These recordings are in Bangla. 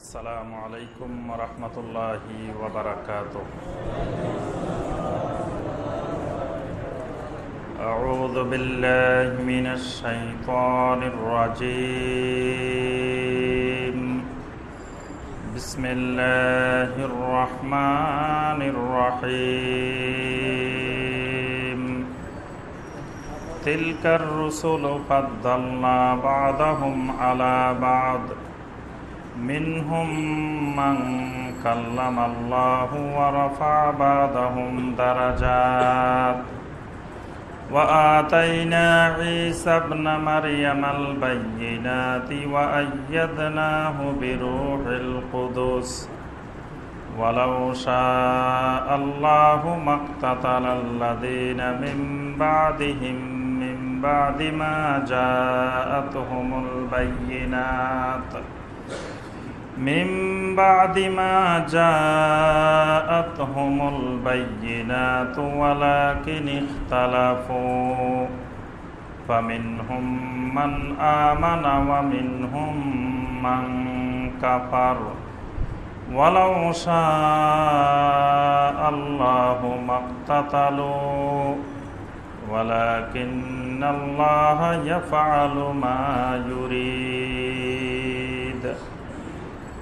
السلام عليكم ورحمة الله وبركاته أعوذ بالله من الشيطان الرجيم بسم الله الرحمن الرحيم تلك الرسل فضلنا بعضهم على بعض منهم من كلم الله ورفع بعضهم درجات. وآتينا عيسى ابن مريم البينات وأيدناه بروح القدس. ولو شاء الله ما اقتتل الذين من بعدهم من بعد ما جاءتهم البينات. من بعد ما جاءتهم البينات ولكن اختلفوا فمنهم من آمن ومنهم من كفر ولو شاء الله ما اقتتلوا ولكن الله يفعل ما يريد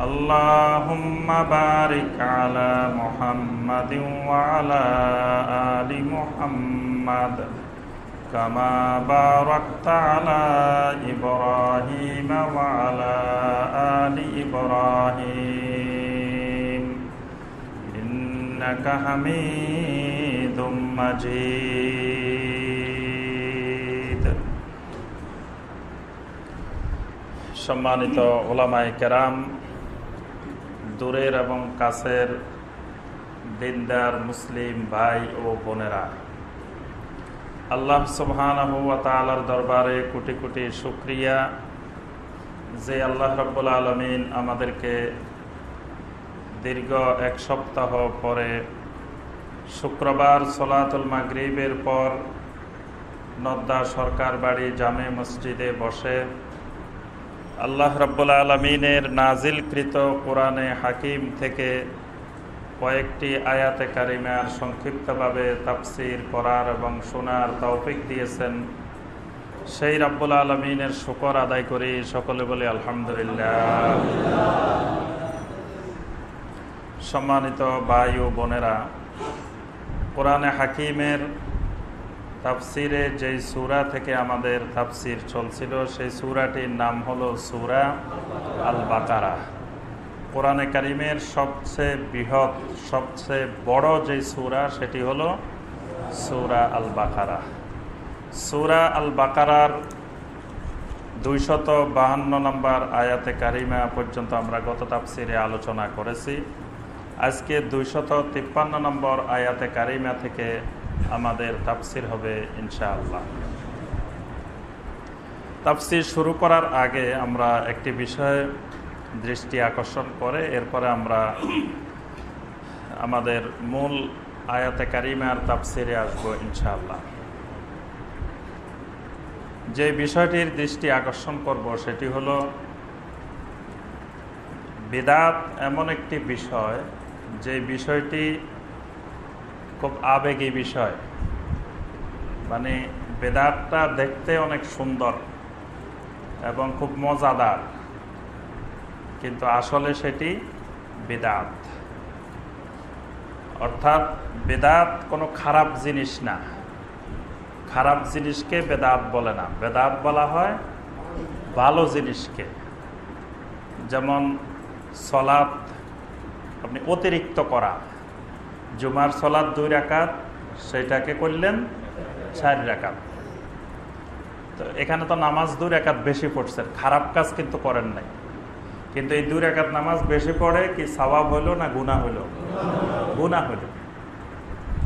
اللهم بارك على محمد وعلى آل محمد كما باركت على إبراهيم وعلى آل إبراهيم إنك حميد مجيد সম্মানিত ওলামায় কেরাম দূরের এবং কাছের দিনদার মুসলিম ভাই ও বোনেরা। আল্লাহ সুবহানার দরবারে কোটি কোটি শুক্রিয়া যে আল্লাহ রব্বুল আলমিন আমাদেরকে দীর্ঘ এক সপ্তাহ পরে শুক্রবার সলাতুল মাগরিবের পর নদ্দা সরকার বাড়ি জামে মসজিদে বসে আল্লাহ রব্বুল আলমিনের নাজিলকৃত কোরআনে হাকিম থেকে কয়েকটি আয়াতে কারিমার সংক্ষিপ্তভাবে তাফসির করার এবং শোনার তৌফিক দিয়েছেন। সেই রব্বুল আলমিনের শুকর আদায় করি, সকলে বলে আলহামদুলিল্লাহ। সম্মানিত ও বোনেরা, কোরআনে হাকিমের তাফসিরে যেই সুরা থেকে আমাদের তাফসির চলছিল, সেই সুরাটির নাম হলো সুরা আল বাকারা কোরআনে কারিমের সবচেয়ে বৃহৎ, সবচেয়ে বড় যে সুরা, সেটি হলো সুরা আল বাকারা সুরা আল বাকারার দুইশত বাহান্ন নম্বর আয়াতে কারিমা পর্যন্ত আমরা গত তাফসিরে আলোচনা করেছি। আজকে দুইশত তিপ্পান্ন নম্বর আয়াতে কারিমা থেকে আমাদের তাফসির হবে ইনশাআল্লাহ। তাফসির শুরু করার আগে আমরা একটি বিষয়ে দৃষ্টি আকর্ষণ করে, এরপরে আমরা আমাদের মূল আয়াতে কারিমার তাফসিরে আসব ইনশাআল্লাহ। যে বিষয়টির দৃষ্টি আকর্ষণ করব সেটি হলো, বেদাত এমন একটি বিষয় যে বিষয়টি খুব আবেগী বিষয়। মানে বেদাতটা দেখতে অনেক সুন্দর এবং খুব মজাদার। কিন্তু আসলে সেটি বেদাত। অর্থাৎ বেদাত কোনো খারাপ জিনিস না। খারাপ জিনিসকে বেদাত বলে না। বেদাত বলা হয় ভালো জিনিসকে। যেমন সলাৎ আপনি অতিরিক্ত করা। জুমার সলাদ দুই রাকাত সেটাকে করলেন চার রাকাত। তো এখানে তো নামাজ দুই রাকাত বেশি পড়ছেন, খারাপ কাজ কিন্তু করেন নাই। কিন্তু এই দুই রেখাত নামাজ বেশি পড়ে কি সওয়াব হইল না গুণা হইল? গুণা হইল।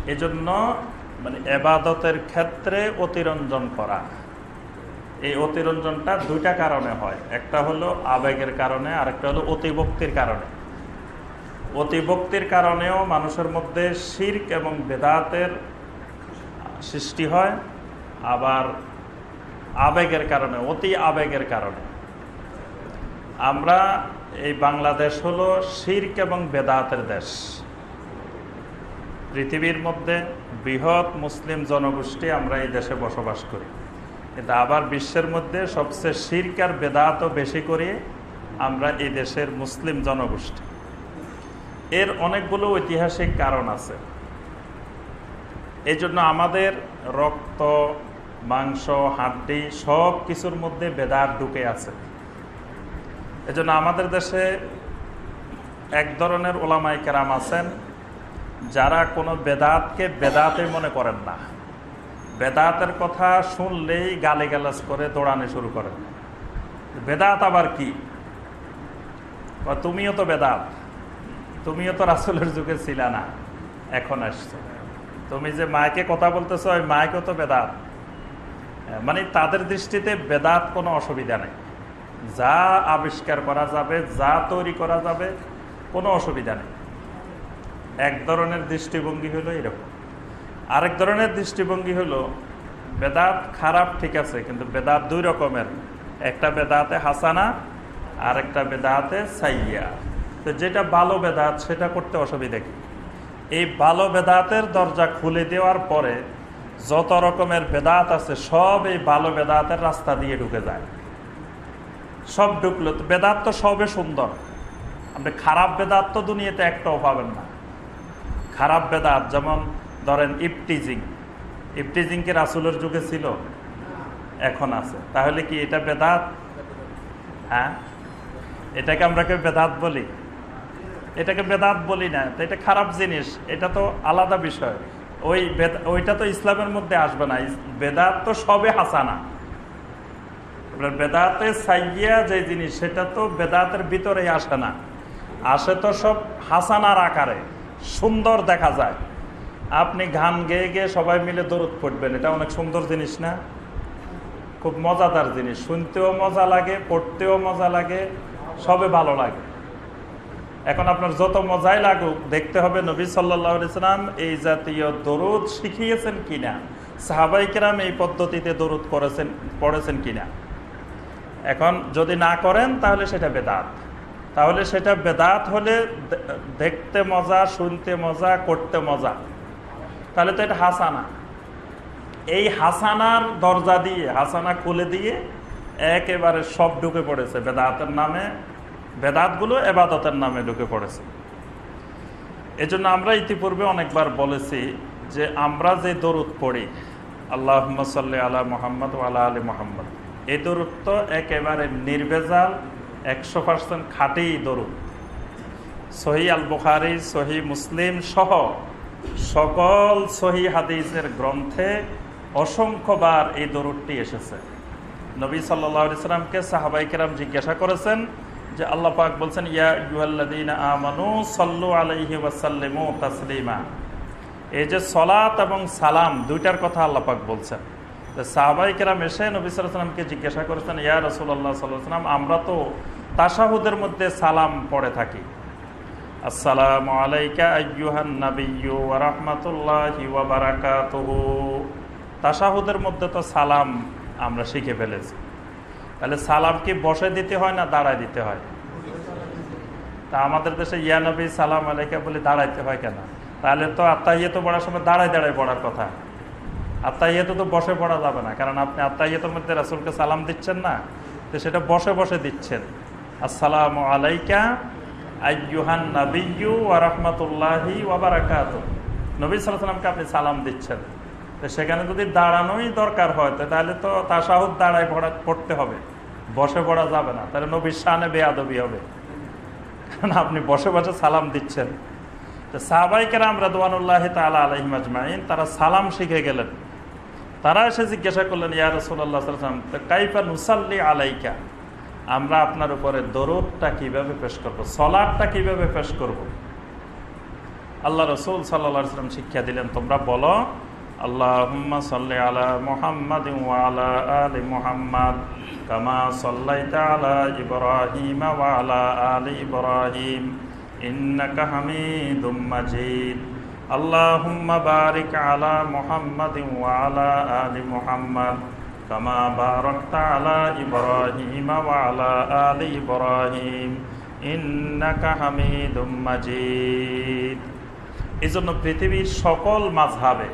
এজন্য মানে এবাদতের ক্ষেত্রে অতিরঞ্জন করা। এই অতিরঞ্জনটা দুইটা কারণে হয়। একটা হলো আবেগের কারণে আর একটা হলো অতিভক্তির কারণে। অতিভক্তির কারণেও মানুষের মধ্যে শির্ক এবং বেদাতের সৃষ্টি হয়, আবার আবেগের কারণে, অতি আবেগের কারণে। আমরা এই বাংলাদেশ হলো শির্ক এবং বেদাতের দেশ। পৃথিবীর মধ্যে বৃহৎ মুসলিম জনগোষ্ঠী আমরা এই দেশে বসবাস করি। কিন্তু আবার বিশ্বের মধ্যে সবচেয়ে শির্ক আর বেদাতও বেশি করে আমরা এই দেশের মুসলিম জনগোষ্ঠী। এর অনেকগুলো ঐতিহাসিক কারণ আছে। এই জন্য আমাদের রক্ত, মাংস, হাড্ডি সব কিছুর মধ্যে বেদাত ঢুকে আছে। এজন্য আমাদের দেশে এক ধরনের ওলামাই কেরাম আছেন যারা কোনো বেদাতকে বেদাতে মনে করেন না। বেদাতের কথা শুনলেই গালি গালাজ করে দৌড়ানো শুরু করেন। বেদাত আবার কি? তুমিও তো বেদাত। তুমিও তো রাসুলের যুগে ছিল না, এখন আসছো। তুমি যে মায়কে কথা বলতেছো, ওই মায়কেও তো বেদাত। মানে তাদের দৃষ্টিতে বেদাত কোনো অসুবিধা নেই। যা আবিষ্কার করা যাবে, যা তৈরি করা যাবে, কোনো অসুবিধা নেই। এক ধরনের দৃষ্টিভঙ্গি হলো এরকম। আরেক ধরনের দৃষ্টিভঙ্গি হলো, বেদাত খারাপ ঠিক আছে, কিন্তু বেদাত দুই রকমের। একটা বেদাতে হাসানা আর একটা বেদাতে সাইয়া তো যেটা ভালো বেদাত, সেটা করতে অসুবিধা কি? এই ভালো বেদাতের দরজা খুলে দেওয়ার পরে যত রকমের বেদাত আছে, সব এই ভালো বেদাতের রাস্তা দিয়ে ঢুকে যায়। সব ঢুকলো বেদাত তো সবে সুন্দর। আপনি খারাপ বেদাত তো দুনিয়াতে একটাও পাবেন না। খারাপ বেদাত, যেমন ধরেন ইপটিজিং। ইপটিজিং কি রাসুলের যুগে ছিল? এখন আছে। তাহলে কি এটা বেদাত? হ্যাঁ? এটাকে আমরা কেউ বেদাত বলি? এটাকে বেদাত বলি না এটা খারাপ জিনিস, এটা তো আলাদা বিষয়। ওই ওইটা তো ইসলামের মধ্যে আসবে না বেদাত তো সবে হাসানা। বেদাতে সাইয়া যে জিনিস, সেটা তো বেদাতের ভিতরেই আসে না। আসে তো সব হাসানার আকারে, সুন্দর দেখা যায়। আপনি গান গেয়ে গিয়ে সবাই মিলে দরদ পড়বেন, এটা অনেক সুন্দর জিনিস না? খুব মজাদার জিনিস, শুনতেও মজা লাগে, পড়তেও মজা লাগে, সবে ভালো লাগে। এখন আপনার যত মজাই লাগুক, দেখতে হবে নবী সাল্লাহ ইসলাম এই জাতীয় দরুদ শিখিয়েছেন কিনা? সাহাবাই কেরাম এই পদ্ধতিতে দরুদ করেছেন পড়েছেন কিনা? এখন যদি না করেন, তাহলে সেটা বেদাত। তাহলে সেটা বেদাত হলে দেখতে মজা, শুনতে মজা, করতে মজা। তাহলে তো এটা হাসানা। এই হাসানার দরজা দিয়ে, হাসানা খুলে দিয়ে একেবারে সব ঢুকে পড়েছে বেদাতের নামে। বেদাতগুলো এবাদতের নামে ঢুকে পড়েছে। এজন্য আমরা ইতিপূর্বে অনেকবার বলেছি যে আমরা যে দরুদ পড়ি আল্লাহ সাল্লি আলা মোহাম্মদ আলা আলী মোহাম্মদ, এই দরুদ তো একেবারে নির্বেজাল একশো পার্সেন্ট খাঁটি দরুদ। সহি আল বুখারি, সহি মুসলিম সহ সকল সহি হাদিসের গ্রন্থে অসংখ্যবার এই দরুদটি এসেছে। নবী সাল্লাহ ইসলামকে সাহাবাইকেরাম জিজ্ঞাসা করেছেন যে আল্লাহ পাক বলছেন, ইয়া ইউহাল্লাদিন আমানু সাল্লু আলাইহি ওয়াসাল্লিমু তাসলিমা। এই যে সলাত এবং সালাম দুইটার কথা আল্লাহ পাক বলছেন। সাহাবাই কেরাম এসে নবী সাল্লামকে জিজ্ঞাসা করেছেন, ইয়া রসুল্লাহ সাল্লাম আমরা তো তাসাহুদের মধ্যে সালাম পড়ে থাকি। আসসালামু আলাইকা নাবিয়্যু ওয়া রাহমাতুল্লাহি ওয়া বারাকাতুহু। তাশাহুদের মধ্যে তো সালাম আমরা শিখে ফেলেছি। তাহলে সালাম কি বসে দিতে হয় না দাঁড়ায় দিতে হয়? তা আমাদের দেশে ইয়া নবী সালাম আলাইকা বলে দাঁড়াইতে হয় কেন? তাহলে তো আত্মাহিয়ত পড়ার সময় দাঁড়ায় দাঁড়ায় পড়ার কথা। আত্মাহিয়ত তো বসে পড়া যাবে না, কারণ আপনি আত্মাহিয়তের মধ্যে রাসুলকে সালাম দিচ্ছেন না, তো সেটা বসে বসে দিচ্ছেন। আসসালামু আলাইকা আইয়ুহান নাবিয়্যু ওয়া রাহমাতুল্লাহি ওয়া বারাকাতুহু। নবী সাল্লাল্লাহু আপনি সালাম দিচ্ছেন। তো সেখানে যদি দাঁড়ানোই দরকার হয় তাহলে তো তাসাহুদ দাঁড়ায় পড়া, পড়তে হবে। বসে পড়া যাবে না, তাহলে নবীর শানে বেয়াদবি হবে। কারণ আপনি বসে বসে সালাম দিচ্ছেন। তো সাহবাইকেরাম রাদওয়ানুল্লাহ তালা আলহিম আজমাইন, তারা সালাম শিখে গেলেন। তারা এসে জিজ্ঞাসা করলেন, ইয়া সাল্লাম কাইফা নুসাল্লি আলাইকা? আমরা আপনার উপরে দরদটা কীভাবে পেশ করব, সলাদটা কীভাবে পেশ করব? আল্লাহ রসুল সাল্লা সাল্লাম শিক্ষা দিলেন, তোমরা বলো اللهم صل على محمد وعلى آل محمد كما صليت على إبراهيم وعلى آل إبراهيم إنك حميد مجيد اللهم بارك على محمد وعلى آل محمد كما باركت على إبراهيم وعلى آل إبراهيم إنك حميد مجيد এই জন্য পৃথিবীর সকল মাঝহাবে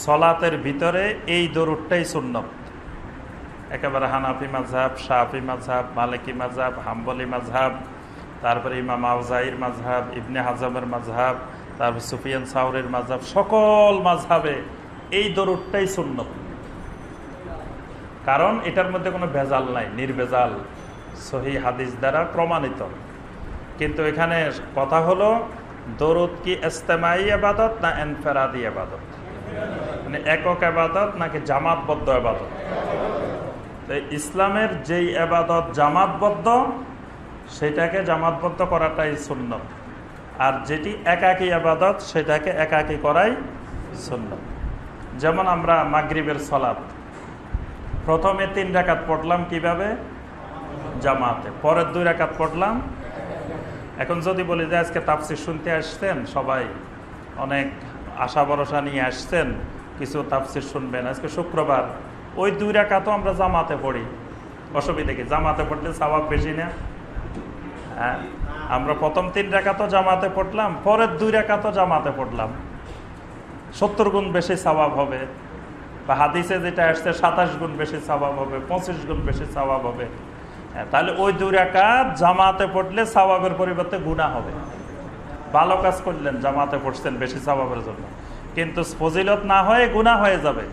সলাতের ভিতরে এই দরুদটাই সুন্নত। একেবারে হানাফি মাঝহাব শাহি মাঝহাব মালিকি মাঝহাব হাম্বলি মাঝহাব তারপরে ইমাম আউজাইর মাঝহাব ইবনে হাজামের মাঝহাব তারপর সুফিয়ান সাউরের মাঝহাব সকল মাঝহাবে এই দরুদটাই সুন্নত। কারণ এটার মধ্যে কোনো ভেজাল নাই, নির্ভেজাল, সহি হাদিস দ্বারা প্রমাণিত। কিন্তু এখানে কথা হলো, দরুদ কি এস্তেমাই আবাদত না এনফেরাদি আবাদত মানে একক আবাদত নাকি জামাতবদ্ধ আবাদত? তো ইসলামের যেই আবাদত জামাতবদ্ধ, সেটাকে জামাতবদ্ধ করাটাই শূন্য আর যেটি একাকী আবাদত, সেটাকে একাকী করাই সুন্নত। যেমন আমরা মাগরিবের সলাপ প্রথমে তিন রাকাত পড়লাম কীভাবে? জামাতে। পরের দুই রাকাত পড়লাম। এখন যদি বলি যে আজকে তাপসির শুনতে আসতেন সবাই, অনেক আশা ভরসা নিয়ে আসছেন কিছু তাপসির শুনবেন। আজকে শুক্রবার ওই দুই রাকাতও আমরা জামাতে পড়ি। অসুবিধা কি? জামাতে পড়লে স্বভাব বেশি না? হ্যাঁ আমরা প্রথম তিন রেখাতো জামাতে পড়লাম পরের দুই রেখাতো জামাতে পড়লাম। সত্তর গুণ বেশি স্বভাব হবে। বা হাদিসে যেটা আসছে সাতাশ গুণ বেশি স্বভাব হবে পঁচিশ গুণ বেশি স্বভাব হবে। হ্যাঁ, তাহলে ওই দুই রেখাত জামাতে পড়লে স্বভাবের পরিবর্তে গুণা হবে। ভালো কাজ করলেন, জামাতে পড়ছেন বেশি স্বভাবের জন্য। কিন্তু ফজিলত না হয়ে গুণা হয়ে যাবে।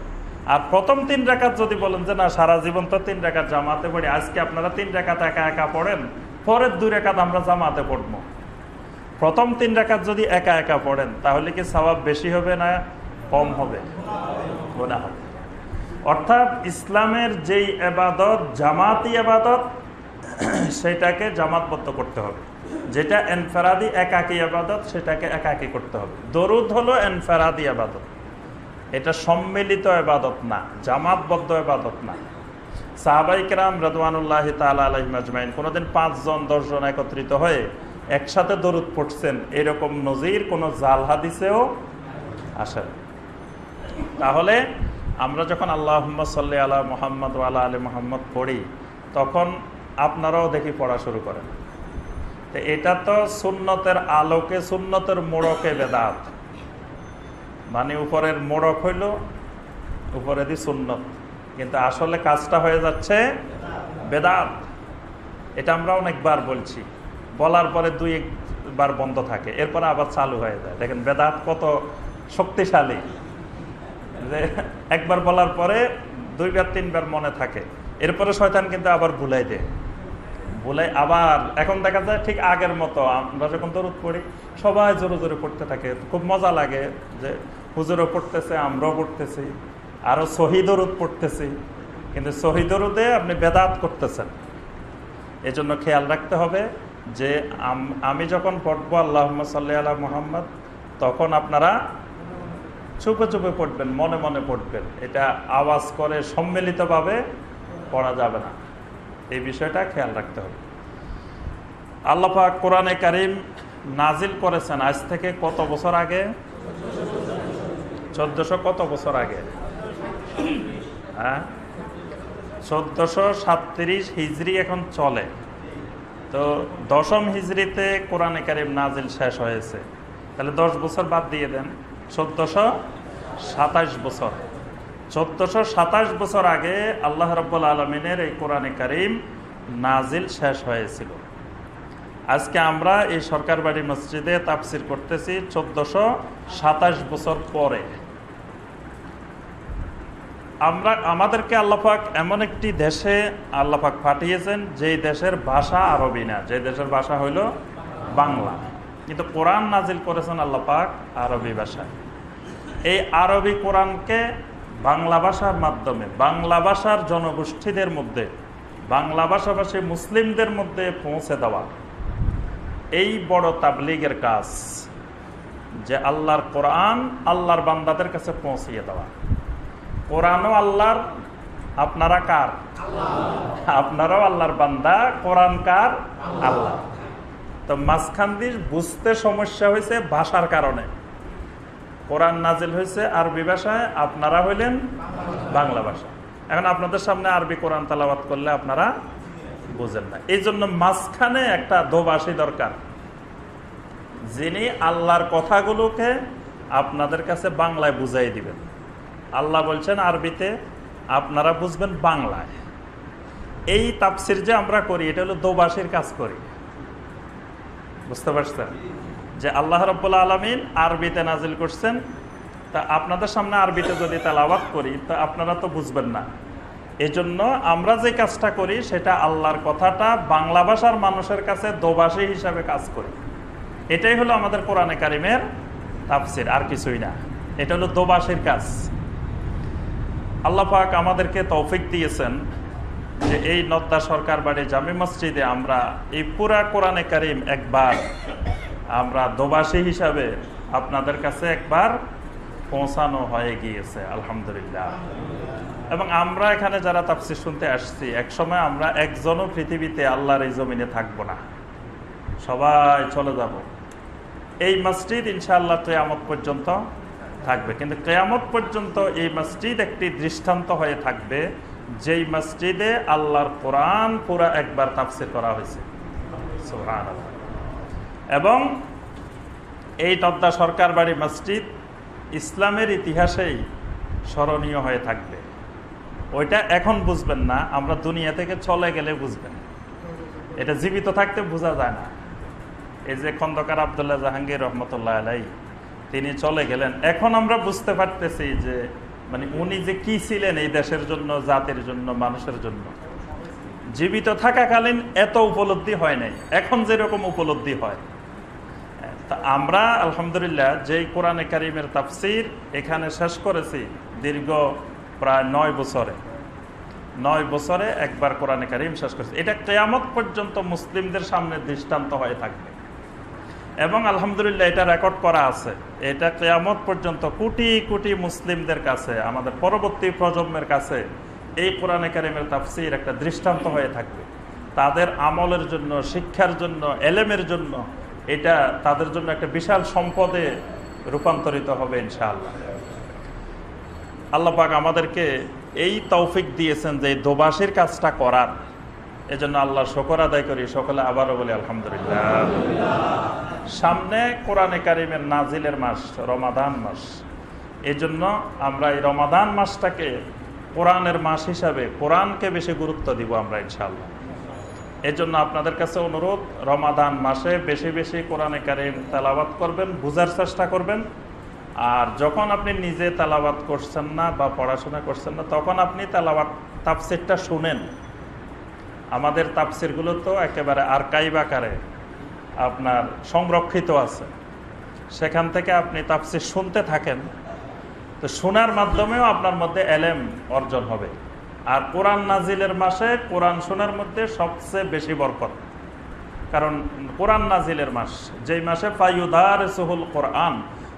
আর প্রথম তিন রেখাত যদি বলেন যে, না, সারা জীবন তো তিন রেখাত জামাতে পড়ি, আজকে আপনারা তিন রেখাত একা একা পড়েন, পরের দুই রেখাত আমরা জামাতে পড়ব। প্রথম তিন রেখাত যদি একা একা পড়েন, তাহলে কি স্বভাব বেশি হবে না কম হবে? গুণা হবে। অর্থাৎ ইসলামের যেই এবাদত, জামাতি এবাদত, সেটাকে জামাতবদ্ধ করতে হবে। যেটা এনফেরাদি একাকি আবাদত, সেটাকে একাকি করতে হবে। দরুদ হলো এনফেরাদি আবাদত। এটা সম্মিলিত এবাদত না, জামাতবদ্ধ এবাদত না। সাহাবাইকেরাম রদওয়ানুল্লাহ তালা আলহিমাজমাইন কোনোদিন পাঁচজন, দশজন একত্রিত হয়ে একসাথে দরুদ পড়ছেন, এরকম নজির কোনো জাল হাদিসেও আসে তাহলে আমরা যখন আল্লাহ সাল্লি আলা মোহাম্মদ আলা আলী মোহাম্মদ পড়ি, তখন আপনারাও দেখি পড়া শুরু করেন। তো এটা তো সুন্নতের আলোকে, সুন্নতের মোড়কে বেদাত। মানে উপরের মোড়ক হইল উপরে দি সুন্নত। কিন্তু আসলে কাজটা হয়ে যাচ্ছে বেদাত। এটা আমরা অনেকবার বলছি। বলার পরে দুই একবার বন্ধ থাকে। এরপরে আবার চালু হয়ে যায়। দেখেন বেদাত কত শক্তিশালী। যে একবার বলার পরে দুইবার, তিনবার মনে থাকে। এরপরে শয়তান কিন্তু আবার ভুলাই দেয়। বলে আবার, এখন দেখা যায় ঠিক আগের মতো, আমরা যখন দরুদ পড়ি, সবাই জোরে জোরে পড়তে থাকে। খুব মজা লাগে যে হুজুরও পড়তেছে, আমরাও পড়তেছি আরও শহীদরুদ পড়তেছি। কিন্তু শহীদরুদে আপনি বেদাত করতেছেন। এজন্য খেয়াল রাখতে হবে যে আমি যখন পড়ব আল্লাহ সাল্লি আল্লাহ মোহাম্মদ, তখন আপনারা চুপে চুপে পড়বেন, মনে মনে পড়বেন। এটা আওয়াজ করে সম্মিলিতভাবে পড়া যাবে না। এই বিষয়টা খেয়াল রাখতে হবে। আল্লাপাক কোরআনে কারিম নাজিল করেছেন আজ থেকে কত বছর আগে? চোদ্দশো কত বছর আগে? হ্যাঁ? চোদ্দশো সাতত্রিশ হিজড়ি এখন চলে। তো দশম হিজড়িতে কোরআনে কারিম নাজিল শেষ হয়েছে। তাহলে দশ বছর বাদ দিয়ে দেন। চোদ্দশো সাতাশ বছর। চোদ্দশো সাতাশ বছর আগে আল্লাহ রব্বুল আলমিনের এই কোরআনে কারিম নাজিল শেষ হয়েছিল। আজকে আমরা এই সরকার বাড়ি মসজিদে তাফসির করতেছি চোদ্দশো সাতাশ বছর পরে। আমরা, আমাদেরকে আল্লাপাক এমন একটি দেশে আল্লাপাক পাঠিয়েছেন, যেই দেশের ভাষা আরবি না যে দেশের ভাষা হইল বাংলা। কিন্তু কোরআন নাজিল করেছেন আল্লাপাক আরবি ভাষায়। এই আরবি কোরআনকে বাংলা ভাষার মাধ্যমে বাংলা ভাষার জনগোষ্ঠীদের মধ্যে বাংলা ভাষাভাষী মুসলিমদের মধ্যে পৌঁছে দেওয়া। এই বড় তাবলিগের কাজ যে আল্লাহর কোরআন আল্লাহর বান্দাদের কাছে পৌঁছিয়ে দেওয়া। কোরআনও আল্লাহর আপনারা কার? আপনারাও আল্লাহর বান্দা কোরআন কার? আল্লাহ। তো মাঝখান দিয়ে বুঝতে সমস্যা হয়েছে ভাষার কারণে। কোরআন নাজিল হয়েছে আরবি ভাষায়, আপনারা হইলেন বাংলা ভাষা। এখন আপনাদের সামনে আরবি কোরআন তালাবাত করলে আপনারা বুঝেন না। এই জন্য মাঝখানে একটা দোবাসী দরকার। যিনি আল্লাহর কথাগুলোকে আপনাদের কাছে বাংলায় বুঝাই দিবেন। আল্লাহ বলছেন আরবিতে, আপনারা বুঝবেন বাংলায়। এই তাপসির যে আমরা করি, এটা হলো দোবাসীর কাজ করি। বুঝতে পারছেন? যে আল্লাহ রব্বুল্লা আলমিন আরবিতে নাজিল করছেন, তা আপনাদের সামনে আরবিতে যদি তেলাওয়াত করি, তা আপনারা তো বুঝবেন না। এই জন্য আমরা যে কাজটা করি, সেটা আল্লাহর কথাটা বাংলা ভাষার মানুষের কাছে দোবাসী হিসাবে কাজ করি। এটাই হলো আমাদের কোরআনে কারিমের তাফসির, আর কিছুই না। এটা হলো দোবাসীর কাজ। আল্লাহ পাক আমাদেরকে তৌফিক দিয়েছেন যে এই নদ্দা সরকার বাড়ি জামি মসজিদে আমরা এই পুরা কোরআনে কারিম একবার আমরা দোবাসী হিসাবে আপনাদের কাছে একবার পৌঁছানো হয়ে গিয়েছে, আলহামদুলিল্লাহ। এবং আমরা এখানে যারা তাফসির শুনতে আসছি, একসময় আমরা একজনও পৃথিবীতে আল্লাহর এই জমিনে থাকব না। সবাই চলে যাব। এই মসজিদ ইনশাআল্লাহ কেয়ামত পর্যন্ত থাকবে। কিন্তু কেয়ামত পর্যন্ত এই মসজিদ একটি দৃষ্টান্ত হয়ে থাকবে, যেই মসজিদে আল্লাহর কোরআন পুরা একবার তাফসির করা হয়েছে। সুবহানাল্লাহ। এবং এই তদ্দা সরকার বাড়ি মসজিদ ইসলামের ইতিহাসেই স্মরণীয় হয়ে থাকবে। ওইটা এখন বুঝবেন না, আমরা দুনিয়া থেকে চলে গেলে বুঝবেন। এটা জীবিত থাকতে বোঝা যায় না। এই যে খন্দকার আবদুল্লাহ জাহাঙ্গীর রহমতুল্লাহ আলাই তিনি চলে গেলেন। এখন আমরা বুঝতে পারতেছি যে মানে উনি যে কি ছিলেন এই দেশের জন্য, জাতির জন্য, মানুষের জন্য। জীবিত থাকাকালীন এত উপলব্ধি হয় নাই। এখন যেরকম উপলব্ধি হয়। তা আমরা, আলহামদুলিল্লাহ, যেই কোরআনে কারিমের তাফসির এখানে শেষ করেছি দীর্ঘ প্রায় নয় বছরে। নয় বছরে একবার কোরআনে কারিম শেষ করেছি। এটা কেয়ামত পর্যন্ত মুসলিমদের সামনে দৃষ্টান্ত হয়ে থাকবে। এবং আলহামদুলিল্লাহ এটা রেকর্ড করা আছে। এটা কেয়ামত পর্যন্ত কোটি কোটি মুসলিমদের কাছে, আমাদের পরবর্তী প্রজন্মের কাছে এই কোরআনে কারিমের তাফসির একটা দৃষ্টান্ত হয়ে থাকবে। তাদের আমলের জন্য, শিক্ষার জন্য, এলেমের জন্য এটা তাদের জন্য একটা বিশাল সম্পদে রূপান্তরিত হবে ইনশাআল্লাহ। আল্লাহ পাক আমাদেরকে এই তৌফিক দিয়েছেন যে দোবাসের কাজটা করার। এজন্য আল্লাহ শকর আদায় করি, সকলে আবারও বলি আলহামদুলিল্লাহ। সামনে কোরআনে কারিমের নাজিলের মাস, রমাদান মাস। এজন্য আমরা এই রমাদান মাসটাকে কোরআনের মাস হিসাবে কোরআনকে বেশি গুরুত্ব দিব আমরা ইনশাআল্লাহ। এজন্য আপনাদের কাছে অনুরোধ, রমাদান মাসে বেশি বেশি কোরআনে কারিম তেলাবাত করবেন, বুঝার চেষ্টা করবেন। আর যখন আপনি নিজে তেলাবাত করছেন না বা পড়াশোনা করছেন না, তখন আপনি তেলাবাত তাপসিরটা শুনেন। আমাদের তাপসিরগুলো তো একেবারে আর্কাইভ আকারে আপনার সংরক্ষিত আছে। সেখান থেকে আপনি তাপসির শুনতে থাকেন। তো শোনার মাধ্যমেও আপনার মধ্যে এলেম অর্জন হবে। আর কোরআন নাজিলের মাসে কোরআন শোনার মধ্যে সবচেয়ে বেশি বরকত। কারণ কোরআন নাজিলের মাস, যেই মাসে ফাইউদার সুহুল কোরআন,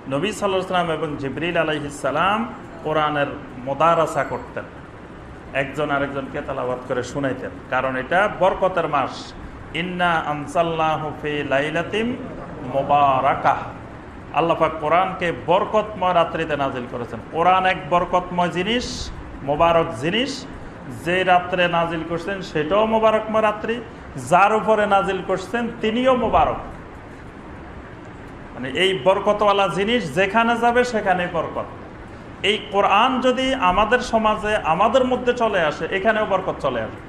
নবী সাল্লাম এবং জিবরিল আলহিসাল্লাম কোরআনের মোদারাসা করতেন। একজন আরেকজনকে তালাবাদ করে শুনাইতেন। কারণ এটা বরকতের মাস। ইন্না আনসাল্লাহ ফি লাইলাতিম মোবারাকাহ। আল্লাপাক কোরআনকে বরকতময় রাত্রিতে নাজিল করেছেন। কোরআন এক বরকতময় জিনিস, মোবারক জিনিস। যে রাত্রে নাজিল করছেন সেটাও মোবারকময় রাত্রি, যার উপরে নাজিল করছেন তিনিও মোবারক। মানে এই বরকতওয়ালা জিনিস যেখানে যাবে সেখানে বরকত। এই কোরআন যদি আমাদের সমাজে, আমাদের মধ্যে চলে আসে, এখানেও বরকত চলে আসে।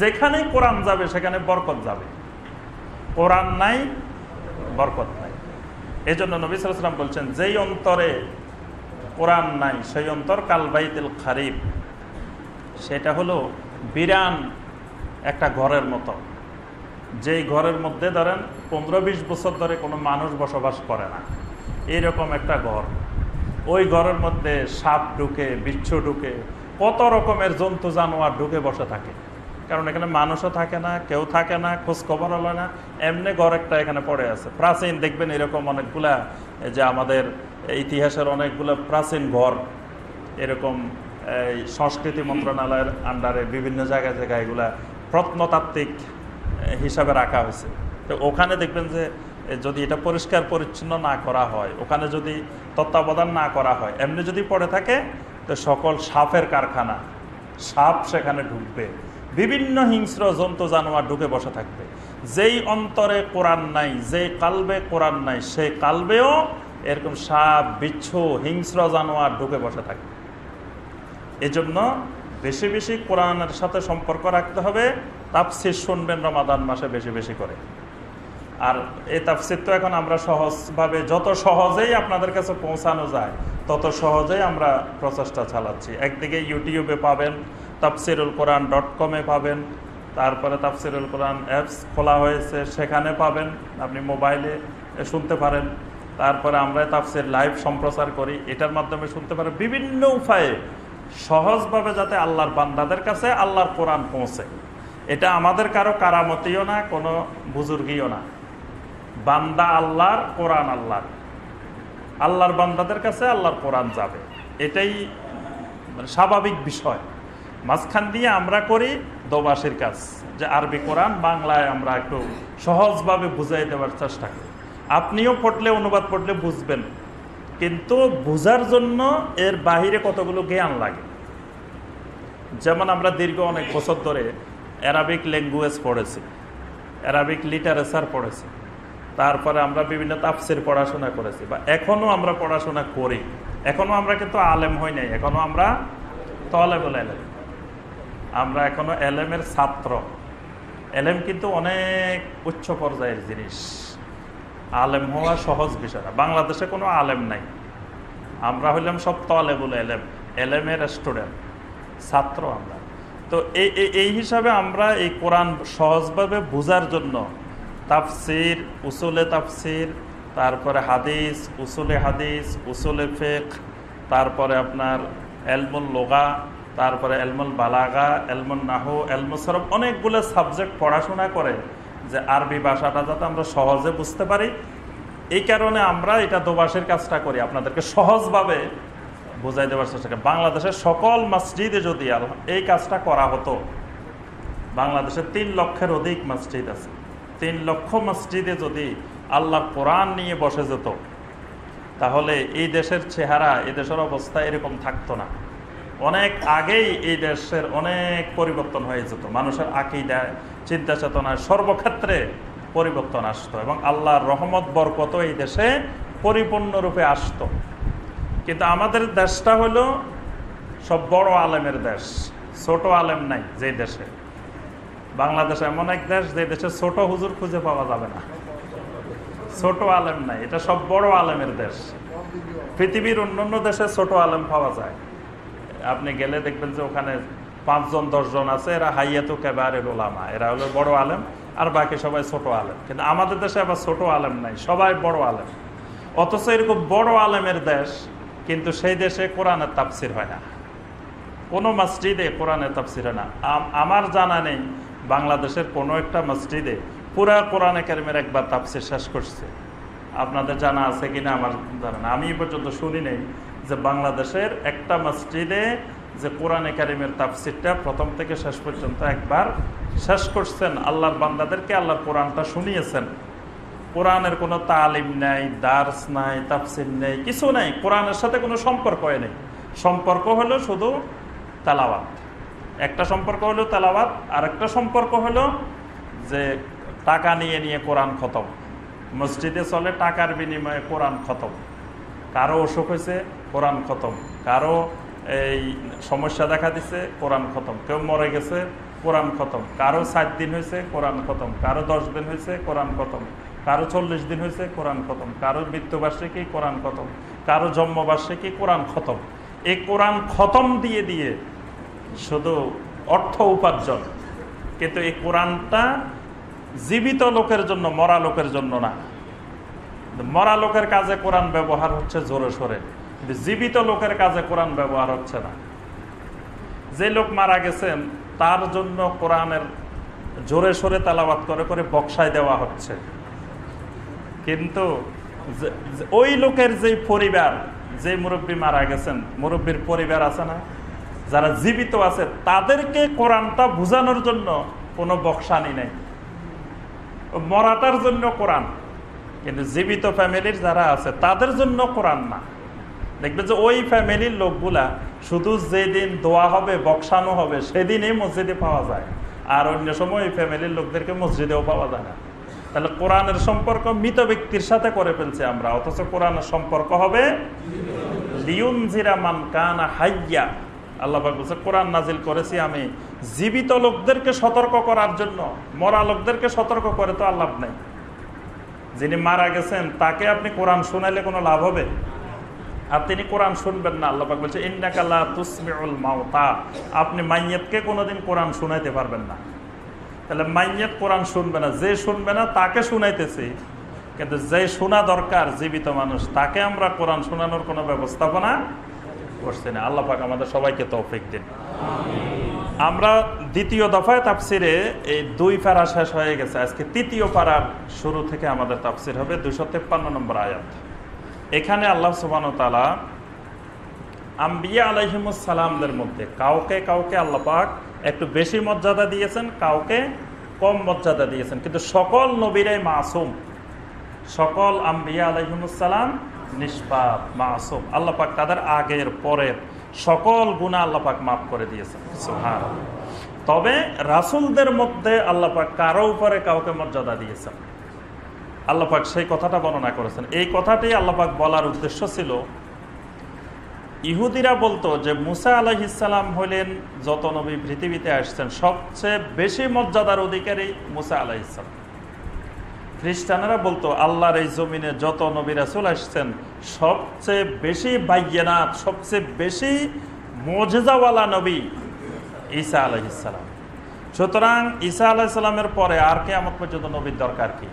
যেখানেই কোরআন যাবে, সেখানে বরকত যাবে। কোরআন নাই, বরকত নাই। এই জন্য নবী সালাম বলছেন, যেই অন্তরে কোরআন নাই, সেই অন্তর কালবাইতিল খারিফ সেটা হলো বিরান একটা ঘরের মতো। যেই ঘরের মধ্যে ধরেন পনেরো বিশ বছর ধরে কোনো মানুষ বসবাস করে না। এইরকম একটা ঘর। ওই ঘরের মধ্যে সাপ ঢুকে, বিচ্ছু ঢুকে, কত রকমের জন্তু জানোয়ার ঢুকে বসে থাকে। কারণ এখানে মানুষও থাকে না, কেউ থাকে না খোঁজ খবর হলো না। এমনি ঘর একটা এখানে পড়ে আছে। প্রাচীন দেখবেন এরকম অনেকগুলা যে আমাদের ইতিহাসের অনেকগুলো প্রাচীন ঘর। এরকম সংস্কৃতি মন্ত্রণালয়ের আন্ডারে বিভিন্ন জায়গায় জায়গায় এগুলা প্রত্নতাত্ত্বিক হিসাবে রাখা হয়েছে। তো ওখানে দেখবেন যে, যদি এটা পরিষ্কার পরিচ্ছন্ন না করা হয়, ওখানে যদি তত্ত্বাবধান না করা হয়, এমনি যদি পড়ে থাকে, তো সকল সাপের কারখানা, সাপ সেখানে ঢুকবে। বিভিন্ন হিংস্র জন্তু জানোয়ার ঢুকে বসে থাকবে। যেই অন্তরে কোরআন নাই, যেই কালবে কোরআন নাই, সেই কালবেও এরকম সাপ, বিচ্ছু, হিংস্র জানোয়ার ঢুকে বসে থাকবে। এজন্য বেশি বেশি কোরআনের সাথে সম্পর্ক রাখতে হবে। তাফসির শুনবেন রমাদান মাসে বেশি বেশি করে। আর এই তাফসির তো এখন আমরা সহজভাবে, যত সহজেই আপনাদের কাছে পৌঁছানো যায়, তত সহজেই আমরা প্রচেষ্টা চালাচ্ছি। একদিকে ইউটিউবে পাবেন, তাফসিরুল কোরআন ডট কমে পাবেন, তারপরে তাফসিরুল কোরআন অ্যাপস খোলা হয়েছে, সেখানে পাবেন, আপনি মোবাইলে শুনতে পারেন। তারপরে আমরা তাফসির লাইভ সম্প্রচার করি, এটার মাধ্যমে শুনতে পারেন। বিভিন্ন উপায়ে সহজভাবে যাতে আল্লাহর বান্দাদের কাছে আল্লাহর কোরআন পৌঁছে। এটা আমাদের কারও কারামতিও না, কোনো বুজুর্গিও না। বান্দা আল্লাহর, কোরআন আল্লাহর। আল্লাহর বান্দাদের কাছে আল্লাহর কোরআন যাবে। এটাই মানে স্বাভাবিক বিষয়। মাঝখান দিয়ে আমরা করি দোবাসের কাজ, যে আরবি কোরআন বাংলায় আমরা একটু সহজভাবে বুঝাই দেওয়ার চেষ্টা করি। আপনিও পড়লে, অনুবাদ পড়লে বুঝবেন। কিন্তু বোঝার জন্য এর বাহিরে কতগুলো জ্ঞান লাগে? যেমন আমরা দীর্ঘ অনেক বছর ধরে অ্যারাবিক ল্যাঙ্গুয়েজ পড়েছি অ্যারাবিক লিটারেচার পড়েছি, তারপরে আমরা বিভিন্ন তাফসির পড়াশোনা করেছি বা এখনও আমরা পড়াশোনা করি। এখনও আমরা কিন্তু আলেম হই নাই এখনও আমরা তলেবল এলেম আমরা এখনও এলেমের ছাত্র। এলেম কিন্তু অনেক উচ্চ পর্যায়ের জিনিস। আলেম হওয়া সহজ বিষয় না। বাংলাদেশে কোনো আলেম নাই। আমরা হইলাম সব তলেবুল এলেম, এলেমের স্টুডেন্ট, ছাত্র আমরা। তো এই এই- হিসাবে আমরা এই কোরআন সহজভাবে বোঝার জন্য তাফসির, উসুলে তাফসির, তারপরে হাদিস, উসুলে হাদিস, উসুলে ফেক তারপরে আপনার এলমুল লোগা, তারপরে এলমুল বালাগা এলমুল নাহু এলমুল সরব অনেকগুলো সাবজেক্ট পড়াশোনা করে। যে আরবি ভাষাটা যাতে আমরা সহজে বুঝতে পারি। এই কারণে আমরা এটা দোবাসের কাজটা করি। আপনাদেরকে সহজভাবে বোঝাই দেওয়ার চেষ্টা করি। বাংলাদেশের সকল মসজিদে যদি এই কাজটা করা হতো, বাংলাদেশে তিন লক্ষের অধিক মসজিদ আছে। তিন লক্ষ মসজিদে যদি আল্লাহ কোরআন নিয়ে বসে যেত, তাহলে এই দেশের চেহারা, এই দেশের অবস্থা এরকম থাকতো না। অনেক আগেই এই দেশের অনেক পরিবর্তন হয়ে যেত। মানুষের আকিদায় চিন্তা চেতনায় সর্বক্ষেত্রে পরিবর্তন আসতো এবং আল্লাহর রহমত, বরকত এই দেশে পরিপূর্ণরূপে আসতো। কিন্তু আমাদের দেশটা হলো সব বড় আলেমের দেশ, ছোট আলেম নাই যে দেশে। বাংলাদেশ এমন এক দেশ যে দেশে ছোট হুজুর খুঁজে পাওয়া যাবে না। ছোট আলেম নাই, এটা সব বড় আলেমের দেশ। পৃথিবীর অন্যান্য দেশে ছোট আলেম পাওয়া যায়। আপনি গেলে দেখবেন যে ওখানে পাঁচজন, দশজন আছে, এরা হাইয়াতু কেবারের ওলামা এরা হলো বড় আলেম, আর বাকি সবাই ছোট আলেম। কিন্তু আমাদের দেশে আবার ছোট আলেম নাই, সবাই বড় আলেম। অথচ এরকম বড় আলেমের দেশ, কিন্তু সেই দেশে কোরআনের তাফসির হয় না। কোনো মসজিদে কোরআনের তাফসির হয় না। আমার জানা নেই, বাংলাদেশের কোনো একটা মসজিদে পুরা কোরআনে কারিমের একবার তাফসির শেষ করছে। আপনাদের জানা আছে কিনা আমার জানা না আমি পর্যন্ত শুনি নেই যে বাংলাদেশের একটা মসজিদে যে কোরআনে কারিমের তাফসিরটা প্রথম থেকে শেষ পর্যন্ত একবার শেষ করছেন, আল্লাহর বান্দাদেরকে আল্লাহর কোরআনটা শুনিয়েছেন। কোরআনের কোনো তালিম নাই, দার্স নাই, তাফসির নেই, কিছু নেই, কোরআনের সাথে কোনো সম্পর্ক নেই। সম্পর্ক হলো শুধু তালাওয়াত। একটা সম্পর্ক হলো তালাওয়াত আর একটা সম্পর্ক হলো যে টাকা নিয়ে নিয়ে কোরআন খতম। মসজিদে চলে, টাকার বিনিময়ে কোরআন খতম। কারও অসুখ হয়েছে, কোরআন খতম। কারও এই সমস্যা দেখা দিছে, কোরআন খতম। কেউ মরে গেছে, কোরআন খতম। কারও সাত দিন হয়েছে, কোরআন খতম। কারও দশ দিন হয়েছে, কোরআন খতম। কারও চল্লিশ দিন হয়েছে, কোরআন খতম। কারও মৃত্যুবার্ষিকী, কোরআন খতম। কারও জন্মবার্ষিকী, কোরআন খতম। এই কোরআন খতম দিয়ে দিয়ে শুধু অর্থ উপার্জন। কিন্তু এই কোরআনটা জীবিত লোকের জন্য, মরা লোকের জন্য না। মরা লোকের কাজে কোরআন ব্যবহার হচ্ছে জোরে সোরে। জীবিত লোকের কাজে কোরআন ব্যবহার হচ্ছে না। যে লোক মারা গেছেন তার জন্য কোরআনের জোরে সোরে তালাবাত করে করে বক্সায় দেওয়া হচ্ছে। কিন্তু ওই লোকের যে পরিবার যে মুরব্বী মারা গেছেন, মুরব্বীর পরিবার আছে না? যারা জীবিত আছে, তাদেরকে কোরআনটা বোঝানোর জন্য কোনো বক্সানি নেই। মরাটার জন্য কোরআন, কিন্তু জীবিত ফ্যামিলির যারা আছে, তাদের জন্য কোরআন না। দেখবে যে ওই ফ্যামিলির লোকগুলা শুধু যেদিন দোয়া হবে বক্সানো হবে, সেদিনই মসজিদে পাওয়া যায়। আর অন্য সময় ওই ফ্যামিলির লোকদেরকে মসজিদেও পাওয়া যায় না। তাহলে কোরআনের সম্পর্ক মৃত ব্যক্তির সাথে করে ফেলছি আমরা, অথচ কোরআনের সম্পর্ক হবে লিউন জিরা মান কানা হাইয়া। আল্লাহ বলছে, কোরআন নাজিল করেছি আমি। জীবিত লোকদেরকে সতর্ক করার জন্য, মরা লোকদেরকে সতর্ক করে তো আল্লাভ লাভ নেই। যিনি মারা গেছেন, তাকে আপনি কোরআন শোনাইলে কোনো লাভ হবে? আর তিনি কোরআন শুনবেন না, আল্লাহ পাক বলছে ইন্নাকাল্লা তুসমিউল মাওতা আপনি মাইয়াতকে কোনোদিন কোরআন শুনাইতে পারবেন না। তাহলে মাইয়াত কোরআন শুনবে না, যে শুনবে না তাকে শুনাইতেছি। কিন্তু যে শোনা দরকার, জীবিত মানুষ, তাকে আমরা কোরআন শোনানোর কোনো ব্যবস্থাপনা করছি না। আল্লাহ পাক আমাদের সবাইকে তৌফিক দিন। আমরা দ্বিতীয় দফায় তাফসিরে এই দুই পারা শেষ হয়ে গেছে। আজকে তৃতীয় পাড়ার শুরু থেকে আমাদের তাফসির হবে দুশো তেপ্পান্ন নম্বর আয়াত। এখানে আল্লাহ সুবান তালা আম্বিয়া আলহিমুসালামদের মধ্যে কাউকে কাউকে আল্লাহ পাক একটু বেশি মর্যাদা দিয়েছেন, কাউকে কম মর্যাদা দিয়েছেন। কিন্তু সকল নবীরাই মাসুম। সকল আম্বিয়া আলহিমুসালাম নিষ্পাপ, মাসুম। আল্লাহ পাক তাদের আগের, পরের সকল গুণা আল্লাহ পাক মাফ করে দিয়েছেন। সুহান তবে রাসুলদের মধ্যে আল্লাহ পাক কারও উপরে কাউকে মর্যাদা দিয়েছেন আল্লাহ পাক সেই কথাটা বর্ণনা করেছেন। এই কথাটি আল্লাহ পাক বলার উদ্দেশ্য ছিল, ইহুদিরা বলতো যে মুসা আলাহিসাল্লাম হলেন যত নবী পৃথিবীতে আসছেন, সবচেয়ে বেশি মর্যাদার অধিকারী মুসা আলাহিসাল্লাম খ্রিস্টানেরা বলতো, আল্লাহর এই জমিনে যত নবী রাসুল আসছেন, সবচেয়ে বেশি বাইয়ানাত, সবচেয়ে বেশি মজেজাওয়ালা নবী ঈসা আলহিসাল্লাম সুতরাং ঈসা আলাহিসাল্লামের পরে আর কে আমার পর্যন্ত নবীর দরকার কি?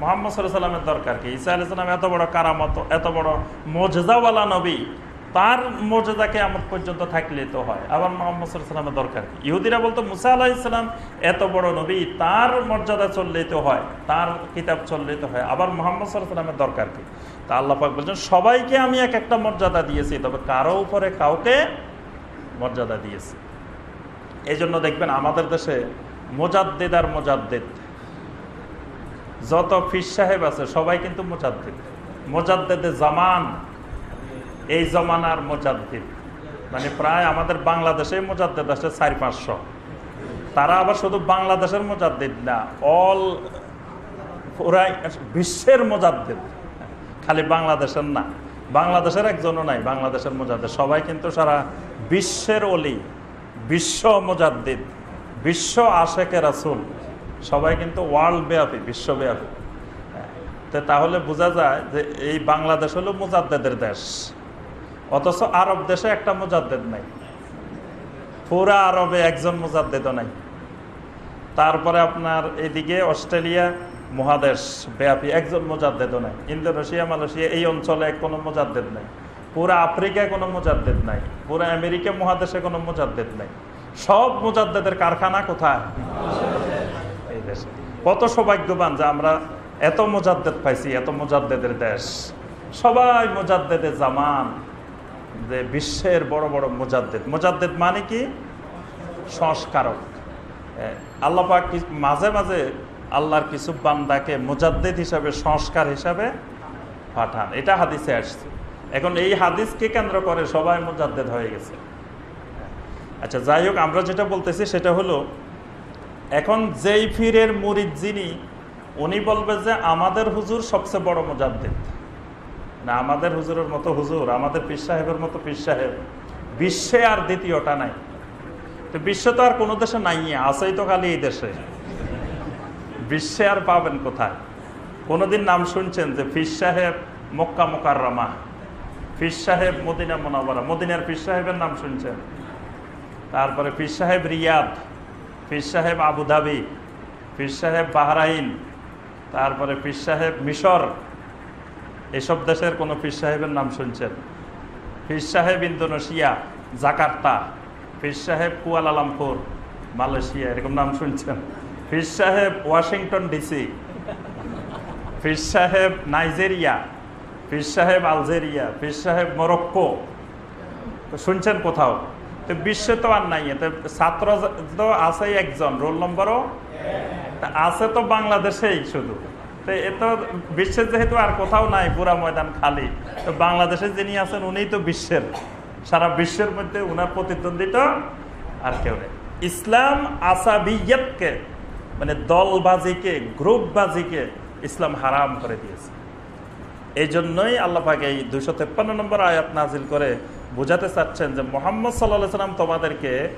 মোহাম্মদ সাল্লামের দরকার কি? ঈসা আলাইসালাম এত বড় কারামত, এত বড় মজেজাওয়ালা নবী, তার মর্যাদাকে আমার পর্যন্ত থাকলে তো হয়। আবার মোহাম্মদ সাল্লামের দরকার কি? ইহুদিরা বলতো, মুসা আলাহ ইসলাম এত বড় নবী, তার মর্যাদা চললেই তো হয়, তার কিতাব চললেই তো হয়। আবার মোহাম্মদ সাল্লামের দরকার কি? তা আল্লাহ পাক বলছেন, সবাইকে আমি এক একটা মর্যাদা দিয়েছি, তবে কারও উপরে কাউকে মর্যাদা দিয়েছি। এই জন্য দেখবেন আমাদের দেশে মোজাদ্দেদ আর মোজাদ্দেদ। যত ফির সাহেব আছে, সবাই কিন্তু মোজাদ্দিদ। মোজাদ্দেদে জামান। এই জমানার মোজাদ্দিদ। মানে প্রায় আমাদের বাংলাদেশে মোজাদ্দেদ আছে চার, পাঁচশো। তারা আবার শুধু বাংলাদেশের মোজাদ্দিদ না অল পুরাই বিশ্বের মোজাদ্দিদ। খালি বাংলাদেশের না। বাংলাদেশের একজনও নাই, বাংলাদেশের মোজাদ্দিদ। সবাই কিন্তু সারা বিশ্বের অলি, বিশ্ব মোজাদ্দিদ, বিশ্ব আশেকে রাসুল। সবাই কিন্তু ওয়ার্ল্ড ব্যাপী, বিশ্বব্যাপী। তাহলে বোঝা যায় যে এই বাংলাদেশ হলো মুজাদ্দেদের দেশ। অথচ আরব দেশে একটা মুজাদ্দেদ নাই। পুরা আরবে একজন মুজাদ্দেদও নাই। তারপরে আপনার এদিকে অস্ট্রেলিয়া, মহাদেশ ব্যাপী একজন মুজাদ্দেদও নাই। ইন্দোনেশিয়া, মালয়েশিয়া এই অঞ্চলে কোনো মুজাদ্দেদ নাই। পুরা আফ্রিকায় কোনো মুজাদ্দেদ নাই। পুরা আমেরিকা মহাদেশে কোনো মুজাদ্দেদ নাই। সব মুজাদ্দেদের কারখানা কোথায়? দেশে কত সৌভাগ্যবান যে আমরা এত মোজাদ্দেদ পাইছি, এত মোজাদ্দেদের দেশ। সবাই মোজাদ্দেদের জামান, যে বিশ্বের বড় বড় মোজাদ্দেদ। মোজাদ্দেদ মানে কি? সংস্কারক। আল্লাপাক মাঝে মাঝে আল্লাহর কিছু বান্দাকে মোজাদ্দেদ হিসাবে, সংস্কার হিসাবে পাঠান। এটা হাদিসে আসছে। এখন এই হাদিসকে কেন্দ্র করে সবাই মোজাদ্দেদ হয়ে গেছে। আচ্ছা যাই হোক, আমরা যেটা বলতেছি সেটা হলো এখন যেই ফিরের মুরিদ যিনি, উনি বলবে যে আমাদের হুজুর সবচেয়ে বড় মোজাদ্দিদ। না, আমাদের হুজুরের মতো হুজুর, আমাদের পীর সাহেবের মতো পীর সাহেব বিশ্বে আর দ্বিতীয়টা নাই। তো বিশ্ব তো আর কোনো দেশে নাই, আছেই তো খালি এই দেশে। বিশ্বে আর পাবেন কোথায়? কোনোদিন নাম শুনছেন যে ফির সাহেব মক্কা মোকার রমা পীর সাহেব মদিনা মোনাবারা মদিনার পীর সাহেবের নাম শুনছেন? তারপরে পীর সাহেব রিয়াদ পীর সাহেব আবুধাবি পীর সাহেব বাহরাইন, তারপরে পীর সাহেব মিশর। এসব দেশের কোনো পীর সাহেবের নাম শুনছেন? পীর সাহেব ইন্দোনেশিয়া, জাকার্তা ফির সাহেব কুয়ালালামপুর, মালয়েশিয়া, এরকম নাম শুনছেন? ফির সাহেব ওয়াশিংটন ডিসি ফির সাহেব নাইজেরিয়া ফির সাহেব আলজেরিয়া ফির সাহেব মরক্কো। শুনছেন কোথাও? তো বিশ্বে তো আর নাই ছাত্র তো আছে একজন, রোল নম্বরও? আছে তো বাংলাদেশেই শুধু। তো এ তো বিশ্বের যেহেতু আর কোথাও নাই, পুরা ময়দান খালি, তো বাংলাদেশে যিনি আছেন উনিই তো বিশ্বের। সারা বিশ্বের মধ্যে উনার প্রতিদ্বন্দ্বিতা আর কেউ ইসলাম আসাবিয়তকে মানে দলবাজিকে, গ্রুপবাজিকে ইসলাম হারাম করে দিয়েছে। এই জন্যই আল্লাপাকে এই দুশো তেপ্পান্ন নম্বর আয়াত নাজিল করে বোঝাতে চাচ্ছেন যে মোহাম্মদ সাল্লাহ সাল্লাম তোমাদেরকে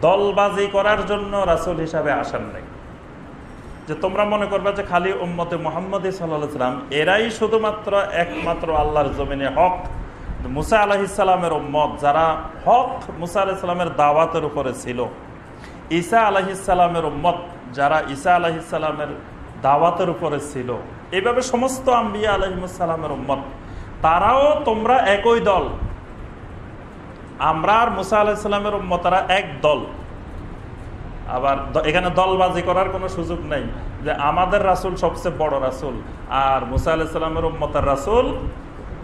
দলবাজি করার জন্য রাসুল হিসাবে আসান নাই। যে তোমরা মনে করবে যে খালি উম্মতে মোহাম্মদ সাল্লাম এরাই শুধুমাত্র একমাত্র আল্লাহর জমিনে হক। মুসা আলাহিসাল্লামের উম্মত যারা হক মুসা আলাহিসাল্লামের দাওয়াতের উপরে ছিল। ঈসা আলাহিসাল্লামের উম্মত যারা ঈসা আলাহিসাল্লামের দাওয়াতের উপরে ছিল। এইভাবে সমস্ত আম্বিয়া আলহিমসাল্লামের উম্মত। তারাও তোমরা একই দল। আমরা আর মুসা আলাহিসাল্লামের উম্মতারা এক দল। আবার এখানে দলবাজি করার কোনো সুযোগ নেই যে আমাদের রাসুল সবচেয়ে বড় রাসুল আর মুসা আলাহিসাল্লামের উম্মতার রাসুল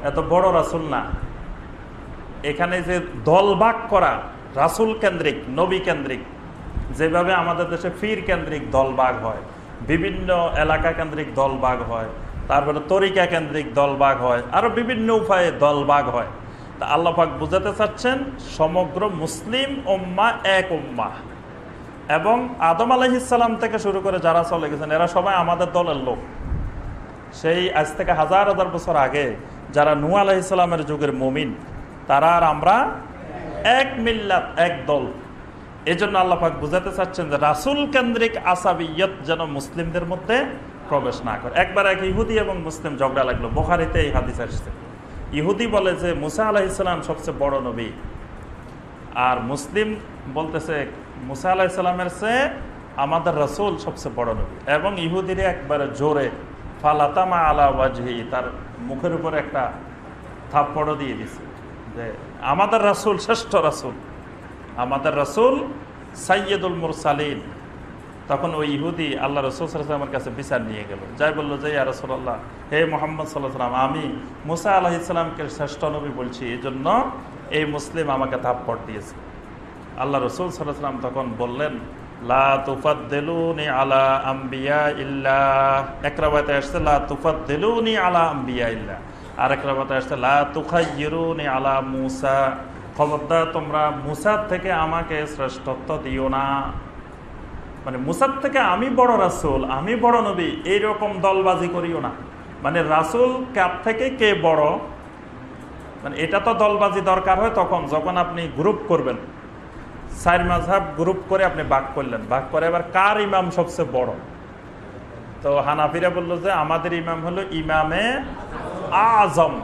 এত বড় রাসুল না। এখানে যে দলবাগ করা রাসুল কেন্দ্রিক, নবী কেন্দ্রিক, যেভাবে আমাদের দেশে ফির কেন্দ্রিক দলবাগ হয়। বিভিন্ন এলাকা কেন্দ্রিক দলবাগ হয়, তারপরে তরিকা কেন্দ্রিক দলবাগ হয়, আরও বিভিন্ন উপায়ে দলবাগ হয়। তা আল্লাহাক বুঝাতে চাচ্ছেন, সমগ্র মুসলিম উম্মা এক উম্মা। এবং আদম আলহিসাল্লাম থেকে শুরু করে যারা চলে গেছেন, এরা সবাই আমাদের দলের লোক। সেই আজ থেকে হাজার হাজার বছর আগে যারা নু আলহিসাল্লামের যুগের মমিন, তারা আর আমরা এক মিল্লাত, এক দল। এই জন্য আল্লাহাক বুঝাতে চাচ্ছেন যে রাসুল কেন্দ্রিক আসাবিয়ত যেন মুসলিমদের মধ্যে প্রবেশ না করে। একবার এক ইহুদি এবং মুসলিম ঝগড়া লাগল। বোখারিতে এই হাদিস আসছে। ইহুদি বলে যে মুসা আলাহিসাল্লাম সবচেয়ে বড় নবী। আর মুসলিম বলতেছে, মুসা আলাহিসাল্লামের চেয়ে আমাদের রসুল সবচেয়ে বড় নবী। এবং ইহুদিরে একবারে জোরে, ফালাতামা আলা ওয়াজহি, তার মুখের উপরে একটা থাপ্পড়ও দিয়ে দিছে যে আমাদের রাসুল, শ্রেষ্ঠ রাসুল। আমাদের রাসুল সাইয়দুল মুরসালিন। তখন ওই ইহুদি আল্লাহ রসুল সাল্লামের কাছে বিচার নিয়ে গেল। যাই বলল, যে ইয়া রসুল্লাহ হে মোহাম্মদ সাল্লাহ সাল্লাম আমি মুসা আলাহ ইসলামকে শ্রেষ্ঠ নবী বলছি, এই জন্য এই মুসলিম আমাকে থাপ্পড় দিয়েছে। আল্লাহ রসুল সাল্লাহ সাল্লাম তখন বললেন, লা আলা আম্বিয়া ইল্লা একরাবাতে আসছে আলা আম্বিয়া ইল্লা আর আসছে, লা আলা মুসা। খবরদার, তোমরা মুসাদ থেকে আমাকে শ্রেষ্ঠত্ব দিও না। মানে মুসাদ থেকে আমি বড় রাসুল, আমি বড় নবী, এইরকম দলবাজি করিও না। মানে রাসুল কার থেকে কে বড়? মানে এটা তো দলবাজি দরকার হয় তখন, যখন আপনি গ্রুপ করবেন। সাইর মাঝহাব গ্রুপ করে আপনি বাক করলেন। বাক করে এবার কার ইমাম সবচেয়ে বড়? তো হানাফিরা বলল যে, আমাদের ইমাম হলো ইমামে আজম।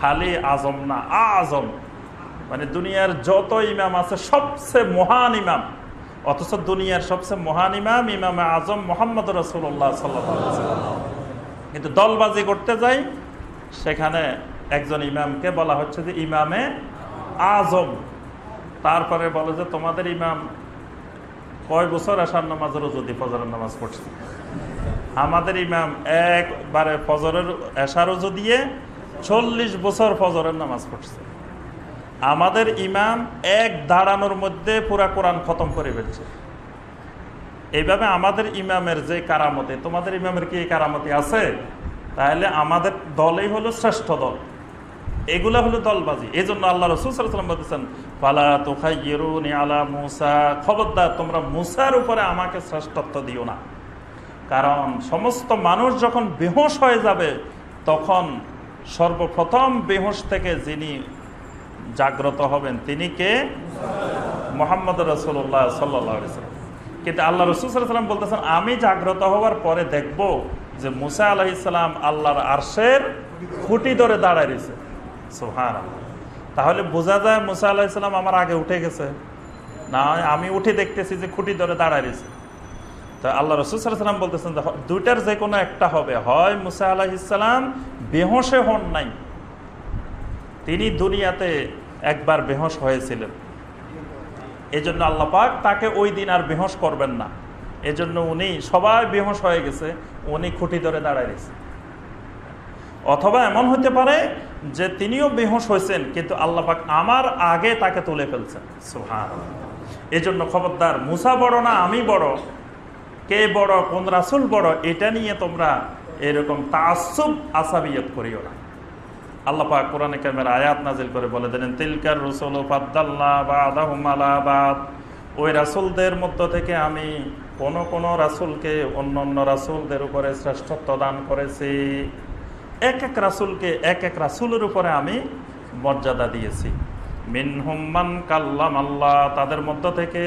খালি আজম না, আজম। মানে দুনিয়ার যত ইমাম আছে, সবচেয়ে মহান ইমাম। অথচ দুনিয়ার সবচেয়ে মহান ইমাম ইমাম আজম মোহাম্মদ রসুল্লাহ সাল্লাম কিন্তু দলবাজি করতে যাই, সেখানে একজন ইমামকে বলা হচ্ছে যে ইমামে আজম। তারপরে বলে যে, তোমাদের ইমাম কয় বছর আসার নামাজের যদি ফজরের নামাজ পড়ছে? আমাদের ইমাম একবারে ফজরের উজু দিয়ে চল্লিশ বছর ফজরের নামাজ পড়ছে। আমাদের ইমাম এক দাঁড়ানোর মধ্যে পুরা কোরআন খতম করে ফেলছে। এইভাবে আমাদের ইমামের যে কারামতে, তোমাদের ইমামের কি কারামতি আছে? তাহলে আমাদের দলেই হলো শ্রেষ্ঠ দল। এগুলা হলো দলবাজি। এই জন্য আল্লাহ রসুলাম বলতেছেন পালা তোখাইরুনি আলা মুসা। খবরদার, তোমরা মুসার উপরে আমাকে শ্রেষ্ঠত্ব দিও না। কারণ সমস্ত মানুষ যখন বেহোশ হয়ে যাবে, তখন সর্বপ্রথম বেহোশ থেকে যিনি জাগ্রত হবেন। তিনি কে? মোহাম্মদ রসুল্লাহ সাল্লাম। কিন্তু আল্লাহ রসুলাম বলতেছেন, আমি জাগ্রত হওয়ার পরে দেখব যে মুসা আলাহিসাল্লাম আল্লাহর আরশের খুঁটি ধরে দাঁড়ায় রয়েছে। সোহান তাহলে বোঝা যায় মুসা আলাহিসাল্লাম আমার আগে উঠে গেছে। না আমি উঠে দেখতেছি যে খুঁটি ধরে দাঁড়ায় রয়েছে। তো আল্লাহ রসুলাম বলতেছেন, দুইটার যে কোনো একটা হবে। হয় মুসা আলাহিসাল্লাম বেহসে হন নাই তিনি দুনিয়াতে একবার বেহস হয়েছিলেন। এই জন্য আল্লাপাক তাকে ওই দিন আর বেহস করবেন না। এজন্য উনি সবাই বেহস হয়ে গেছে, উনি খুঁটি ধরে দাঁড়ায় গেছে অথবা এমন হতে পারে যে তিনিও বেহস হয়েছেন, কিন্তু আল্লাপাক আমার আগে তাকে তুলে ফেলছেন। সুহান এই জন্য খবরদার, মুসা বড় না আমি বড়? কে বড়, কোন রাসুল বড়? এটা নিয়ে তোমরা এরকম তাসুব আসাবিয়ত করিও না। আল্লাহ পাক কোরআনে কামের আয়াত নাজিল করে বলে দিলেন, তিলকার রসুল বাদ। ওই রাসুলদের মধ্য থেকে আমি কোন কোন রাসুলকে অন্য অন্য রাসুলদের উপরে শ্রেষ্ঠত্ব দান করেছি। এক এক রাসুলকে এক এক রাসুলের উপরে আমি মর্যাদা দিয়েছি। মিন হুম্মান কাল্লাম আল্লাহ তাদের মধ্য থেকে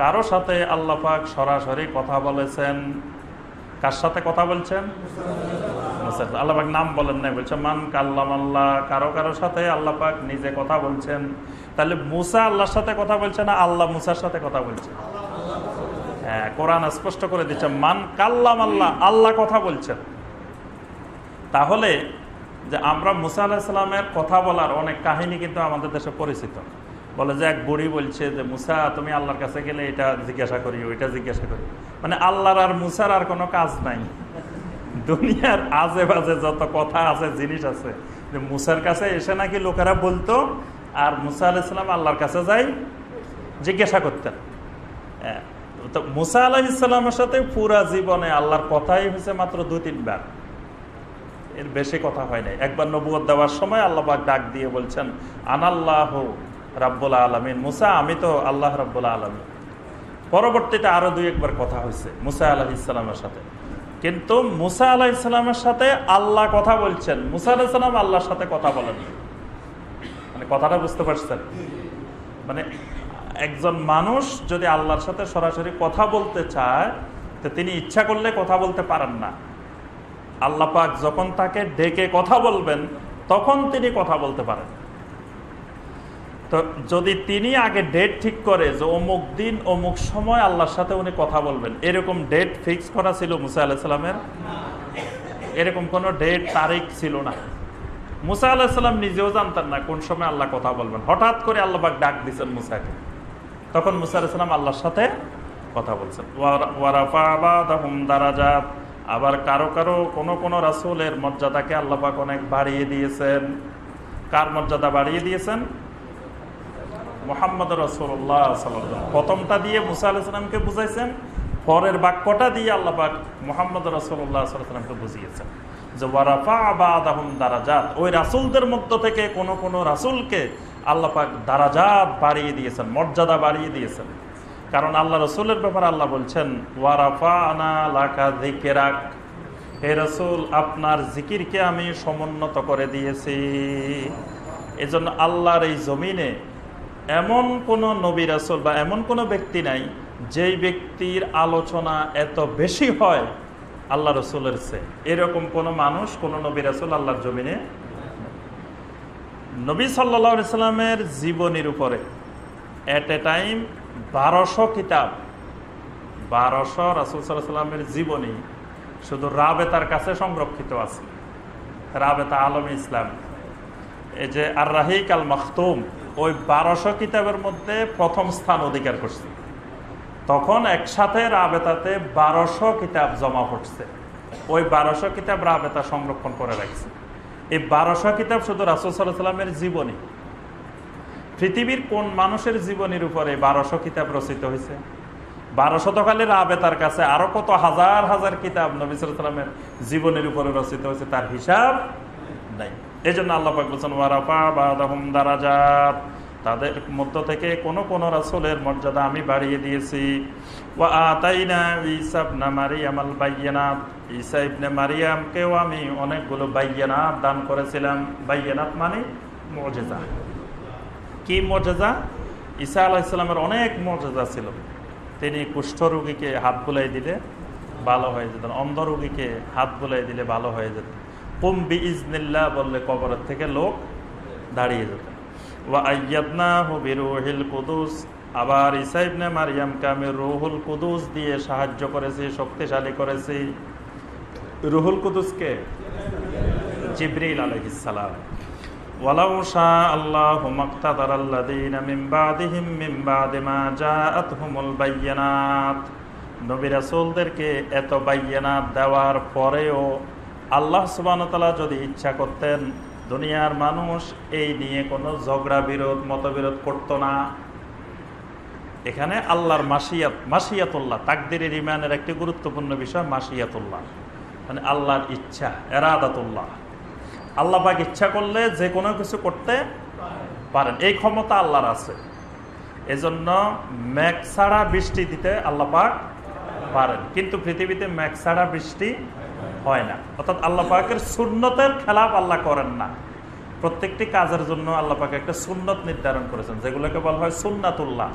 কারও সাথে আল্লাহ পাক সরাসরি কথা বলেছেন। কার সাথে কথা বলছেন? আল্লাহ পাক নাম বলেন নাই, বলছে, মান কাল্লাম আল্লাহ কারও কারও সাথে আল্লাহ পাক নিজে কথা বলছেন। তাহলে মুসা আল্লাহর সাথে কথা বলছে না আল্লাহ মুসার সাথে কথা বলছে? হ্যাঁ কোরআন স্পষ্ট করে দিচ্ছে, মান কাল্লাম আল্লাহ আল্লাহ কথা বলছেন। তাহলে যে আমরা মুসা আলাহিসাল্লামের কথা বলার অনেক কাহিনী কিন্তু আমাদের দেশে পরিচিত। বলে যে এক বুড়ি বলছে যে, মুসা, তুমি আল্লাহর কাছে গেলে এটা জিজ্ঞাসা করি ওইটা জিজ্ঞাসা করি মানে আল্লাহর আর মুসার আর কোনো কাজ নাই। দুনিয়ার আজে বাজে যত কথা আছে, জিনিস আছে। যে মুসার কাছে এসে নাকি লোকেরা বলতো, আর মুসা আলাইসাল্লাম আল্লাহর কাছে যাই, জিজ্ঞাসা করতেন। তো মুসা আলাহিসাল্লামের সাথে পুরা জীবনে আল্লাহর কথাই হয়েছে মাত্র দু তিনবার এর বেশি কথা হয় নাই। একবার নবুয় দেওয়ার সময় আল্লাহ ডাক দিয়ে বলছেন, আনাল্লাহ রাব্বুল আলমিন। মুসা, আমি তো আল্লাহ রাব্বুল আলমিন। পরবর্তীতে আরও দুই, একবার কথা হয়েছে মুসা আলাহ ইসলামের সাথে। কিন্তু মুসা আলাহ ইসলামের সাথে আল্লাহ কথা বলছেন। মুসা আলাহ ইসলাম আল্লাহর সাথে কথা বলেন মানে কথাটা বুঝতে পারছেন? মানে একজন মানুষ যদি আল্লাহর সাথে সরাসরি কথা বলতে চায়, তো তিনি ইচ্ছা করলে কথা বলতে পারেন না। আল্লাহ পাক যখন তাকে ডেকে কথা বলবেন, তখন তিনি কথা বলতে পারেন। তো যদি তিনি আগে ডেট ঠিক করে যে অমুক দিন, অমুক সময় আল্লাহর সাথে উনি কথা বলবেন, এরকম ডেট ফিক্স করা ছিল মুসা আলাহিসাল্লামের এরকম কোনো ডেট তারিখ ছিল না। মুসা আলাহিসাল্লাম নিজেও জানতেন না কোন সময় আল্লাহ কথা বলবেন। হঠাৎ করে আল্লাহবাক ডাক দিচ্ছেন মুসাকে। তখন মুসা আলাহিসাল্লাম আল্লাহর সাথে কথা বলছেন। দারাজাত। আবার কারও কারও কোনো কোনো রাসুলের মর্যাদাকে আল্লাপাক অনেক বাড়িয়ে দিয়েছেন। কার মর্যাদা বাড়িয়ে দিয়েছেন? মোহাম্মদ রসুল্লাহ প্রথমটা দিয়ে মুসা আলাহিসামকে বুঝাইছেন, পরের বাক্যটা দিয়ে আল্লাপাক মোহাম্মদ রসুল্লাহ সাল্লামকে বুঝিয়েছেন। যে ওয়ারাফা আবাদ আহম দারাজাত, ওই রাসুলদের মধ্য থেকে কোনো কোনো রাসুলকে আল্লাপাক দারাজাত বাড়িয়ে দিয়েছেন, মর্যাদা বাড়িয়ে দিয়েছেন। কারণ আল্লাহ রসুলের ব্যাপারে আল্লাহ বলছেন ওয়ারাফা আনা লাকা জিকেরাক হে রসুল, আপনার জিকিরকে আমি সমুন্নত করে দিয়েছি। এজন্য আল্লাহর এই জমিনে এমন কোন নবী রাসুল বা এমন কোনো ব্যক্তি নাই, যেই ব্যক্তির আলোচনা এত বেশি হয় আল্লাহ রসুলের সে এরকম কোন মানুষ, কোন নবী রাসুল আল্লাহর জমিনে নবী সাল্লা সাল্লামের জীবনীর উপরে এট এ টাইম বারোশো কিতাব, বারোশো রাসুল সাল্লামের জীবনী শুধু রাবেতার কাছে সংরক্ষিত আছে। রাবেতা আলম ইসলাম। এই যে আর রাহিক আল মখতুম ওই বারোশো কিতাবের মধ্যে প্রথম স্থান অধিকার করছে। তখন একসাথে রাবেতাতে বারোশো কিতাব জমা পড়ছে ওই বারোশো কিতাব রাবেতা সংরক্ষণ করে রাখছে। এই বারোশো কিতাব শুধু রাসুল সাল্লাহ সাল্লামের জীবনী। পৃথিবীর কোন মানুষের জীবনীর উপরে বারোশো কিতাব রচিত হয়েছে? বারোশো তকালে রাবেতার কাছে আরও কত হাজার হাজার কিতাব নবিসামের জীবনের উপরে রচিত হয়েছে, তার হিসাব নাই। এই জন্য আল্লাহ বলছেন, ওয়ারাফা বা দারাজাত। তাদের মধ্য থেকে কোন কোন রাসুলের মর্যাদা আমি বাড়িয়ে দিয়েছি। ও আমি অনেকগুলো দান করেছিলাম। মানে কি অনেক মর্যাদা ছিল। তিনি কুষ্ঠ রোগীকে হাত বুলাই দিলে ভালো হয়ে যেতেন, অন্ধ রোগীকে হাত বুলাই দিলে ভালো হয়ে যেত কুম্বি ইজনিল্লা বললে কবরের থেকে লোক দাঁড়িয়ে যেত। কুদুস, আবার ইসাইবনে মারিয়ামকে আমি রুহুল কুদুস দিয়ে সাহায্য করেছি, শক্তিশালী করেছি। রুহুল কুদুসকে জিবরিল আলহিসাম আল্লাহ এত দেওয়ার পরেও আল্লাহ ওয়া যদি ইচ্ছা করতেন, দুনিয়ার মানুষ এই নিয়ে কোনো ঝগড়া বিরোধ, মতবিরোধ করতো না। এখানে আল্লাহর মাসিয়াত, মাসিয়াতুল্লাহ, তাকদিরের ইমানের একটি গুরুত্বপূর্ণ বিষয় মাসিয়াতুল্লাহ। মানে আল্লাহর ইচ্ছা, এরাদাতুল্লাহ। আল্লাহ পাক ইচ্ছা করলে যে কোনো কিছু করতে পারেন। এই ক্ষমতা আল্লাহর আছে। এজন্য ম্যাক ছাড়া বৃষ্টি দিতে আল্লাহ পাক পারেন। কিন্তু পৃথিবীতে ম্যাক ছাড়া বৃষ্টি হয় না। অর্থাৎ আল্লাহ পাকের সুন্নতের খেলাপ আল্লাহ করেন না। প্রত্যেকটি কাজের জন্য আল্লাহ পাক একটা সুন্নত নির্ধারণ করেছেন, যেগুলোকে বলা হয় সুন্নাতুল্লাহ।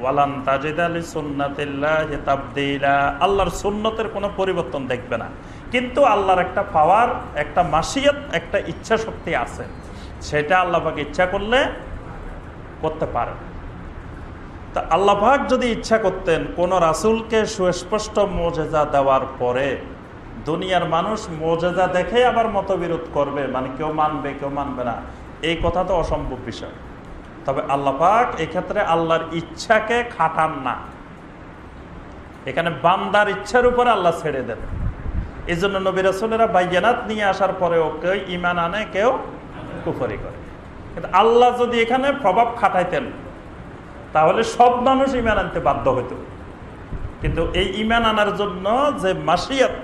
ওয়ালান তাজিদ আলী সুন্নাতিল্লাহ তাবদিলা। আল্লাহর সুন্নতের কোনো পরিবর্তন দেখবে না। কিন্তু আল্লাহর একটা পাওয়ার একটা মাসিয়ত, একটা ইচ্ছা শক্তি আছে। সেটা আল্লাহ ইচ্ছা করলে করতে পারেন। তা আল্লাপাক যদি ইচ্ছা করতেন, কোন রাসুলকে সুস্পষ্ট মজেজা দেওয়ার পরে দুনিয়ার মানুষ মজেজা দেখে আবার মতবিরোধ করবে মানে কেউ মানবে কেউ মানবে না। এই কথা তো অসম্ভব বিষয়। তবে আল্লাহ পাক এক্ষেত্রে আল্লাহর ইচ্ছাকে খাটান না। এখানে বান্দার ইচ্ছার উপরে আল্লাহ ছেড়ে দেন। এই জন্য নবী রাসুলেরা বাইজানাত নিয়ে আসার পরেও কেউ ইমান আনে, কেউ কুফরি করে। কিন্তু আল্লাহ যদি এখানে প্রভাব খাটাইতেন, তাহলে সব মানুষ ইমান আনতে বাধ্য হতো কিন্তু এই ইমান আনার জন্য যে মাসিয়াত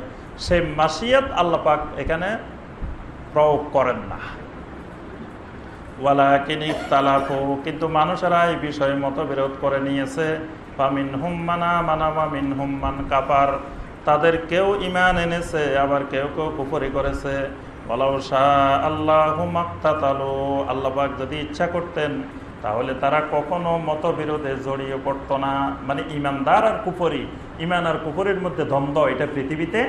সেই মাসিয়াত আল্লাহ পাক এখানে প্রয়োগ করেন না। ওয়ালা কিনিক তালাকো কিন্তু মানুষেরা এই বিষয়ে মতবিরোধ করে নিয়েছে। পামিন হুম্মানা মানা মামিন হুম্মান কাপার তাদের কেউ ইমান এনেছে, আবার কেউ কেউ কুফরি করেছে। আল্লাহ আল্লাহবাক যদি ইচ্ছা করতেন, তাহলে তারা কখনো মতবিরোধে জড়িয়ে পড়তো না। মানে ইমানদার আর কুফরি ইমান আর কুফরির মধ্যে দ্বন্দ্ব, এটা পৃথিবীতে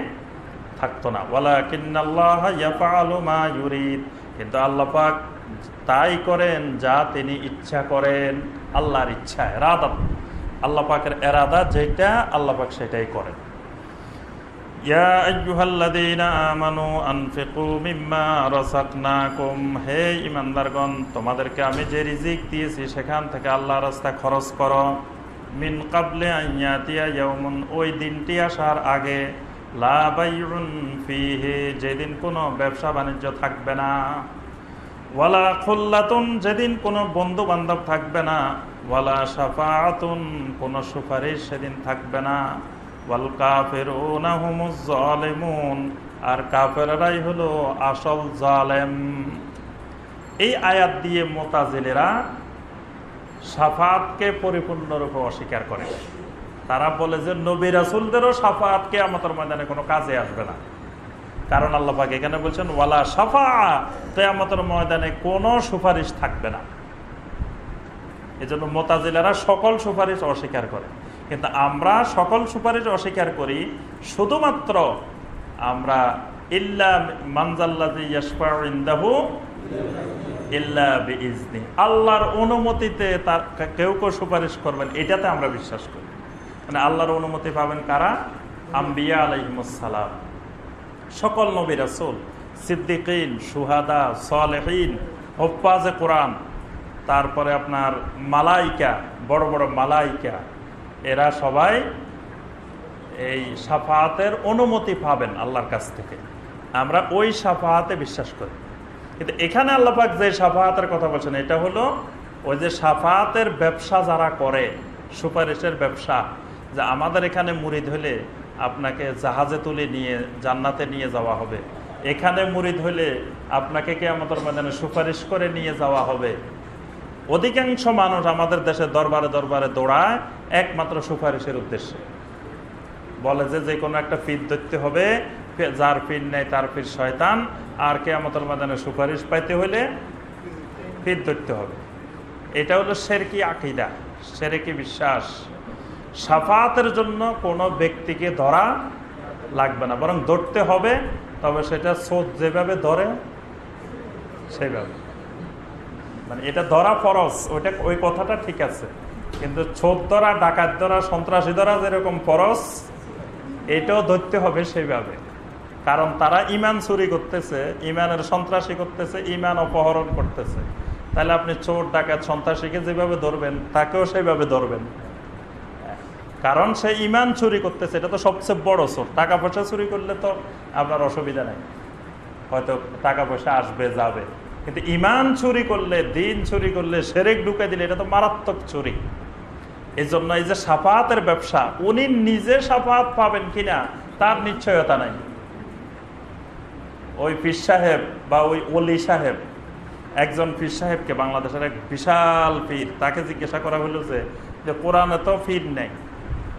থাকতো না। ওয়ালা কিন্নাল্লাহ মা কিন্তু আল্লাহ পাক তাই করেন যা তিনি ইচ্ছা করেন। আল্লাহর ইচ্ছা এরাদাত আল্লাহ পাকের এরাদা যেটা, আল্লাহ পাক সেটাই করেন। ইমানদারগণ তোমাদেরকে আমি যে রিজিক দিয়েছি, সেখান থেকে আল্লাহ রাস্তা খরচ করো। মিন কাবলে ওই দিনটি আসার আগে যেদিন কোনো ব্যবসা বাণিজ্য থাকবে না। ওয়ালা খোল্লাতুন, যেদিন কোনো বন্ধু বান্ধব থাকবে না। ওয়ালা সাফাতুন কোনো সুপারিশ সেদিন থাকবে না। ওয়াল কাফের আর কাফেরাই হলো আসল জালেম। এই আয়াত দিয়ে মোতাজিলেরা সাফাতকে পরিপূর্ণরূপে অস্বীকার করে। তারা বলে যে নবী রাসুলদেরও সাফাতকে আমাদের ময়দানে কোনো কাজে আসবে না। কারণ আল্লাপাক এখানে বলছেন, ওয়ালা সাফা কেয়ামতের ময়দানে কোনো সুপারিশ থাকবে না। এই জন্য মোতাজিলারা সকল সুপারিশ অস্বীকার করে। কিন্তু আমরা সকল সুপারিশ অস্বীকার করি শুধুমাত্র আমরা, ইল্লা মানজাল্লাহু ইজনি আল্লাহর অনুমতিতে তার কেউ কেউ সুপারিশ করবেন, এটাতে আমরা বিশ্বাস করি। মানে আল্লাহর অনুমতি পাবেন কারা? আম্বিয়া আলাইহিমসালাম সকল নবী রাসুল, সিদ্দিকিন সুহাদা সালেহীন হফাজে কোরআন, তারপরে আপনার মালাইকা, বড় বড় মালাইকা, এরা সবাই এই সাফাতের অনুমতি পাবেন আল্লাহর কাছ থেকে। আমরা ওই সাফাহাতে বিশ্বাস করি। কিন্তু এখানে আল্লাপাক যে সাফাহাতের কথা বলছেন, এটা হলো ওই যে সাফাহাতের ব্যবসা যারা করে, সুপারিশের ব্যবসা যে আমাদের এখানে মুড়িদ হলে আপনাকে জাহাজে তুলে নিয়ে, জান্নাতে নিয়ে যাওয়া হবে। এখানে মুড়িদ হলে আপনাকে কে আমাদের ময়দানে সুপারিশ করে নিয়ে যাওয়া হবে। অধিকাংশ মানুষ আমাদের দেশে দরবারে দরবারে দৌড়ায়, একমাত্র সুপারিশের উদ্দেশ্যে। বলে যে যে কোনো একটা ফির ধরতে হবে যার ফির নেই তার ফির শয়তান, আর কে আমাদের ময়দানে সুপারিশ পাইতে হলে ফির ধরতে হবে। এটা হলো সেরকি আকিদা সেরেকি বিশ্বাস। সাফাতের জন্য কোনো ব্যক্তিকে ধরা লাগবে না, বরং ধরতে হবে, তবে সেটা স্রোত যেভাবে ধরে সেভাবে মানে এটা ধরা ফরস ওইটা ওই কথাটা ঠিক আছে। কিন্তু ছোট ধরা, ডাকাত ধরা, সন্ত্রাসী ধরা যেরকম ফরস এটাও ধরতে হবে সেইভাবে। কারণ তারা ইমান চুরি করতেছে, ইমানের সন্ত্রাসী করতেছে, ইমান অপহরণ করতেছে। তাহলে আপনি চোর ডাকাত, সন্ত্রাসীকে যেভাবে ধরবেন, তাকেও সেইভাবে ধরবেন। কারণ সে ইমান চুরি করতেছে, এটা তো সবচেয়ে বড় চোর। টাকা পয়সা চুরি করলে তো আপনার অসুবিধা নেই। হয়তো টাকা পয়সা আসবে, যাবে। কিন্তু ইমান চুরি করলে, দিন চুরি করলে, সেরেক ঢুকে দিলে, এটা তো মারাত্মক চুরি। এই জন্য এই যে সাফাতের ব্যবসা, উনি নিজে সাফাত পাবেন কিনা, তার নিশ্চয়তা নাই। ওই পীর সাহেব বা ওই অলি সাহেব, একজন পীর সাহেবকে বাংলাদেশের এক বিশাল পীর, তাকে জিজ্ঞাসা করা হলো যে কোরআনে তো ফির নেই।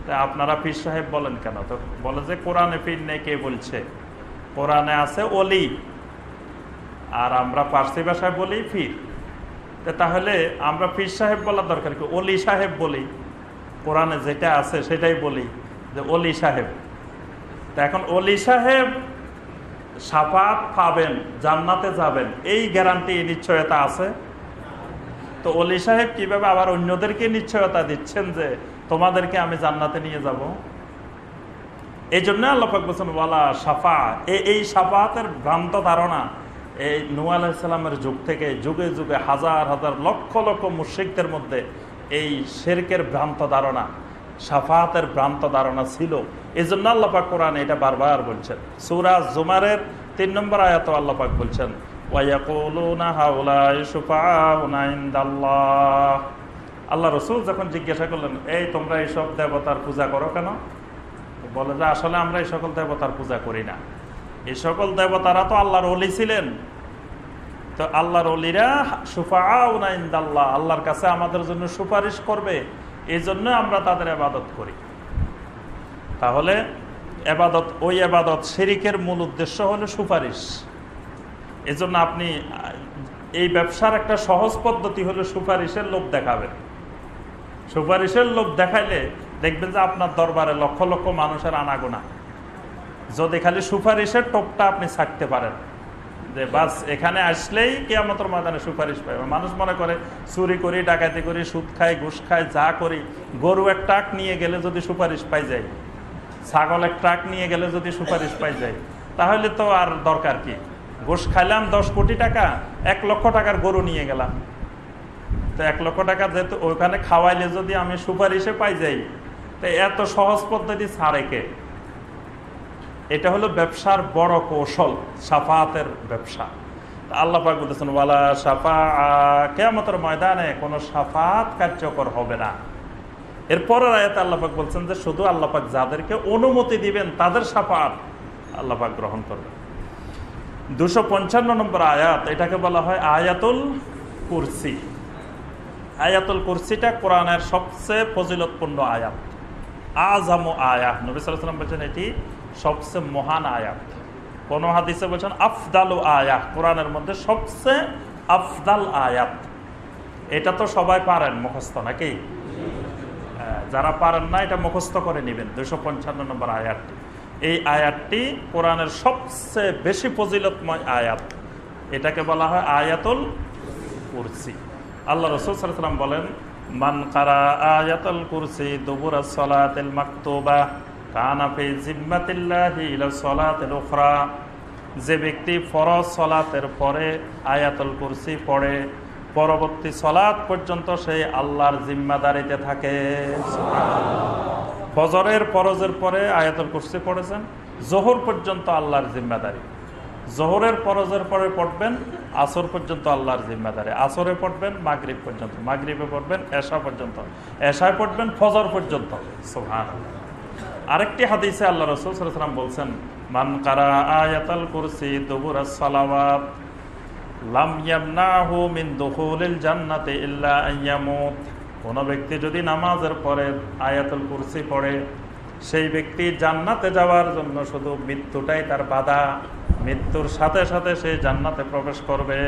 তা আপনারা পীর সাহেব বলেন কেন? তো বলে যে, কোরআনে পীর নেই, কে বলছে? কোরআনে আছে অলি আর আমরা পার্সি ভাষায় বলি তা তাহলে আমরা পীর সাহেব বলার দরকার কি? অলি সাহেব বলি। কোরআনে যেটা আছে সেটাই বলি, যে অলি সাহেব। তা এখন অলি সাহেব সাফাত পাবেন, জান্নাতে যাবেন, এই গ্যারান্টি নিশ্চয়তা আছে? তো অলি সাহেব কীভাবে আবার অন্যদেরকে নিশ্চয়তা দিচ্ছেন যে তোমাদেরকে আমি জান্নাতে নিয়ে যাব। এই জন্য আল্লাপাক বলছেন, ওয়ালা সাফা এই সাফাতের ভ্রান্ত ধারণা এই নু আলাইসাল্লামের যুগ থেকে যুগে যুগে হাজার হাজার, লক্ষ লক্ষ মুশ্রিকদের মধ্যে এই শেরকের ভ্রান্ত ধারণা সাফাতের ভ্রান্ত ধারণা ছিল। এই জন্য আল্লাপাক কোরআন এটা বারবার বলছেন। সুরাজ জুমারের তিন নম্বর আয়াত আল্লাপাক বলছেন আল্লাহ রসুল যখন জিজ্ঞাসা করলেন, এই তোমরা এইসব দেবতার পূজা করো কেন? বলে যে, আসলে আমরা এই সকল দেবতার পূজা করি না। এই সকল দেবতারা তো আল্লাহর অলি ছিলেন। তো আল্লাহর অলিরা সুফাউনাইন্দাল্লাহ আল্লাহর কাছে আমাদের জন্য সুপারিশ করবে। এই জন্য আমরা তাদের আবাদত করি। তাহলে এবাদত, ওই আবাদত শেরিকের মূল উদ্দেশ্য হলো সুপারিশ। এজন্য আপনি, এই ব্যবসার একটা সহজ পদ্ধতি হলো সুপারিশের লোভ দেখাবেন। সুপারিশের লোভ দেখাইলে দেখবেন যে আপনার দরবারে লক্ষ লক্ষ মানুষের আনাগোনা। যদি খালি সুপারিশের টোপটা আপনি ছাড়তে পারেন। যে বাস, এখানে আসলেই কেয়ামতর ময়দানে সুপারিশ পাইবে মানুষ মনে করে, চুরি করি, ডাকাতি করি, সুদ খাই, ঘুষ খাই, যা করি, গরু এক ট্রাক নিয়ে গেলে যদি সুপারিশ পাই যায়। ছাগল এক ট্রাক নিয়ে গেলে যদি সুপারিশ পাই যায়। তাহলে তো আর দরকার কি? ঘুষ খাইলাম দশ কোটি টাকা, এক লক্ষ টাকার গরু নিয়ে গেলাম। তো এক লক্ষ টাকা যেহেতু ওইখানে খাওয়াইলে যদি আমি সুপারিশে পাই যাই, তো এত সহজ পদ্ধতি ছাড়ে কে? এটা হলো ব্যবসার বড় কৌশল, সাফাতের ব্যবসা। আল্লাহ পাক বলতেছেন, ওয়ালা সাফা কেমতের ময়দানে কোনো সাফাত কার্যকর হবে না। এরপরের আয়াতে আল্লাপাক বলছেন যে, শুধু আল্লাপাক যাদেরকে অনুমতি দিবেন, তাদের সাফাত আল্লাপাক গ্রহণ করবেন দুশো পঞ্চান্ন নম্বর আয়াত, এটাকে বলা হয় আয়াতুল কুরসি। আয়াতুল কুরসিটা কোরআনের সবচেয়ে ফজিলতপূর্ণ আয়াত। আজামু আয়াত। নবী সাল্লাম বলছেন এটি সবচেয়ে মহান আয়াত। কোন হাদিসে বলছেন আফদাল আয়াত। কোরআনের মধ্যে সবচেয়ে আফদাল আয়াত। এটা তো সবাই পারেন, মুখস্থ নাকি? যারা পারেন না, এটা মুখস্থ করে নেবেন দুশো পঞ্চান্ন নম্বর আয়াতটি। এই আয়াতটি কোরআনের সবচেয়ে বেশি ফজিলতময় আয়াত। এটাকে বলা হয় আয়াতুল কুরসি। আল্লাহ রসুল সাল্লাম বলেন, মান কারা আয়াতুল কুরসি দুবুরা সলাতিল মাকতুবা কানাফি জিম্মাতিল্লাহি ইলা সলাতিল উখরা, যে ব্যক্তি ফরজ সলাতের পরে আয়াতুল কুরসি পড়ে, পরবর্তী সলাৎ পর্যন্ত সেই আল্লাহর জিম্মাদারিতে থাকে। ফজরের ফরজের পরে আয়াতুল কুরসি পড়েছেন, জোহর পর্যন্ত আল্লাহর জিম্মাদারি। জোহরের পরজের পরে পড়বেন, আসর পর্যন্ত আল্লাহর জিম্মাদারি। আসরে পড়বেন, মাগরীব পর্যন্ত। মাগরীবে পড়বেন, এশা পর্যন্ত। এশায় পড়বেন, ফজর পর্যন্ত। সোহান আরেকটি হাদিসে আল্লাহ রসুল সাল্লাম বলছেন, মান কারা আয়াতাল কুরসি দুবুরা সালাওয়াত, লাম ব্যক্তি যদি নামাজের পরে আয়াতুল কুরসি পড়ে সেই ব্যক্তি জান্নাতে যাওয়ার জন্য শুধু মৃত্যুটাই তার বাধা। মৃত্যুর সাথে সাথে সে জান্নাতে প্রবেশ করবে।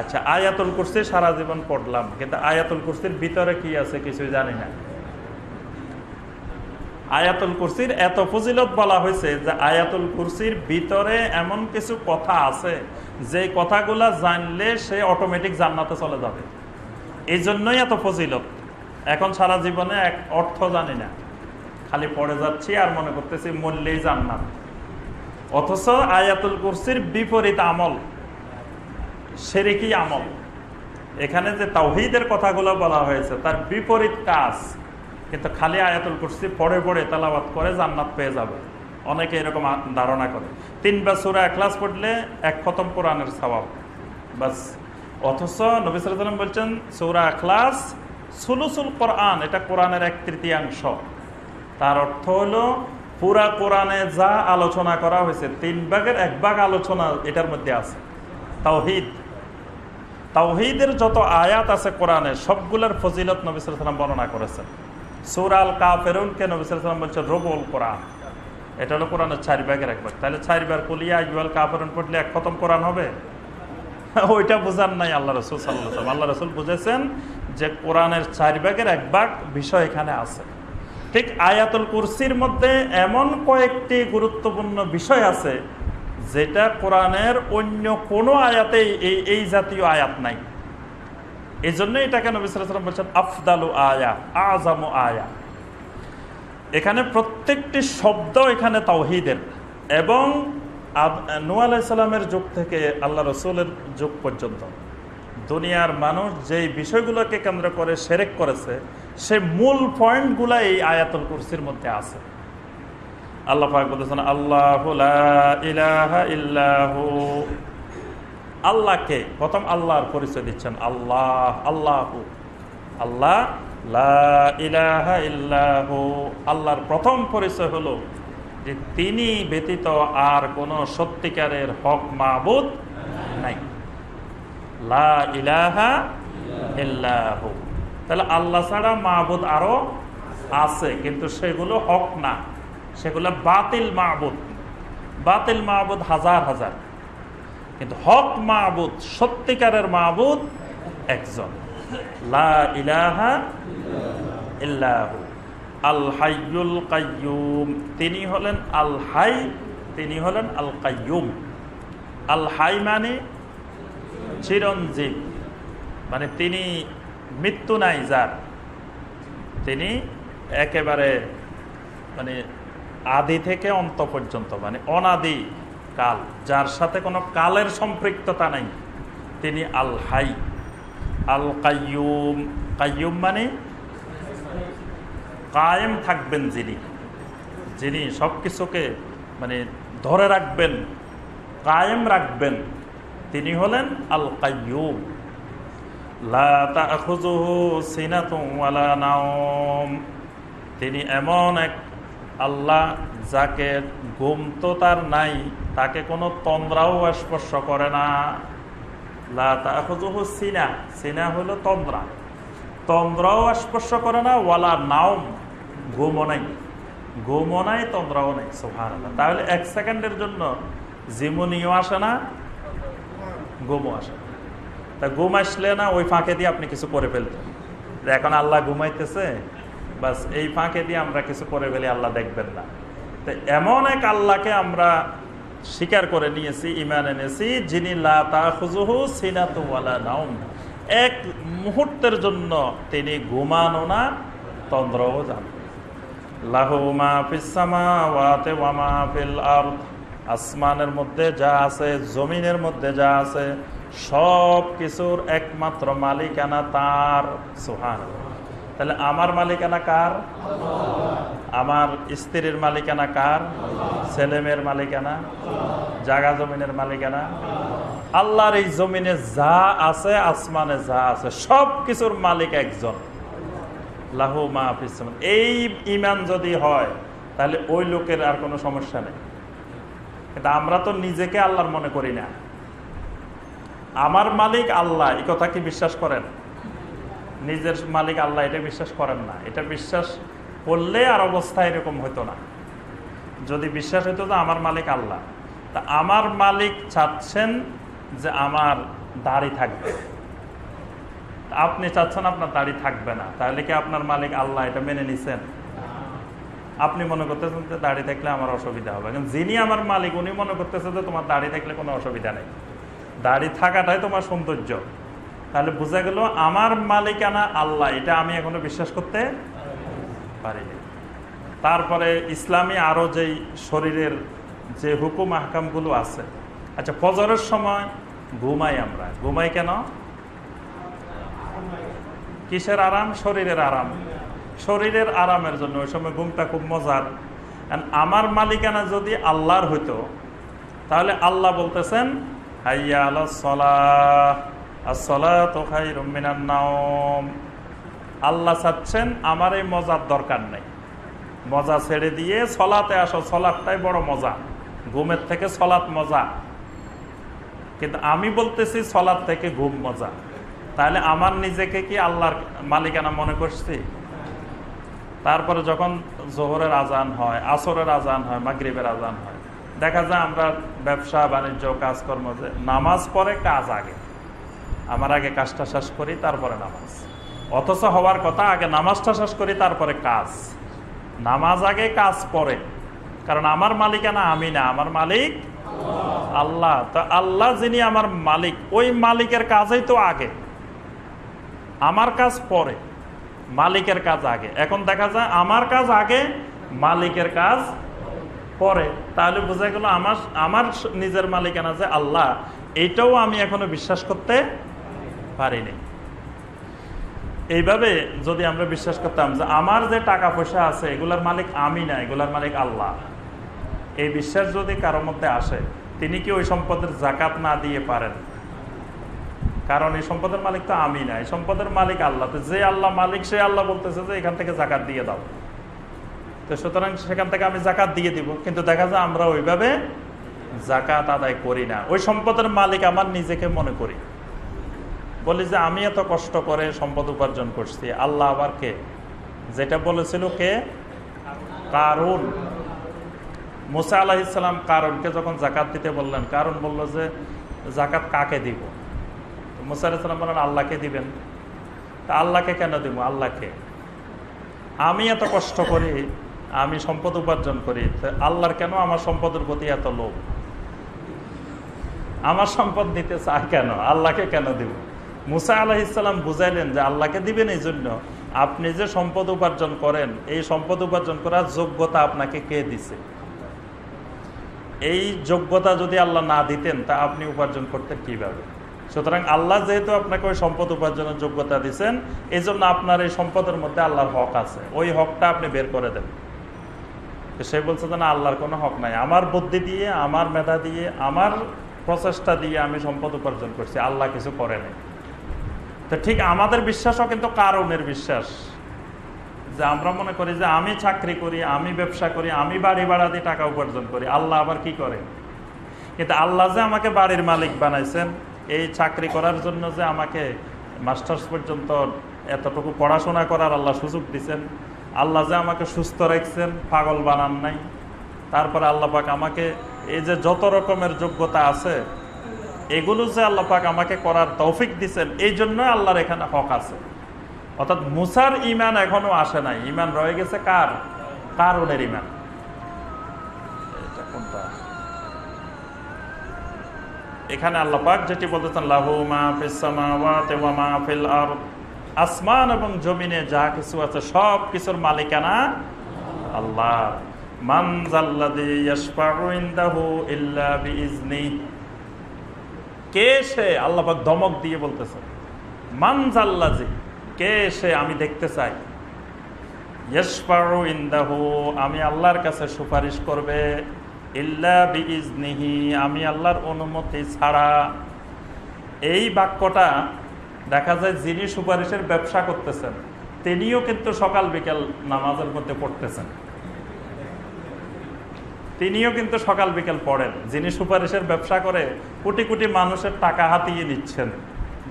আচ্ছা আয়াতুল কুরসি সারা জীবন পড়লাম, কিন্তু আয়াতুল কুস্তির ভিতরে কি আছে কিছু জানি না। আয়াতুল কুরসির এত ফজিলত বলা হয়েছে যে আয়াতুল কুরসির ভিতরে এমন কিছু কথা আছে, যে কথাগুলা জানলে সে অটোমেটিক জান্নাতে চলে যাবে। এই জন্যই এত ফজিলত। এখন সারা জীবনে এক অর্থ জানি না। খালি পড়ে যাচ্ছি আর মনে করতেছি মরলেই জান্নাত। অথচ আয়াতুল কুরসির বিপরীত আমল, সেরেকি আমল। এখানে যে তাওহিদের কথাগুলো বলা হয়েছে, তার বিপরীত কাজ। কিন্তু খালি আয়াতুল কুরসি পড়ে পড়ে তালাবাত করে জান্নাত পেয়ে যাবে। অনেকে এরকম ধারণা করে। তিনবার সুরা ক্লাস পড়লে এক খতম কোরআনের স্বভাব বাস। অথচ নবী সাল্লাম বলছেন, সৌরা ক্লাস সুলুসুল কোরআন, এটা কোরআনের এক তৃতীয়াংশ। তার অর্থ হলো, পুরা কোরআনে যা আলোচনা করা হয়েছে, তিন ভাগের এক ভাগ আলোচনা এটার মধ্যে আছে। তাওহিদ। তাওহিদের যত আয়াত আছে কোরআনে, সবগুলোর ফজিলত নবী সাল্লাম বর্ণনা করেছেন। সুরাল কাফেরুনকে নবী সাল্লাম বলছে রবুল কোরআন। এটা হলো কোরআনের চারি ভাগের এক ভাগ। তাহলে চারিবার কুলিয়া ইউয়াল কাফেরুন, পড়লে এক খতম কোরআন হবে? ওইটা বোঝান নাই আল্লাহ রসুল সাল্লাহ আল্লাহ রসুল বুঝেছেন যে কোরআনের চারি ভাগের এক ভাগ বিষয় এখানে আছে। ঠিক আয়াতুল কুরসির মধ্যে এমন কয়েকটি গুরুত্বপূর্ণ বিষয় আছে, যেটা কোরআনের অন্য কোনো আয়াতেই এই এই জাতীয় আয়াত নাই। এই জন্য এটাকে সাল্লাম বলছেন, আফদালু আয়া আজামু আয়া। এখানে প্রত্যেকটি শব্দ এখানে তাওহিদের এবং নু যুগ থেকে আল্লাহ রসুলের যুগ পর্যন্ত। দুনিয়ার মানুষ যেই বিষয়গুলোকে কেন্দ্র করে সেরেক করেছে, সে মূল পয়েন্টগুলো এই আয়াতুল কুরসির মধ্যে আছে। আল্লাহ বলতেছেন, আল্লাহ ইল্লাহু আল্লাহকে, প্রথম আল্লাহর পরিচয় দিচ্ছেন, আল্লাহ, আল্লাহু। আল্লাহ ইলাহা ইল্লাহু আল্লাহর প্রথম পরিচয় হলো যে তিনি ব্যতীত আর কোনো সত্যিকারের হক মাহবুদ নাই। লা ইলাহা তাহলে আল্লাহ ছাড়া মাহবুদ আরও আছে, কিন্তু সেগুলো হক না। সেগুলো বাতিল মাহবুদ বাতিল মাহবুদ হাজার হাজার। কিন্তু হক মাহবুদ সত্যিকারের মাহবুদ একজন। লা তিনি হলেন আল হাই, তিনি হলেন আল কাইয়ুম। আল হাই মানে চিরঞ্জীব। মানে তিনি মৃত্যু নাই যার। তিনি একেবারে মানে আদি থেকে অন্ত পর্যন্ত মানে অনাদি কাল, যার সাথে কোনো কালের সম্পৃক্ততা নাই। তিনি আল হাই আল কাইয়ুম কাইয়ুম মানে কায়েম থাকবেন যিনি। যিনি সব কিছুকে মানে ধরে রাখবেন, কায়েম রাখবেন। তিনি হলেন আল কাইয়ুম তিনি এমন এক আল্লাহ যাকে ঘুম তো তার নাই, তাকে কোনো তন্দ্রাও স্পর্শ করে না। লা তাখুযুহু সিনা। সিনা হলো তন্দ্রা। তন্দ্রাও স্পর্শ করে না, ওয়ালা নাওম, ঘুমও নাই। ঘুমও নাই, তন্দ্রাও নাই সোহান তাহলে এক সেকেন্ডের জন্য জিমুনিও আসে না ঘুমও আসে। তা ঘুম আসলে না, ওই ফাঁকে দিয়ে আপনি কিছু করে ফেলতেন এখন আল্লাহ ঘুমাইতেছে, বাস এই ফাঁকে দিয়ে আমরা কিছু করে ফেলি, আল্লাহ দেখবেন না। তো এমন এক আল্লাহকে আমরা স্বীকার করে নিয়েছি ইমান এনেছি, যিনি সিনাতুওয়ালা নাউম এক মুহূর্তের জন্য তিনি ঘুমানো না, তন্দ্রও যান লাহু মা ফিসামা ওয়াতে ওয়ামা ফিল আরদ। আসমানের মধ্যে যা আছে, জমিনের মধ্যে যা আছে, সব কিছুর একমাত্র মালিকানা তার। সুহান তাহলে আমার মালিকানা কার? আমার স্ত্রীর মালিকানা কার? ছেলেমেয়ের মালিকানা? জাগা জমিনের মালিকানা? আল্লাহর এই জমিনে যা আছে, আসমানে যা আছে, সব কিছুর মালিক একজন। লাহু মাহফিস এই ইমান যদি হয়, তাহলে ওই লোকের আর কোনো সমস্যা নেই। কিন্তু আমরা তো নিজেকে আল্লাহর মনে করি না। আমার মালিক আল্লাহ, এই কথা কি বিশ্বাস করেন? নিজের মালিক আল্লাহ, এটা বিশ্বাস করেন না। এটা বিশ্বাস করলে আর অবস্থা এরকম হতো না। যদি বিশ্বাস হতো যে আমার মালিক আল্লাহ, তা আমার মালিক চাচ্ছেন যে আমার দাড়ি থাকবে। আপনি চাচ্ছেন আপনার দাড়ি থাকবে না। তাহলে কি আপনার মালিক আল্লাহ এটা মেনে নিছেন? আপনি মনে করতেছেন যে দাড়ি থাকলে আমার অসুবিধা হবে। কিন্তু যিনি আমার মালিক, উনি মনে করতেছে যে তোমার দাড়ি থাকলে কোনো অসুবিধা নেই। দাড়ি থাকাটাই তোমার সৌন্দর্য। তাহলে বোঝা গেল আমার মালিকানা আল্লাহ, এটা আমি এখনও বিশ্বাস করতে পারিনি। তারপরে ইসলামী আরও যেই শরীরের যে হুকুম, আহকামগুলো আছে। আচ্ছা ফজরের সময় ঘুমাই আমরা। ঘুমাই কেন? কিসের আরাম? শরীরের আরাম। শরীরের আরামের জন্য, ওই সময় ঘুমটা খুব মজার। আমার মালিকানা যদি আল্লাহর হইতো, তাহলে আল্লাহ বলতেছেন, হাইয়া আলা সলাহ আল্লাহ চাচ্ছেন, আমার এই মজার দরকার নেই। মজা ছেড়ে দিয়ে সলাতে আসো সলাৎটাই বড় মজা। ঘুমের থেকে সলাৎ মজা। কিন্তু আমি বলতেছি সলাৎ থেকে ঘুম মজা। তাহলে আমার নিজেকে কি আল্লাহর মালিকানা মনে করছি? তারপরে যখন জোহরের আজান হয়, আসরের আজান হয়, মাগরিবের আজান হয়, দেখা যায় আমরা ব্যবসা, বাণিজ্য, কাজকর্ম যে নামাজ পরে কাজ আগে। আমার আগে কাজটা শেষ করি, তারপরে নামাজ। অথচ হওয়ার কথা, আগে নামাজটা শেষ করি, তারপরে কাজ। নামাজ আগে, কাজ পরে। কারণ আমার মালিকানা আমি না, আমার মালিক আল্লাহ। তো আল্লাহ যিনি আমার মালিক, ওই মালিকের কাজই তো আগে। আমার কাজ পরে। মালিকের কাজ আগে। এখন দেখা যায় আমার কাজ আগে, মালিকের কাজ পরে। তাহলে বোঝা গেল আমার আমার নিজের মালিকানা যে আল্লাহ এটাও আমি এখনও বিশ্বাস করতে পারিনি। এইভাবে যদি আমরা বিশ্বাস করতাম যে আমার যে টাকা পয়সা আছে, এগুলার মালিক আমি না, এগুলার মালিক আল্লাহ। এই বিশ্বাস যদি কারোর মধ্যে আসে, তিনি কি ওই সম্পদের জাকাত না দিয়ে পারেন? কারণ এই সম্পদের মালিক তো আমি না, এই সম্পদের মালিক আল্লাহ। তো যে আল্লাহ মালিক, সে আল্লাহ বলতেছে যে এখান থেকে জাকাত দিয়ে দাও। তো সুতরাং সেখান থেকে আমি জাকাত দিয়ে দিব, কিন্তু দেখা যায় আমরা ওইভাবে জাকাত আদায় করি না। ওই সম্পদের মালিক আমার নিজেকে মনে করি। বলি যে আমি এত কষ্ট করে সম্পদ উপার্জন করছি, আল্লাহ আবার কে? যেটা বলেছিল কে? কারণ মুসা আলাহ ইসলাম কারণকে যখন জাকাত দিতে বললেন কারণ বলল যে জাকাত কাকে দিব? মুসা আলাহিসাল্লাম বলেন, আল্লাহকে দিবেন। তা আল্লাহকে কেন দিব? আল্লাহকে। আমি এত কষ্ট করি, আমি সম্পদ উপার্জন করি আল্লাহর কেন আমার সম্পদের প্রতি এত লোভ? আমার সম্পদ দিতে চায় কেন? আল্লাহকে কেন দিব? মুসা আলাহ ইসলাম বুঝাইলেন যে আল্লাহকে দিবেন এই জন্য। আপনি যে সম্পদ উপার্জন করেন, এই সম্পদ উপার্জন করার যোগ্যতা আপনাকে কে দিছে? এই যোগ্যতা যদি আল্লাহ না দিতেন, তা আপনি উপার্জন করতেন কীভাবে? সুতরাং আল্লাহ যেহেতু আপনাকে ওই সম্পদ উপার্জনের যোগ্যতা দিচ্ছেন এই জন্য আপনার এই সম্পদের মধ্যে আল্লাহর হক আছে। ওই হকটা আপনি বের করে দেন। সে বলছে না, আল্লাহর কোনো হক নাই। আমার বুদ্ধি দিয়ে, আমার মেধা দিয়ে, আমার প্রচেষ্টা দিয়ে আমি সম্পদ উপার্জন করছি। আল্লাহ কিছু করে নাই। তো ঠিক আমাদের বিশ্বাসও কিন্তু কারণের বিশ্বাস। যে আমরা মনে করি যে, আমি চাকরি করি, আমি ব্যবসা করি, আমি বাড়ি ভাড়া দিয়ে টাকা উপার্জন করি। আল্লাহ আবার কি করে? কিন্তু আল্লাহ যে আমাকে বাড়ির মালিক বানাইছেন এই চাকরি করার জন্য যে আমাকে মাস্টার্স পর্যন্ত এতটুকু পড়াশোনা করার আল্লাহ সুযোগ দিচ্ছেন আল্লাহ যে আমাকে সুস্থ রাখছেন, পাগল বানান নাই। তারপরে আল্লাহ পাক আমাকে এই যে যত রকমের যোগ্যতা আছে, এগুলো যে আল্লাহ পাক আমাকে করার তৌফিক দিচ্ছেন এই জন্য আল্লাহর এখানে হক আছে। অর্থাৎ মুসার ইমান এখনও আসে নাই। ইমান রয়ে গেছে কার? কারণের ইমান এখানে আল্লাহ পাক যেটি বলতেছেন, লাহু মা ফিল আর আসমান এবং জমিনে যা কিছু আছে, সব কিছুর মালিকানা আল্লাহ। কে সে? দিয়ে বলতেছে কে সে? আমি দেখতে চাই। আমি আল্লাহর কাছে সুপারিশ করবে। ইল্লা আমি আল্লাহর অনুমতি ছাড়া। এই বাক্যটা দেখা যায় যিনি সুপারিশের ব্যবসা করতেছেন, তিনিও কিন্তু সকাল বিকাল নামাজের মধ্যে পড়তেছেন। তিনিও কিন্তু সকাল বিকাল পড়েন। যিনি সুপারিশের ব্যবসা করে, কোটি কোটি মানুষের টাকা হাতিয়ে নিচ্ছেন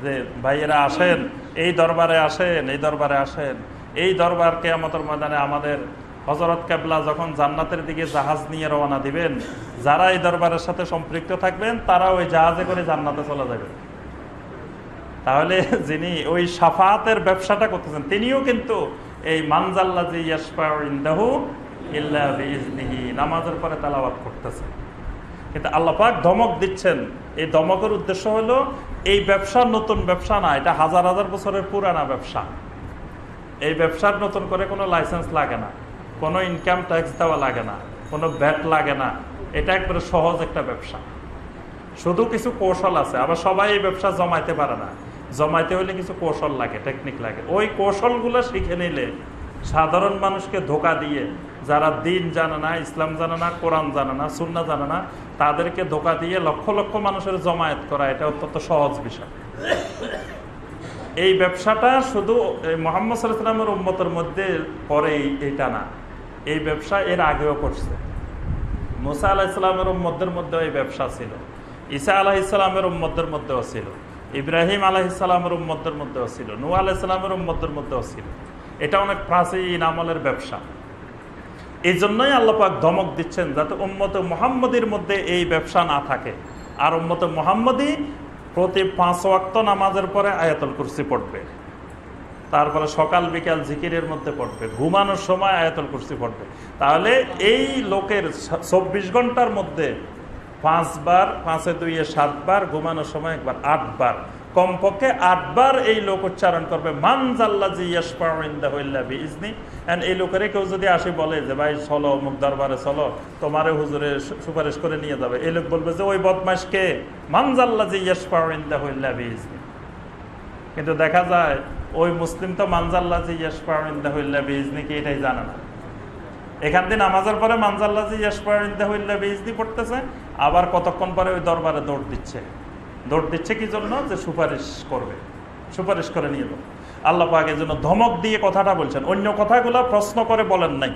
যে, ভাইয়েরা আসেন, এই দরবারে আসেন, এই দরবারে আসেন, এই দরবারকে কেয়ামতের ময়দানে আমাদের হজরত কেবলা যখন জান্নাতের দিকে জাহাজ নিয়ে রওনা দিবেন, যারা এই দরবারের সাথে সম্পৃক্ত থাকবেন, তারা ওই জাহাজে করে জান্নাতে চলে যাবেন তাহলে যিনি ওই সাফাতের ব্যবসাটা করতেছেন, তিনিও কিন্তু এই মানজাল্লা যে ইয়াসপাহু ইল্লা বিজনিহি নামাজের পরে তালাবাদ করতেছেন। কিন্তু আল্লাপাক ধমক দিচ্ছেন। এই ধমকের উদ্দেশ্য হলো, এই ব্যবসা নতুন ব্যবসা না, এটা হাজার হাজার বছরের পুরানা ব্যবসা। এই ব্যবসার নতুন করে কোনো লাইসেন্স লাগে না। কোনো ইনকাম ট্যাক্স দেওয়া লাগে না, কোনো ব্যাট লাগে না। এটা একবারে সহজ একটা ব্যবসা। শুধু কিছু কৌশল আছে, আবার সবাই এই ব্যবসা জমাইতে পারে না। জমাইতে হলে কিছু কৌশল লাগে টেকনিক লাগে। ওই কৌশলগুলো শিখে নিলে সাধারণ মানুষকে ধোকা দিয়ে যারা দিন জানে না, ইসলাম জানে না, কোরআন জানে না সুন্না জানে না, তাদেরকে ধোকা দিয়ে লক্ষ লক্ষ মানুষের জমায়েত করা, এটা অত্যন্ত সহজ বিষয়। এই ব্যবসাটা শুধু মোহাম্মদ সাল্লামের উম্মতের মধ্যে পরে এইটা না। এই ব্যবসা এর আগেও করছে। মুসা আলাহ ইসলামের উম্মদের মধ্যেও এই ব্যবসা ছিল। ঈসা আলাহ ইসলামের উম্মদের মধ্যেও ছিল। ইব্রাহিম আলাহ ইসলামের উম্মদের মধ্যেও ছিল। নু আলাহ ইসলামের উম্মদের মধ্যেও ছিল। এটা অনেক প্রাচীন আমলের ব্যবসা। এই জন্যই আল্লাপাক ধমক দিচ্ছেন যাতে উম্মত মোহাম্মদীর মধ্যে এই ব্যবসা না থাকে। আর উম্মত মোহাম্মদী প্রতি পাঁচ ওয়াক্ত নামাজের পরে আয়াতল কুরসি পড়বে। তারপরে সকাল, বিকাল জিকিরের মধ্যে পড়বে, ঘুমানোর সময় আয়াতল কুরসি পড়বে। তাহলে এই লোকের চব্বিশ ঘণ্টার মধ্যে পাঁচবার, পাঁচে দুইয়ে সাতবার, ঘুমানোর সময় একবার, আটবার। কমপক্ষে আটবার এই লোক উচ্চারণ করবে মান ইজনি এই লোকের কেউ যদি আসে বলে যে, ভাই, চলো মুখ দরবারে, চলো, তোমারে হুজুরে সুপারিশ করে নিয়ে যাবে। এই লোক বলবে যে, ওই বদমাসকে মান ইজনি কিন্তু দেখা যায় ওই মুসলিম তো মানজাল্লা ইজনি কি এটাই জানে না। এখান দিয়ে নামাজের পরে মানজাল্লা ইজনি পড়তেছে, আবার কতক্ষণ পরে ওই দরবারে দৌড় দিচ্ছে। দৌড় দিচ্ছে কি জন্য? যে সুপারিশ করবে। সুপারিশ করে নিয়ে যাবে। আল্লাহ পাকের জন্য ধমক দিয়ে কথাটা বলছেন। অন্য কথাগুলো প্রশ্ন করে বলেন নাই।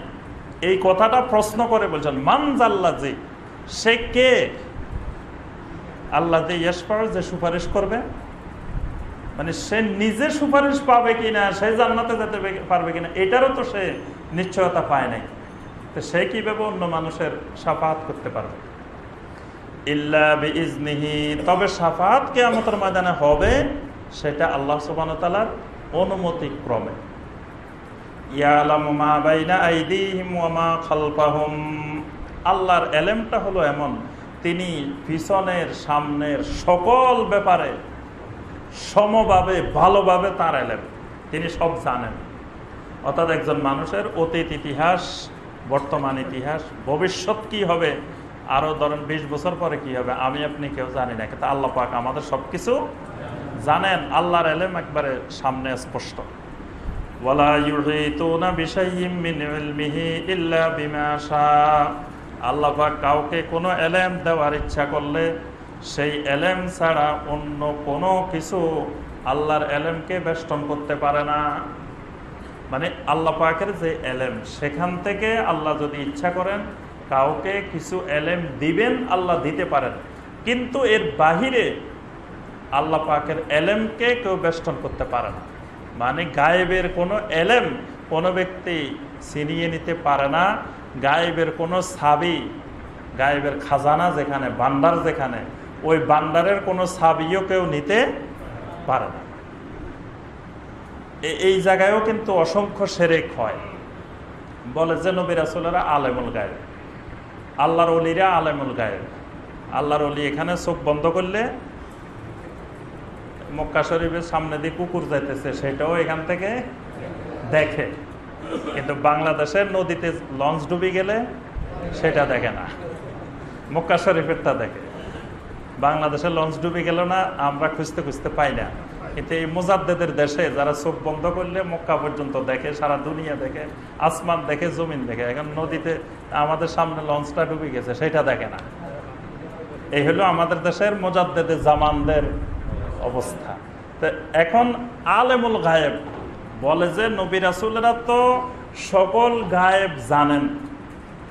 এই কথাটা প্রশ্ন করে বলছেন, মানজাল্লা যে, সে কে? আল্লাহ যে ইয়েসপার যে সুপারিশ করবে মানে সে নিজে সুপারিশ পাবে কিনা, সে জান্নাতে যেতে পারবে কিনা, এটারও তো সে নিশ্চয়তা পায় নাই। তো সে কীভাবে অন্য মানুষের সাফাত করতে পারবে? ইজনিহি তবে সাফাত কেয়ামতের ময়দানে হবে সেটা আল্লাহ সুবান তালার অনুমতি ক্রমে। আল্লাহর এলেমটা হলো এমন, তিনি পিছনের সামনের সকল ব্যাপারে সমভাবে, ভালোভাবে তার এলেম তিনি সব জানেন। অর্থাৎ একজন মানুষের অতীত ইতিহাস, বর্তমান ইতিহাস, ভবিষ্যৎ কি হবে, আরও ধরেন বিশ বছর পরে কি হবে, আমি, আপনি কেউ জানি না। কিন্তু আল্লাহ পাক আমাদের সব কিছু জানেন। আল্লাহর এলেম একবারে সামনে স্পষ্ট। আল্লাহ পাক কাউকে কোনো এলেম দেওয়ার ইচ্ছা করলে সেই এলেম ছাড়া অন্য কোনো কিছু আল্লাহর এলেমকে বেষ্টন করতে পারে না। মানে আল্লাহ পাকের যে এলেম, সেখান থেকে আল্লাহ যদি ইচ্ছা করেন, কাউকে কিছু এলেম দিবেন, আল্লাহ দিতে পারেন। কিন্তু এর বাহিরে আল্লাহ পাকের এলেমকে কেউ বেষ্টন করতে পারে না। মানে গায়েবের কোনো এলেম কোনো ব্যক্তি ছিনিয়ে নিতে পারে না। গায়েবের কোনো সাবি, গায়েবের খাজানা যেখানে বান্ডার যেখানে ওই বান্ডারের কোনো সাবিও কেউ নিতে পারে না। এই জায়গায়ও কিন্তু অসংখ্য সেরেক হয়। বলে যে নবিরাসুলেরা আলেমুল গায়েব। আল্লাহর অলিরা আলেমুল গায়েব। আল্লাহর অলি এখানে চোখ বন্ধ করলে মক্কা শরীফের সামনে দিয়ে কুকুর যাইতেছে, সেটাও এখান থেকে দেখে। কিন্তু বাংলাদেশের নদীতে লঞ্চ ডুবি গেলে সেটা দেখে না। মক্কা শরীফেরটা দেখে। বাংলাদেশের লঞ্চ ডুবে গেল না, আমরা খুঁজতে খুঁজতে পাই না। কিন্তু এই মোজাদ্দেদের দেশে যারা চোখ বন্ধ করলে মক্কা পর্যন্ত দেখে, সারা দুনিয়া দেখে, আসমান দেখে, জমিন দেখে, এখন নদীতে আমাদের সামনে লঞ্চটা ডুবে গেছে, সেটা দেখে না। এই হলো আমাদের দেশের মোজাদ্দেদের জামানদের অবস্থা। তো এখন আলেমুল গায়েব বলে যে, নবী রাসুলেরা তো সকল গায়েব জানেন,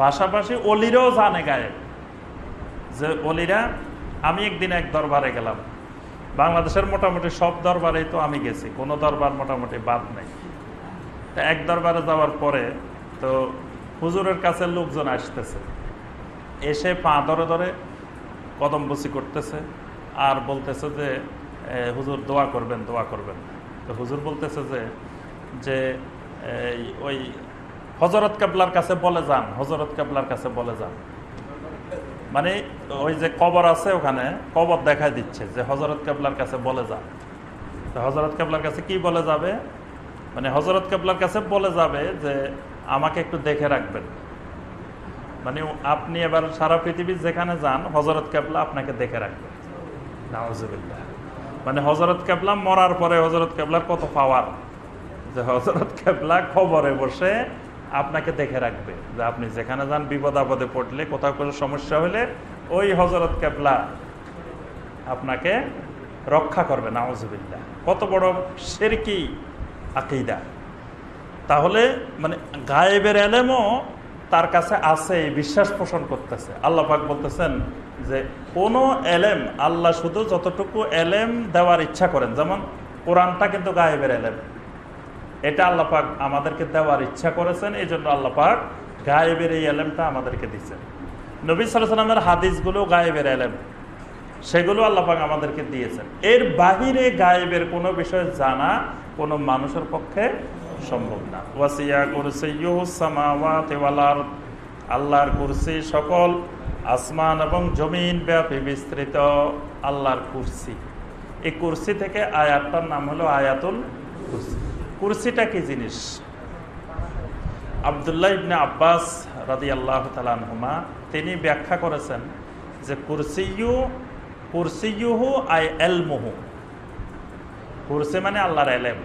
পাশাপাশি অলিরাও জানে গায়েব। যে অলিরা আমি একদিন এক দরবারে গেলাম। বাংলাদেশের মোটামুটি সব দরবারেই তো আমি গেছি, কোনো দরবার মোটামুটি বাদ নেই। তা এক দরবারে যাওয়ার পরে তো হুজুরের কাছে লোকজন আসতেছে। এসে পা ধরে ধরে কদম বসি করতেছে আর বলতেছে যে হুজুর দোয়া করবেন দোয়া করবেন। তো হুজুর বলতেছে যে যে ওই হজরত কাবলার কাছে বলে যান হজরত কাবলার কাছে বলে যান। মানে ওই যে কবর আছে ওখানে, কবর দেখা দিচ্ছে যে হজরত কেবলার কাছে বলে যা। তো হজরত কেবলার কাছে কি বলে যাবে? মানে হজরত কেবলার কাছে বলে যাবে যে আমাকে একটু দেখে রাখবেন। মানে আপনি এবার সারা পৃথিবীর যেখানে যান হজরত কেবলা আপনাকে দেখে রাখবে। নাউজুবিল্লাহ। মানে হজরত কেবলা মরার পরে হজরত কেবলার কত পাওয়ার যে হজরত কেবলা খবরে বসে আপনাকে দেখে রাখবে যে আপনি যেখানে যান, বিপদ আপদে পড়লে, কোথাও কোনো সমস্যা হলে ওই হজরত কেবলা আপনাকে রক্ষা করবে, নাউজুবিল্লাহ। কত বড় শেরকি আকিদা। তাহলে মানে গায়েবের এলেমও তার কাছে আছে বিশ্বাস পোষণ করতেছে। আল্লাহ পাক বলতেছেন যে কোন এলেম, আল্লাহ শুধু যতটুকু এলেম দেওয়ার ইচ্ছা করেন। যেমন কোরআনটা কিন্তু গায়েবের এলেম। এটা আল্লাহ পাক আমাদেরকে দেওয়ার ইচ্ছা করেছেন এই জন্য আল্লাহ পাক গায়েবের এই এলেমটা আমাদেরকে দিচ্ছেন নবী সাল্লামের হাদিসগুলো গায়েবের এলেম। সেগুলো আল্লাপাক আমাদেরকে দিয়েছেন। এর বাহিরে গায়েবের কোনো বিষয় জানা কোনো মানুষের পক্ষে সম্ভব না। ওয়াসিয়া কুরসিয়ার আল্লাহর কুরসি সকল আসমান এবং জমিন ব্যাপী বিস্তৃত আল্লাহর কুরসি। এই কুরসি থেকে আয়াতটার নাম হলো আয়াতুল কুরসি। কুরসিটা কি জিনিস। আবদুল্লাহ ইবনে আব্বাস রাদি আল্লাহ তালানহুমা তিনি ব্যাখ্যা করেছেন যে কুরসিয়ু, কুরসিয়ুহু আই এলমুহু। কুরসি মানে আল্লাহর এলেম।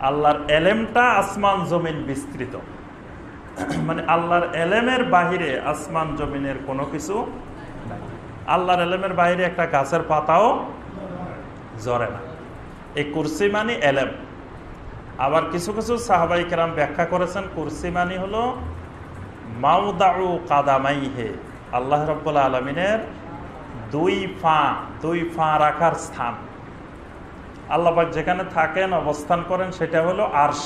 আল্লাহর এলেমটা আসমান জমিন বিস্তৃত। মানে আল্লাহর এলেমের বাহিরে আসমান জমিনের কোনো কিছু আল্লাহর এলেমের বাহিরে একটা গাছের পাতাও জরে না। এই কুরসি মানে এলেম। আবার কিছু কিছু সাহাবাই কেরাম ব্যাখ্যা করেছেন, কুরসি মানি হলো মাউদাউ কাদামাই হে আল্লাহ রব্বুল্লা আলমিনের দুই ফা দুই ফা রাখার স্থান। আল্লাহবাক যেখানে থাকেন, অবস্থান করেন, সেটা হলো আর্শ।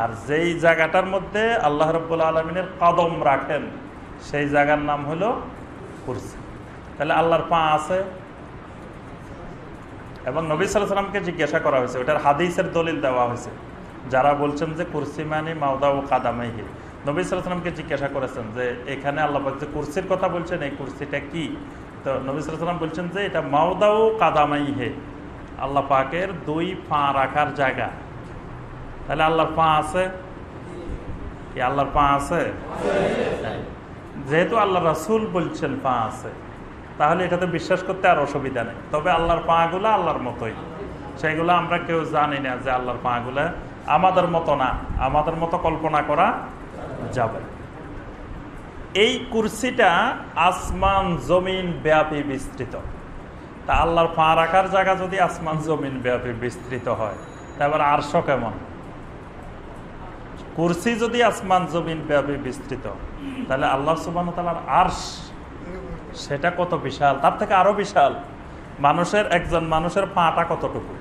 আর যেই জায়গাটার মধ্যে আল্লাহ রব্বুল আলমিনের কদম রাখেন, সেই জায়গার নাম হলো কুরসি। তাহলে আল্লাহর পা আছে এবং নবী সাল্লামকে জিজ্ঞাসা করা হয়েছে, ওটার হাদিসের দলিল দেওয়া হয়েছে। যারা বলছেন যে কুরসি মানে মাউদা ও কাদামাইহি, নবী সাল্লামকে জিজ্ঞাসা করেছেন যে এখানে আল্লাহ যে কুরসির কথা বলছেন, এই কুরসিটা কি? তো নবী সাল্লাম বলছেন যে এটা মাউদা ও কাদামাইহে। আল্লাহ পাকের দুই পা রাখার জায়গা। তাহলে আল্লাহর পা আছে? কি আল্লাহর পা আছে? যেহেতু আল্লাহ রাসুল বলছেন পা আছে। তাহলে এটাতে বিশ্বাস করতে আর অসুবিধা নেই। তবে আল্লাহর পাগুলো আল্লাহর মতোই। সেগুলো আমরা কেউ জানি না যে আল্লাহর পাগুলো আমাদের মতো না। আমাদের মতো কল্পনা করা যাবে। এই কুরসিটা আসমান, জমিন ব্যাপী বিস্তৃত। তা আল্লাহর পা রাখার জায়গা যদি আসমান, জমিন ব্যাপী বিস্তৃত হয় তারপর আরশ কেমন? কুরসি যদি আসমান, জমিন ব্যাপী বিস্তৃত, তাহলে আল্লাহ সুবান তালার আর্শ সেটা কত বিশাল? তার থেকে আরও বিশাল। মানুষের একজন, মানুষের পাটা কতটুকু?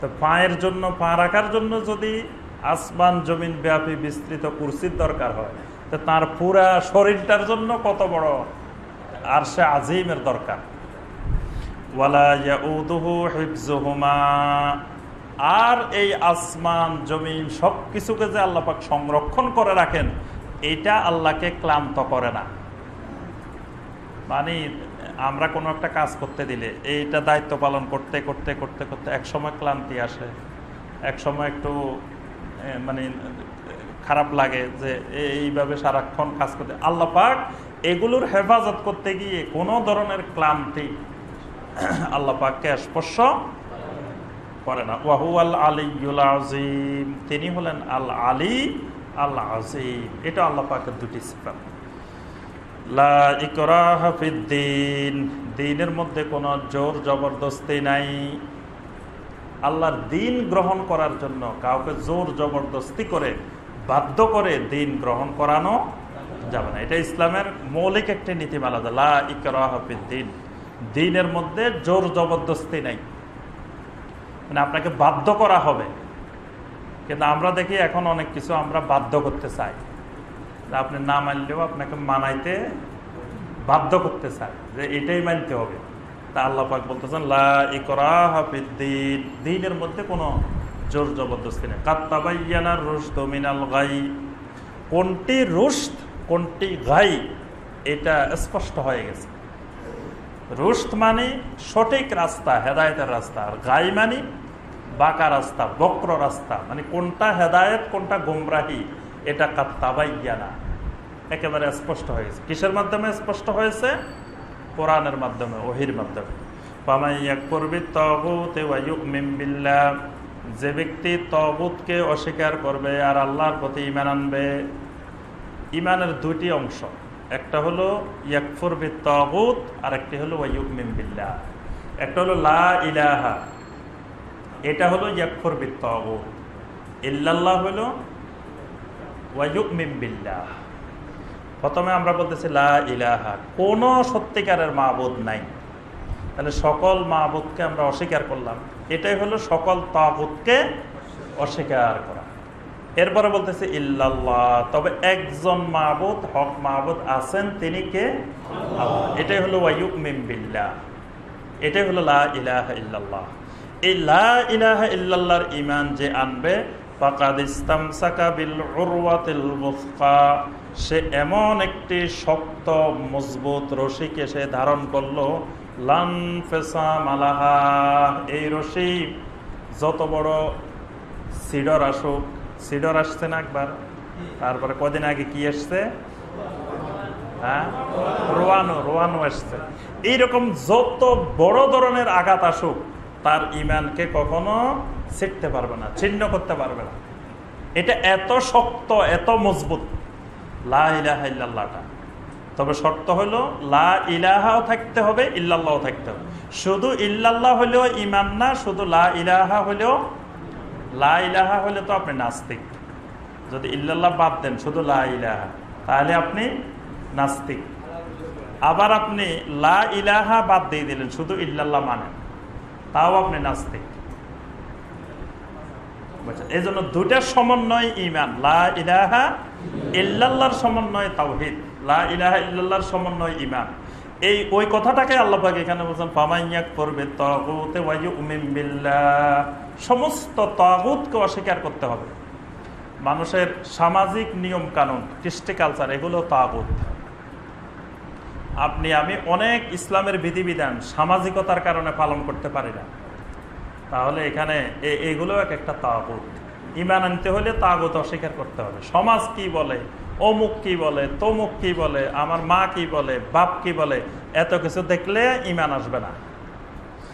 তো পায়ের জন্য, পা রাখার জন্য যদি আসমান জমিন ব্যাপী বিস্তৃত কুরসির দরকার হয়, তো তার পুরা শরীরটার জন্য কত বড়? আর সে আজিমের দরকার। আর এই আসমান, জমিন সব কিছুকে যে আল্লাপাক সংরক্ষণ করে রাখেন, এটা আল্লাহকে ক্লান্ত করে না। মানে আমরা কোনো একটা কাজ করতে দিলে, এইটা দায়িত্ব পালন করতে করতে করতে করতে এক সময় ক্লান্তি আসে, এক সময় একটু মানে খারাপ লাগে যে এইভাবে সারাক্ষণ কাজ করতে। আল্লাহ পাক এগুলোর হেফাজত করতে গিয়ে কোনো ধরনের ক্লান্তি আল্লাহ পাককে স্পর্শ করে না। ওয়াহু আল আলিউল আজিম তিনি হলেন আল আলী আল আজিম এটা আল্লাহ পাকের দুটি সিফাত। দিন। দিনের মধ্যে কোনো জোর জবরদস্তি নাই। আল্লাহর দিন গ্রহণ করার জন্য কাউকে জোর জবরদস্তি করে, বাধ্য করে দিন গ্রহণ করানো যাবে না। এটা ইসলামের মৌলিক একটি নীতিমালা লা দিন। দিনের মধ্যে জোর জবরদস্তি নাই। মানে আপনাকে বাধ্য করা হবে। কিন্তু আমরা দেখি এখন অনেক কিছু আমরা বাধ্য করতে চাই। আপনি না মানলেও আপনাকে মানাইতে বাধ্য করতে চায় যে এটাই মানতে হবে। তা আল্লাহ পাক বলতেছেন দিন। দিনের মধ্যে কোনো জোর জবরদস্তি নেই। কাত্তাবাইয়ানার রুস্ত মিনাল গাই। কোনটি রুস্ত কোনটি গাই, এটা স্পষ্ট হয়ে গেছে। রুস্ত মানে সঠিক রাস্তা, হেদায়তের রাস্তা। আর গাই মানে বাঁকা রাস্তা, বক্র রাস্তা। মানে কোনটা হেদায়ত, কোনটা গোমরাহি, এটা কাত্তাবাইয়ানা। একেবারে স্পষ্ট হয়েছে। কিসের মাধ্যমে স্পষ্ট হয়েছে? কোরআনের মাধ্যমে, ওহির মাধ্যমে। যে ব্যক্তি তগুতকে অস্বীকার করবে আর আল্লাহর প্রতি ইমান আনবে ইমানের দুইটি অংশ। একটা হলো ইয়াকফুর বি তগুত আর একটি হলো ওয়াইউমিম বিল্লাহ। একটা হলো লা ইলাহা। এটা হলো ইয়াকফুর বি তগুত ইল্লাল্লাহ হলো ওয়াইউমিম বিল্লাহ। প্রথমে আমরা বলতেছি, লা ইলাহা, কোনো সত্যিকারের মাহবুদ নাই। তাহলে সকল মাহবুদকে আমরা অস্বীকার করলাম। এটাই হলো সকল তাগুতকে অস্বীকার করা। এরপরে বলতেছে, ইল্লাল্লাহ। তবে একজন মাহবুদ হক মাহবুদ আছেন তিনি কে? এটাই হলো ওয়াইউক মিমবিল্লাহ এটাই হলো, লা ইলাহা ইল্লাল্লাহ। এই লা ইলাহা ইল্লাল্লাহর ইমান যে আনবে বিল সে এমন একটি শক্ত, মজবুত রশিকে সে ধারণ করল, লান ফেসা এই রশি যত বড় সিডর আসুক, সিডর আসছে না একবার? তারপরে কদিন আগে কি আসছে হ্যাঁ? রোয়ানো রোয়ানো আসছে এইরকম যত বড় ধরনের আঘাত আসুক, তার ইমানকে কখনো শিখতে পারবে না, ছিন্ন করতে পারবে না। এটা এত শক্ত, এত মজবুত। লা ইলাহা ইল্লাল্লাহটা তবে শর্ত হলো লা ইলাহাও থাকতে হবে ইল্লাল্লাহ থাকতে হবে। শুধু ইল্লাল্লাহ হলেও ইমান না, শুধু লা ইলাহা হলেও, লা ইলাহা হলে তো আপনি নাস্তিক। যদি ইল্লাল্লাহ বাদ দেন, শুধু লা ইলাহা, তাহলে আপনি নাস্তিক। আবার আপনি লা ইলাহা বাদ দিয়ে দিলেন, শুধু ইল্লাল্লাহ মানেন তাও আপনি নাস্তিক। এই জন্য দুটার সমন্বয় ইমান লা ইলাহা ইল্লাল্লাহর সমন্বয় তাওহিদ, লা ইলাহা ইল্লাল্লাহর সমন্বয় ইমান এই ওই কথাটাকে আল্লাহ এখানে বলছেন ফামাইয়াক করবে তাগুতে ওয়াইউমিন বিল্লাহ। সমস্ত তাগুতকে অস্বীকার করতে হবে। মানুষের সামাজিক নিয়ম কানুন কৃষ্টি কালচার, এগুলো তাগুত। আপনি, আমি অনেক ইসলামের বিধিবিধান সামাজিকতার কারণে পালন করতে পারি না। তাহলে এখানে এগুলো এক একটা তাগুত। ইমান আনতে হলে তাগত অস্বীকার করতে হবে। সমাজ কি বলে, অমুক কি বলে, তমুক কি বলে, আমার মা কি বলে, বাপ কি বলে, এত কিছু দেখলে ইমান আসবে না।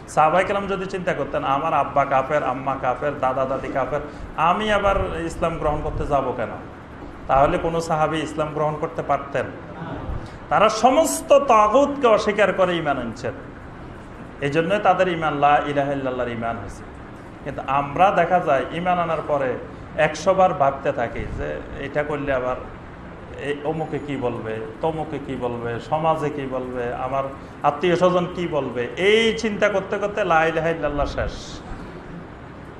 সাহবাই কালাম যদি চিন্তা করতেন, আমার আব্বা কাফের, আম্মা কাফের, দাদা দাদি কাফের, আমি আবার ইসলাম গ্রহণ করতে যাব কেন? তাহলে কোনো সাহাবি ইসলাম গ্রহণ করতে পারতেন। তারা সমস্ত তাগুতকে অস্বীকার করে ইমান আনছেন। এই জন্য তাদের ইমান, লা ইলাহিল্লাহর ইমান হয়েছে। কিন্তু আমরা দেখা যায় ইমান আনার পরে একশো বার ভাবতে থাকি যে এটা করলে আবার এই অমুকে কি বলবে, তমুকে কি বলবে, সমাজে কি বলবে, আমার আত্মীয় স্বজন কি বলবে, এই চিন্তা করতে করতে লাইল্লাহ শেষ।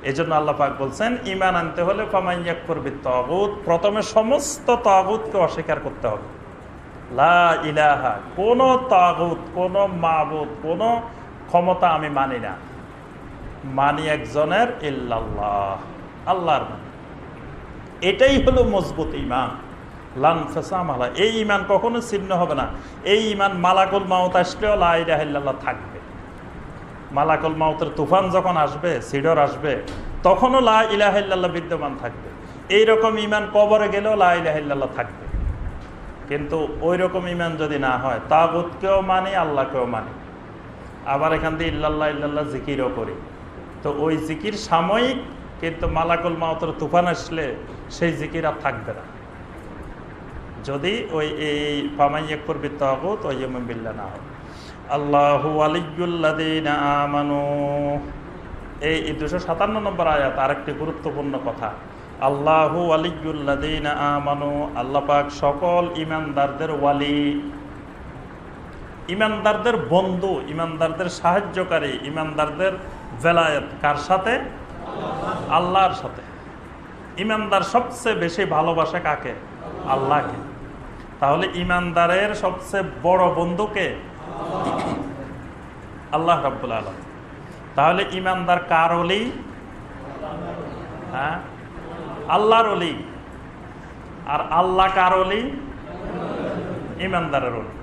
এই জন্য আল্লাহ পাক বলছেন ইমান আনতে হলে পামাইয়াক করবে তগুত প্রথমে সমস্ত তগুতকে অস্বীকার করতে হবে। লা ইলাহা, কোন তাগুত, কোন মাবুদ, কোন ক্ষমতা আমি মানি না। মানি একজনের ইল্লাল্লাহ, আল্লাহর এটাই হলো মজবুত ইমান লান এই ইমান কখনো ছিন্ন হবে না। এই ইমান মালাকুল মাউত আসলেও লাইলাহিল্লাহ থাকবে। মালাকুল মাউতের তুফান যখন আসবে, সিডর আসবে, তখনও লা ইলাহিল্লাহ বিদ্যমান থাকবে। এই রকম ইমান কবরে গেলেও লা ইলাহিল্লাহ থাকবে। কিন্তু ওই রকম ইমান যদি না হয়, তাগুতকেও মানি, আল্লাহকেও মানি। আবার এখান থেকে ইল্লাল্লাহ ইল্লাল্লাহ জিকিরও করি। তো ওই জিকির সাময়িক, কিন্তু মালাকুল মাউতের তুফান আসলে সেই জিকির আর থাকবে না। যদি ওই এই পামাইয়াক করবি তাগুত ওই বিল্লা না হয়। আল্লাহু আমানু। এই দুশো সাতান্ন নম্বর আয়াত আরেকটি গুরুত্বপূর্ণ কথা। আল্লাহু আলিগুল্লাদিনা আমানু, আল্লাহ পাক সকল ইমানদারদের ওয়ালি, ইমানদারদের বন্ধু, ইমানদারদের সাহায্যকারী, ইমানদারদের বেলায়ত কার সাথে? আল্লাহর সাথে। ইমানদার সবচেয়ে বেশি ভালোবাসে কাকে? আল্লাহকে। তাহলে ইমানদারের সবচেয়ে বড় বন্ধুকে? আল্লাহ রাব্বুল আলম তাহলে ইমানদার কার অলি? হ্যাঁ? আল্লাহর অলি। আর আল্লাহ কার অলি? ইমানদারের অলি।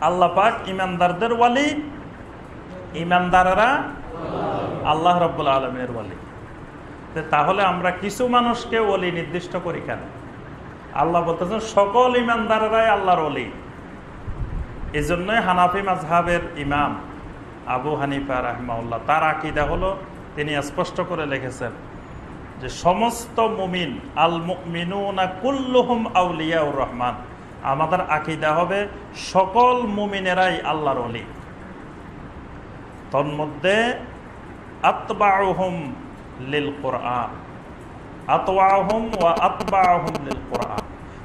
আল্লাহ পাক ইমানদারদের ওয়ালি ইমানদারেরা আল্লাহ রব্বুল আলমের ওয়ালি তাহলে আমরা কিছু মানুষকে ওলি নির্দিষ্ট করি কেন? আল্লাহ বলতেছেন, সকল ইমানদারেরাই আল্লাহর অলি এই জন্যই হানাফি মাজহাবের ইমাম আবু হানিফা রাহমাউল্লাহ তার আকিদা হলো, তিনি স্পষ্ট করে লিখেছেন যে, সমস্ত মুমিন, আল মিনুনা কুল্লুহুম আউলিয়াউর রহমান। আমাদের আকিদা হবে, সকল মুমিনেরাই আল্লাহর অলি তন্মধ্যে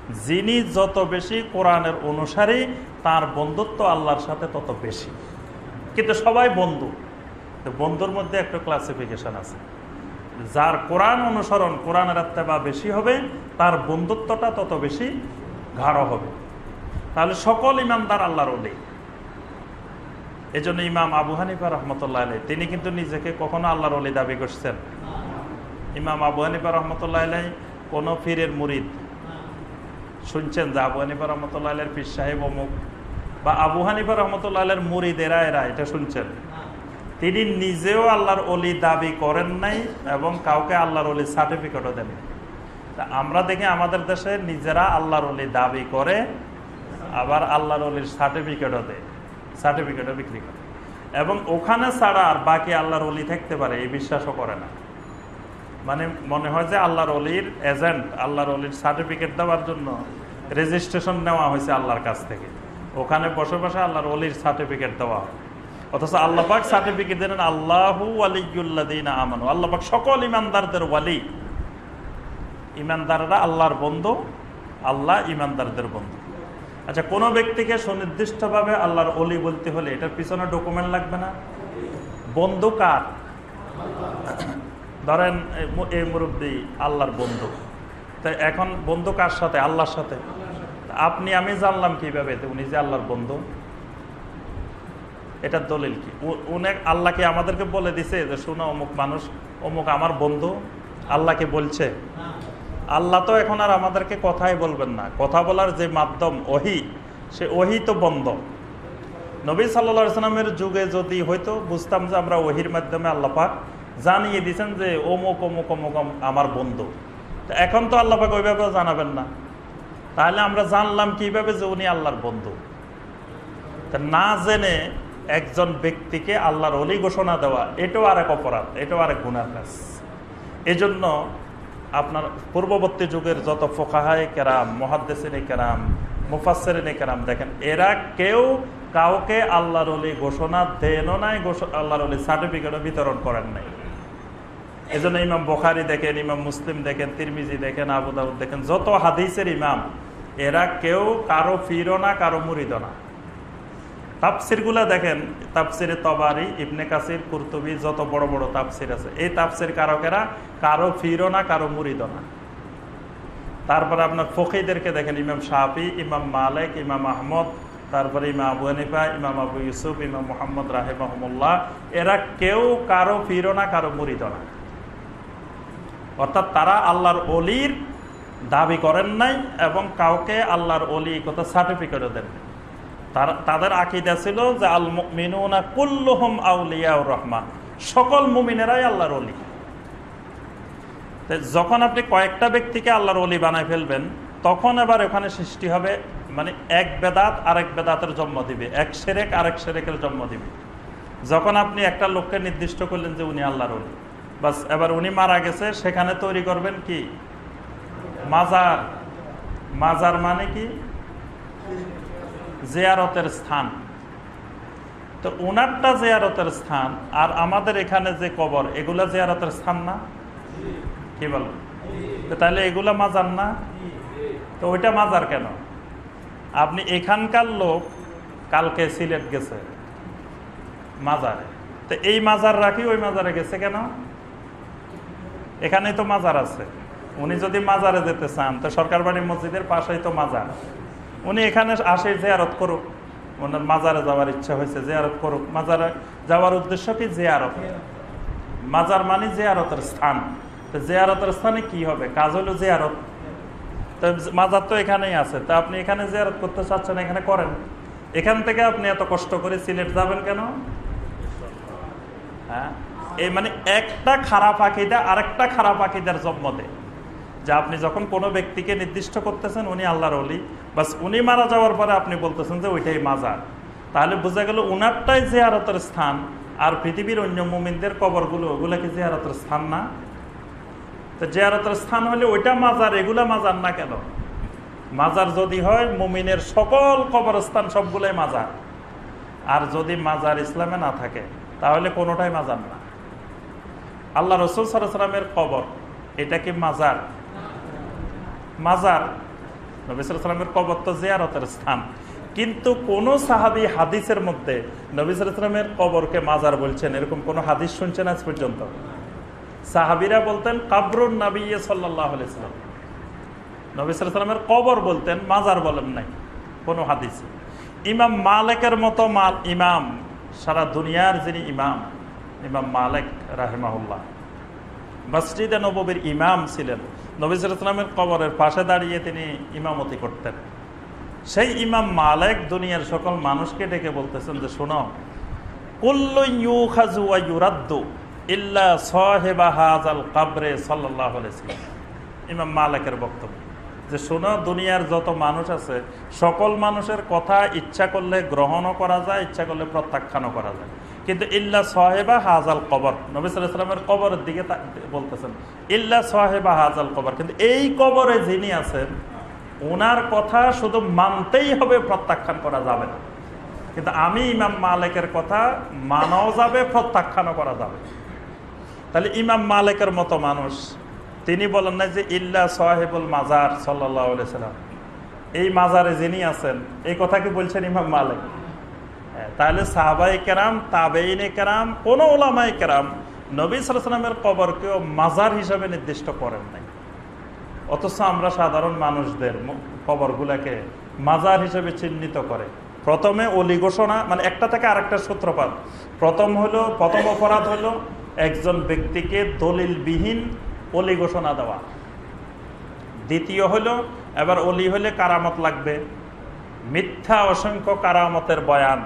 যিনি যত বেশি কোরআনের অনুসারী, তার বন্ধুত্ব আল্লাহর সাথে তত বেশি। কিন্তু সবাই বন্ধু। বন্ধুর মধ্যে একটা ক্লাসিফিকেশন আছে। যার কোরআন অনুসরণ কোরআনের আত্মা বেশি হবে, তার বন্ধুত্বটা তত বেশি গাঢ় হবে। তাহলে সকল ইমানদার আল্লাহর অলি এই জন্য ইমাম আবু হানিফা রহমতুল্লাহ আলাই তিনি কিন্তু নিজেকে কখনো আল্লাহর অলি দাবি করছেন। ইমাম আবু হানিফা রহমতুল্লাহ আলাই কোন ফিরের মুরিদ শুনছেন যে আবু হানিফা রহমতুল্লাহ আলের পীর সাহেব অমুক বা আবু হানিফা রহমতুল্লাহ আলের মুরিদ এরা এরা, এটা শুনছেন। তিনি নিজেও আল্লাহর অলি দাবি করেন নাই এবং কাউকে আল্লাহর অলি সার্টিফিকেটও দেন তা আমরা দেখি আমাদের দেশে নিজেরা আল্লাহর অলি দাবি করে, আবার আল্লাহর অলির সার্টিফিকেটও দেয়। সার্টিফিকেটও বিক্রি করে। এবং ওখানে ছাড়া আর বাকি আল্লাহর অলি থাকতে পারে, এই বিশ্বাসও করে না। মানে মনে হয় যে আল্লাহর অলির এজেন্ট আল্লাহর অলির সার্টিফিকেট দেওয়ার জন্য রেজিস্ট্রেশন নেওয়া হয়েছে আল্লাহর কাছ থেকে। ওখানে বসে বসে আল্লাহর অলির সার্টিফিকেট দেওয়া হয়। অথচ আল্লাহ পাক সার্টিফিকেট দিলেন, আল্লাহু আলিউল্লাদিন আমানু। আল্লাহ পাক সকল ইমানদারদের ওয়ালি। ইমানদাররা আল্লাহর বন্ধু, আল্লাহ ইমানদারদের বন্ধু। আচ্ছা কোনো ব্যক্তিকে সুনির্দিষ্টভাবে আল্লাহর অলি বলতে হলে এটার পিছনে ডকুমেন্ট লাগবে না? বন্ধু কার? ধরেন, এই মুরব্বী আল্লাহর বন্ধু। তাই এখন বন্ধু কার সাথে? আল্লাহর সাথে। আপনি, আমি জানলাম কীভাবে উনি যে আল্লাহর বন্ধু। এটার দলিল কি? উনি আল্লাহকে আমাদেরকে বলে দিছে যে, শুনো, অমুক মানুষ, অমুক আমার বন্ধু আল্লাহকে বলছে? আল্লাহ তো এখন আর আমাদেরকে কথাই বলবেন না। কথা বলার যে মাধ্যম ওহি, সে ওহি তো বন্ধ। নবী সাল্লা সাল্লামের যুগে যদি হয়তো বুঝতাম যে আমরা ওহির মাধ্যমে আল্লাপাক জানিয়ে দিচ্ছেন যে, অমুক অমুক অমুক আমার বন্ধু। এখন তো আল্লাপাক ওইভাবে জানাবেন না। তাহলে আমরা জানলাম কীভাবে যে উনি আল্লাহর বন্ধু। না জেনে একজন ব্যক্তিকে আল্লাহর অলি ঘোষণা দেওয়া, এটাও আরেক অপরাধ, এটাও আরেক গুণার কাজ। এজন্য আপনার পূর্ববর্তী যুগের যত ফোকাহায় কেরাম, মহাদ্দেসিনে কেরাম মুফাসেরিনে কেরাম দেখেন, এরা কেউ কাউকে আল্লাহর অলি ঘোষণা দেনও নাই আল্লাহর অলি সার্টিফিকেটও বিতরণ করেন নাই। এই জন্য ইমাম বোখারি দেখেন, ইমাম মুসলিম দেখেন, তিরমিজি দেখেন আবুদাউদ দেখেন, যত হাদিসের ইমাম, এরা কেউ কারও ফিরো না, কারও মুরিদ না। তাপসিরগুলা দেখেন তাপসিরে তবারি, ইবনে কাসির, কুর্তুবি, যত বড় বড় তাপসির আছে। এই তাপসির কারকেরা কারও? ফিরো না, কারও মুরিদ না। তারপরে আপনার ফকিদেরকে দেখেন, ইমাম শাহি ইমাম মালেক, ইমাম আহমদ, তারপরে ইমাম আবু হানিফা, ইমাম আবু ইউসুফ, ইমাম মোহাম্মদ রাহেমাহমুল্লাহ, এরা কেউ কারও ফিরো না, কারও মুরিদ না। অর্থাৎ তারা আল্লাহর অলির দাবি করেন নাই এবং কাউকে আল্লাহর অলি কথা সার্টিফিকেটও দেন তাদের আকিদা ছিল যে আল মিনুনা কুল্লুহম আউলিয়া রহমান। সকল মুমিনেরাই আল্লাহর অলি যখন আপনি কয়েকটা ব্যক্তিকে আল্লাহর অলি বানায় ফেলবেন, তখন এবার ওখানে সৃষ্টি হবে মানে এক বেদাত আরেক বেদাতের জন্ম দিবে। এক সেরেক আরেক সেরেকের জন্ম দিবে। যখন আপনি একটা লোককে নির্দিষ্ট করলেন যে উনি আল্লাহর অলি বাস এবার উনি মারা গেছে, সেখানে তৈরি করবেন কি? মাজার। মাজার মানে কি? জেয়ারতের স্থান। তো ওনারটা জেয়ারতের স্থান আর আমাদের এখানে যে কবর, এগুলা জেয়ারতের স্থান না? কি বল? তাহলে এগুলা মাজার না? তো ওইটা মাজার কেন? আপনি এখানকার লোক কালকে সিলেট গেছে মাজারে। তো এই মাজার রাখি, ওই মাজারে গেছে কেন? এখানেই তো মাজার আছে। উনি যদি মাজারে যেতে চান, তো সরকার বাড়ি মসজিদের পাশেই তো মাজার। উনি এখানে আসে জেয়ারত করুক। ওনার মাজারে যাওয়ার ইচ্ছা হয়েছে, জেয়ারত করুক। মাজারে যাওয়ার উদ্দেশ্য কি? জেয়ারত। মাজার মানে জেয়ারতের স্থান। তো জেয়ারতের স্থানে কি হবে? কাজ হলো জেয়ারত। তো মাজার তো এখানেই আছে। তা আপনি এখানে জেয়ারত করতে চাচ্ছেন, এখানে করেন। এখান থেকে আপনি এত কষ্ট করে সিলেট যাবেন কেন? হ্যাঁ? এই মানে একটা খারাপ আকিদা আরেকটা খারাপ আকিদার জন্ম দেয়। যে আপনি যখন কোনো ব্যক্তিকে নির্দিষ্ট করতেছেন, উনি আল্লাহর অলি বাস উনি মারা যাওয়ার পরে আপনি বলতেছেন যে ওইটাই মাজার। তাহলে বোঝা গেল উনারটাই জিয়ারতের স্থান, আর পৃথিবীর অন্য মুমিনদের কবরগুলো ওগুলো কি জিয়ারতের স্থান না। তো জিয়ারতের স্থান হলে ওইটা মাজার, এগুলা মাজার না কেন? মাজার যদি হয়, মুমিনের সকল কবরস্থান সবগুলাই মাজার। আর যদি মাজার ইসলামে না থাকে, তাহলে কোনোটাই মাজার না। আল্লাহ রসুল সাল্লামের কবর, এটা কি মাজার? মাজার নবিসামের কবর তো জিয়ারতের স্থান। কিন্তু কোন সাহাবি হাদিসের মধ্যে নবিসামের কবরকে মাজার বলছেন, এরকম কোন হাদিস শুনছেন আজ পর্যন্ত? সাহাবিরা বলতেন, কাবরুন নবী সাল্লাহ আলাইসালাম নবিসামের কবর বলতেন, মাজার বলেন নাই, কোনো হাদিস। ইমাম মালেকের মতো মাল, ইমাম, সারা দুনিয়ার যিনি ইমাম ইমাম মালেক রাহেমাহুল্লাহ। মসজিদে নবীর ইমাম ছিলেন। নবিসামের কবরের পাশে দাঁড়িয়ে তিনি ইমামতি করতেন। সেই ইমাম মালেক দুনিয়ার সকল মানুষকে ডেকে বলতেছেন যে, শোনো কুল্লু ইউ খাজু ইউরাদ্দু ইল্লা সাহেবা হাজাল কাবরে সাল্লাহ ইমাম মালেকের বক্তব্য। যে, শোনো, দুনিয়ার যত মানুষ আছে, সকল মানুষের কথা ইচ্ছা করলে গ্রহণও করা যায়, ইচ্ছা করলে প্রত্যাখ্যানও করা যায়। কিন্তু ইল্লা সাহেবা হাজাল কবর। নবিসামের কবরের দিকে বলতেছেন, ইল্লা সাহেবা হাজাল কবর। কিন্তু এই কবরে যিনি আছেন ওনার কথা শুধু মানতেই হবে, প্রত্যাখ্যান করা যাবে না। কিন্তু আমি ইমাম মালিকের কথা মানাও যাবে, প্রত্যাখ্যানও করা যাবে। তাহলে ইমাম মালিকের মতো মানুষ, তিনি বলেন না যে ইল্লা সাহেবুল মাজার সাল্লাহ সাল্লাম এই মাজারে যিনি আছেন, এই কথা কি বলছেন ইমাম মালিক? তাহলে সাহাবাই কেরাম তাবেইনে কেরাম, কোন ওলামাই কেরাম নবী সালামের কবরকেও মাজার হিসাবে নির্দিষ্ট করেন নাই। অথচ আমরা সাধারণ মানুষদের কবরগুলাকে মাজার হিসেবে চিহ্নিত করে। প্রথমে অলি ঘোষণা মানে একটা থেকে আরেকটা সূত্রপাত। প্রথম হলো, প্রথম অপরাধ হলো একজন ব্যক্তিকে দলিলবিহীন অলি ঘোষণা দেওয়া। দ্বিতীয় হলো, এবার অলি হলে কারামত লাগবে। মিথ্যা, অসংখ্য কারামতের বয়ান।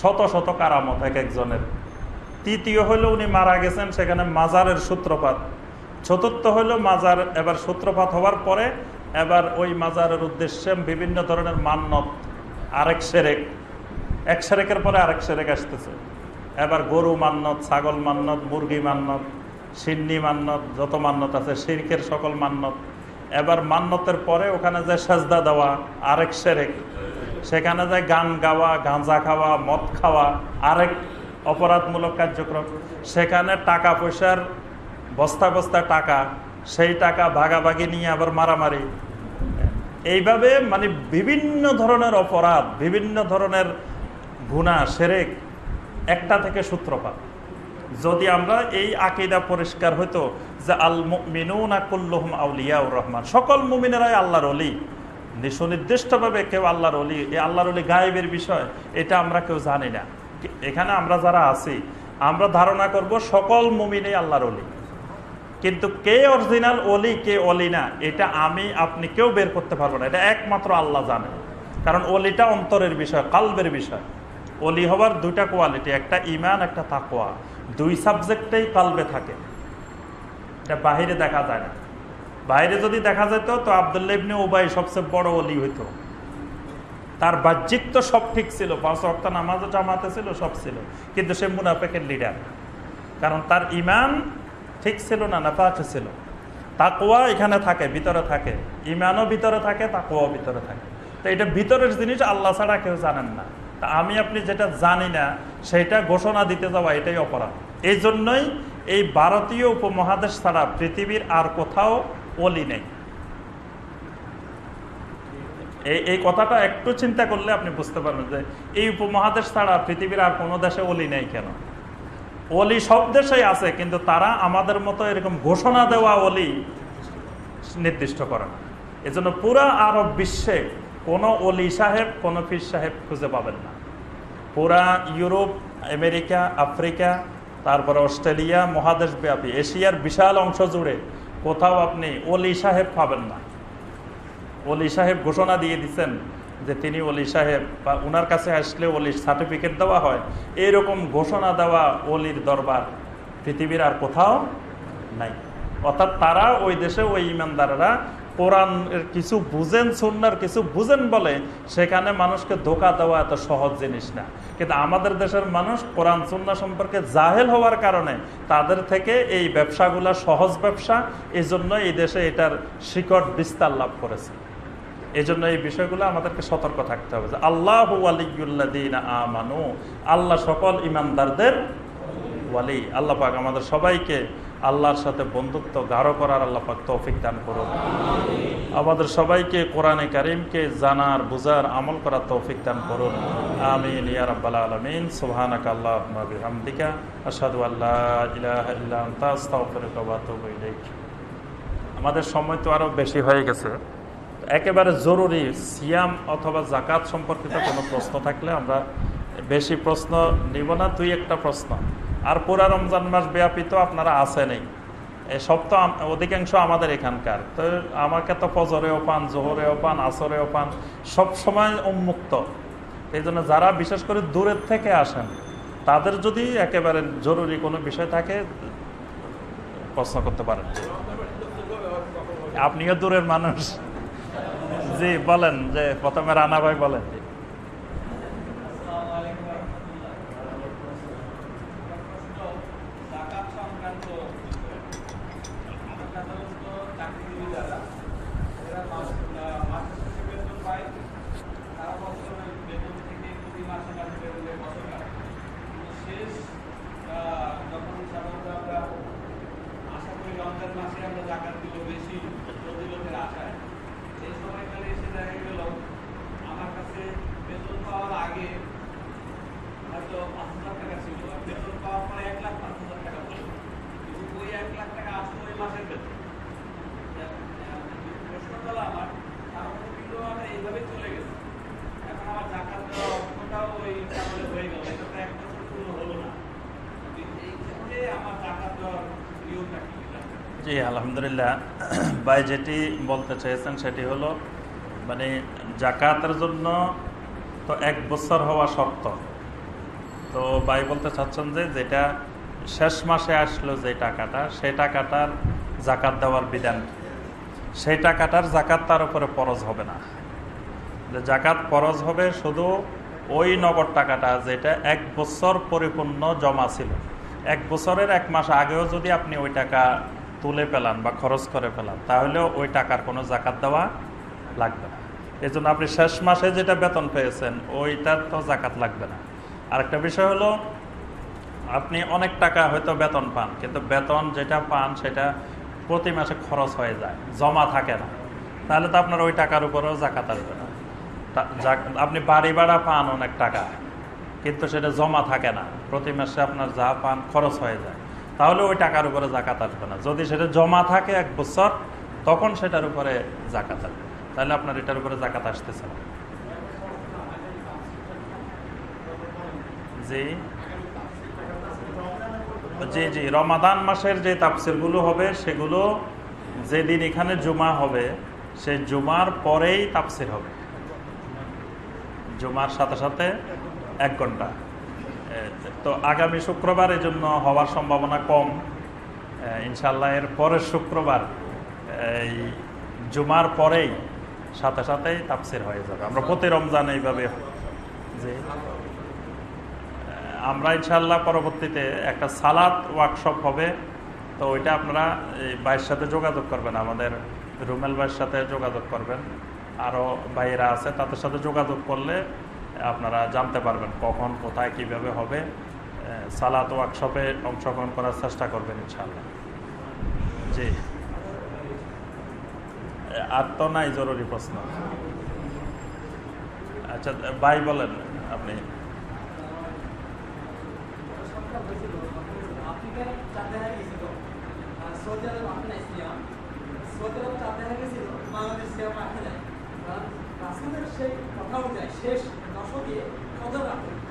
শত শত কারামত এক একজনের। তৃতীয় হলো উনি মারা গেছেন, সেখানে মাজারের সূত্রপাত। চতুর্থ হলো মাজার, এবার সূত্রপাত হওয়ার পরে এবার ওই মাজারের উদ্দেশ্যে বিভিন্ন ধরনের মান্নত আরেক সেরেক। এক সেরেকের পরে আরেক সেরেক আসতেছে। এবার গরু মান্নত ছাগল মান্নত মুরগি মান্নত সিন্নি মান্নত যত মান্নত আছে শিরকের সকল মান্নত এবার মান্নতের পরে ওখানে যে সাজদা দেওয়া, আরেক সেরেক। সেখানে যে গান গাওয়া, গাঁজা খাওয়া, মদ খাওয়া, আরেক অপরাধমূলক কার্যক্রম। সেখানে টাকা পয়সার বস্তা বস্তা টাকা, সেই টাকা ভাগাভাগি নিয়ে আবার মারামারি। এইভাবে মানে বিভিন্ন ধরনের অপরাধ, বিভিন্ন ধরনের গুণা সেরেক একটা থেকে সূত্রপাত। যদি আমরা এই আকিদা পরিষ্কার হইতো যে আল মিনুন আকুল্লহম আউলিয়াউর রহমান, সকল মুমিনেরাই আল্লাহর অলি সুনির্দিষ্টভাবে কেউ আল্লাহর অলি এই আল্লাহর অলি গায়েবের বিষয়, এটা আমরা কেউ জানি না। এখানে আমরা যারা আছি, আমরা ধারণা করব সকল মুমিনে আল্লাহর অলি কিন্তু কে অরিজিনাল অলি কে অলি না, এটা আমি, আপনি কেউ বের করতে পারব না। এটা একমাত্র আল্লাহ জানে। কারণ অলিটা অন্তরের বিষয়, কালবের বিষয়। অলি হবার দুইটা কোয়ালিটি, একটা ইমান একটা তাকোয়া দুই সাবজেক্টেই কালবে থাকে। এটা বাহিরে দেখা যায় না। বাইরে যদি দেখা যেত, তো আবদুল্লাহ ইবনে ওবাই সবচেয়ে বড় অলি হইতো। তার বাহ্যিক তো সব ঠিক ছিল, পাঁচ অক্টা নামাজও জামাতে ছিল, সব ছিল। কিন্তু সে মুনাফেকের লিডার কারণ তার ইমান ঠিক ছিল না না পাকে ছিল। তাকুয়া এখানে থাকে, ভিতরে থাকে। ইমানও ভিতরে থাকে তাকুয়াও ভিতরে থাকে। তো এটা ভিতরের জিনিস আল্লাহ ছাড়া কেউ জানেন না। তা আমি আপনি যেটা জানি না সেটা ঘোষণা দিতে যাওয়া এটাই অপরাধ। এই জন্যই এই ভারতীয় উপমহাদেশ ছাড়া পৃথিবীর আর কোথাও অলি নেই। এই এই কথাটা একটু চিন্তা করলে আপনি বুঝতে পারবেন যে এই উপমহাদেশ ছাড়া পৃথিবীর আর কোনো দেশে অলি নেই কেন? অলি সব দেশেই আছে, কিন্তু তারা আমাদের মতো এরকম ঘোষণা দেওয়া অলি নির্দিষ্ট করে না। এজন্য পুরা আরব বিশ্বে কোনো অলি সাহেব, কোনো ফির সাহেব খুঁজে পাবেন না। পুরা ইউরোপ, আমেরিকা, আফ্রিকা, তারপরে অস্ট্রেলিয়া মহাদেশ ব্যাপী এশিয়ার বিশাল অংশ জুড়ে কোথাও আপনি অলি সাহেব পাবেন না। অলি সাহেব ঘোষণা দিয়ে দিচ্ছেন যে তিনি অলি সাহেব বা ওনার কাছে আসলে অলির সার্টিফিকেট দেওয়া হয়। এইরকম ঘোষণা দেওয়া অলির দরবার পৃথিবীর আর কোথাও নাই। অর্থাৎ তারা ওই দেশে ওই ইমানদারেরা কোরআন কিছু বুঝেন সুন্নার কিছু বুঝেন বলে সেখানে মানুষকে ধোকা দেওয়া এত সহজ জিনিস না। কিন্তু আমাদের দেশের মানুষ কোরআন সুন্না সম্পর্কে জাহেল হওয়ার কারণে তাদের থেকে এই ব্যবসাগুলা সহজ ব্যবসা এই জন্য এই দেশে এটার শিকড় বিস্তার লাভ করেছে। এই জন্য এই বিষয়গুলো আমাদেরকে সতর্ক থাকতে হবে যে আল্লাহ আলিউল্লাদিন আমানু, আল্লাহ সকল ইমানদারদের ওয়ালি। আল্লাহ পাক আমাদের সবাইকে আল্লাহর সাথে বন্ধুত্ব গাঢ় করার আল্লাহ পাক তৌফিক দান করুন। আমাদের সবাইকে কোরআনে কারিমকে জানার, বুঝার, আমল করার তৌফিক দান করুন। আমিন, ইয়া রাব্বাল আলামিন। সুবহানাকা আল্লাহুম্মা বিহামদিকা। আশহাদু আল্লা ইলাহা ইল্লা আনতা। আস্তাগফিরুকা ওয়া আতুবু ইলাইক। আমাদের সময় তো আরও বেশি হয়ে গেছে। একেবারে জরুরি সিয়াম অথবা জাকাত সম্পর্কিত কোনো প্রশ্ন থাকলে আমরা বেশি প্রশ্ন নিব না, দুই একটা প্রশ্ন। আর পুরা রমজান মাস ব্যাপী তো আপনারা আসেনই সব তো অধিকাংশ আমাদের এখানকার। তো আমাকে তো ফজরেও পান, জোহরেও পান, আসরেও পান, সব সময় উন্মুক্ত। এই জন্য যারা বিশেষ করে দূরের থেকে আসেন, তাদের যদি একেবারে জরুরি কোনো বিষয় থাকে, প্রশ্ন করতে পারেন। আপনিও দূরের মানুষ। জি, বলেন যে প্রথমে রানা ভাই বলেন জাকাত সংক্রান্ত আমার সাধারণত চাকরিজীবী যারা এরা মাস মাস শেষে বেতন পায় তারা বছরের বেতন থেকে প্রতি মাসে মাসে বেতনের বছর কাটে কিন্তু শেষ আহ, যখন সাধারণত আমরা আশা করি রমজান মাসে আমরা জাকাত দিব বেশি প্রতিলোকের আশায় সেই সময়কালে এসে দেখা গেল আমার কাছে বেতন পাওয়ার আগে হয়তো পাঁচ হাজার টাকা ছিল আর বেতন পাওয়ার পরে এক লাখ পাঁচ হাজার টাকা ছিল কিন্তু ওই এক লাখ টাকা আসলো ওই মাসের বেতন প্রশ্ন হলো আমার তার উপর কিন্তু আমার এইভাবে চলে গেছে এখন আমার জাকাত দেওয়া অর্থটাও ওই তাহলে হয়ে গেল এটা তো এক বছর পূর্ণ হলো না কিন্তু এই ক্ষেত্রে আমার জাকাত দেওয়ার নিয়মটা কি জানতে চাই। জি আলহামদুলিল্লাহ, ভাই যেটি বলতে চেয়েছেন সেটি হলো মানে জাকাতের জন্য তো এক বছর হওয়া শর্ত। তো ভাই বলতে চাচ্ছেন যে যেটা শেষ মাসে আসলো যে টাকাটা, সেই টাকাটার জাকাত দেওয়ার বিধান সেই টাকাটার জাকাত তার উপরে ফরজ হবে না। জাকাত ফরজ হবে শুধু ওই নগদ টাকাটা যেটা এক বছর পরিপূর্ণ জমা ছিল। এক বছরের এক মাস আগেও যদি আপনি ওই টাকা তুলে পেলান বা খরচ করে পেলান তাহলেও ওই টাকার কোনো জাকাত দেওয়া লাগবে না। এই জন্য আপনি শেষ মাসে যেটা বেতন পেয়েছেন, ওইটার তো জাকাত লাগবে না। আরেকটা বিষয় হলো, আপনি অনেক টাকা হয়তো বেতন পান, কিন্তু বেতন যেটা পান সেটা প্রতি মাসে খরচ হয়ে যায়, জমা থাকে না। তাহলে তো আপনার ওই টাকার উপরেও জাকাত আসবে না। আপনি বাড়ি ভাড়া পান অনেক টাকা, কিন্তু সেটা জমা থাকে না। প্রতি মাসে আপনার যা পান খরচ হয়ে যায়। তাহলে ওই টাকার উপরে জাকাত আসবে না। যদি সেটা জমা থাকে এক বছর, তখন সেটার উপরে জাকাত আসবে। তাহলে আপনার এটার উপরে জাকাত আসতেছে না। জি। জি জি। রমাদান মাসের যে তাফসিরগুলো হবে, সেগুলো যেদিন এখানে জুমা হবে সেই জুমার পরেই তাফসির হবে। জুমার সাথে সাথে এক ঘণ্টা। তো আগামী শুক্রবার জন্য হওয়ার সম্ভাবনা কম। ইনশাল্লাহ এর পরের শুক্রবার, এই জুমার পরেই সাথে সাথেই তাফসির হয়ে যাবে। আমরা প্রতি রমজান এইভাবে যে আমরা ইনশাল্লাহ পরবর্তীতে একটা সালাদ ওয়ার্কশপ হবে। তো ওইটা আপনারা এই ভাইয়ের সাথে যোগাযোগ করবেন, আমাদের রুমেল ভাইয়ের সাথে যোগাযোগ করবেন। আরও ভাইয়েরা আছে, তাদের সাথে যোগাযোগ করলে আপনারা জানতে পারবেন কখন, কোথায়, কীভাবে হবে। এ, সালাদ ওয়ার্কশপে অংশগ্রহণ করার চেষ্টা করবেন ইনশাল্লাহ জি। আর তো নাই জরুরি প্রশ্ন। আচ্ছা ভাই বলেন আপনি। সেই কথা অনুযায়ী শেষ দশকে কদর রাখে।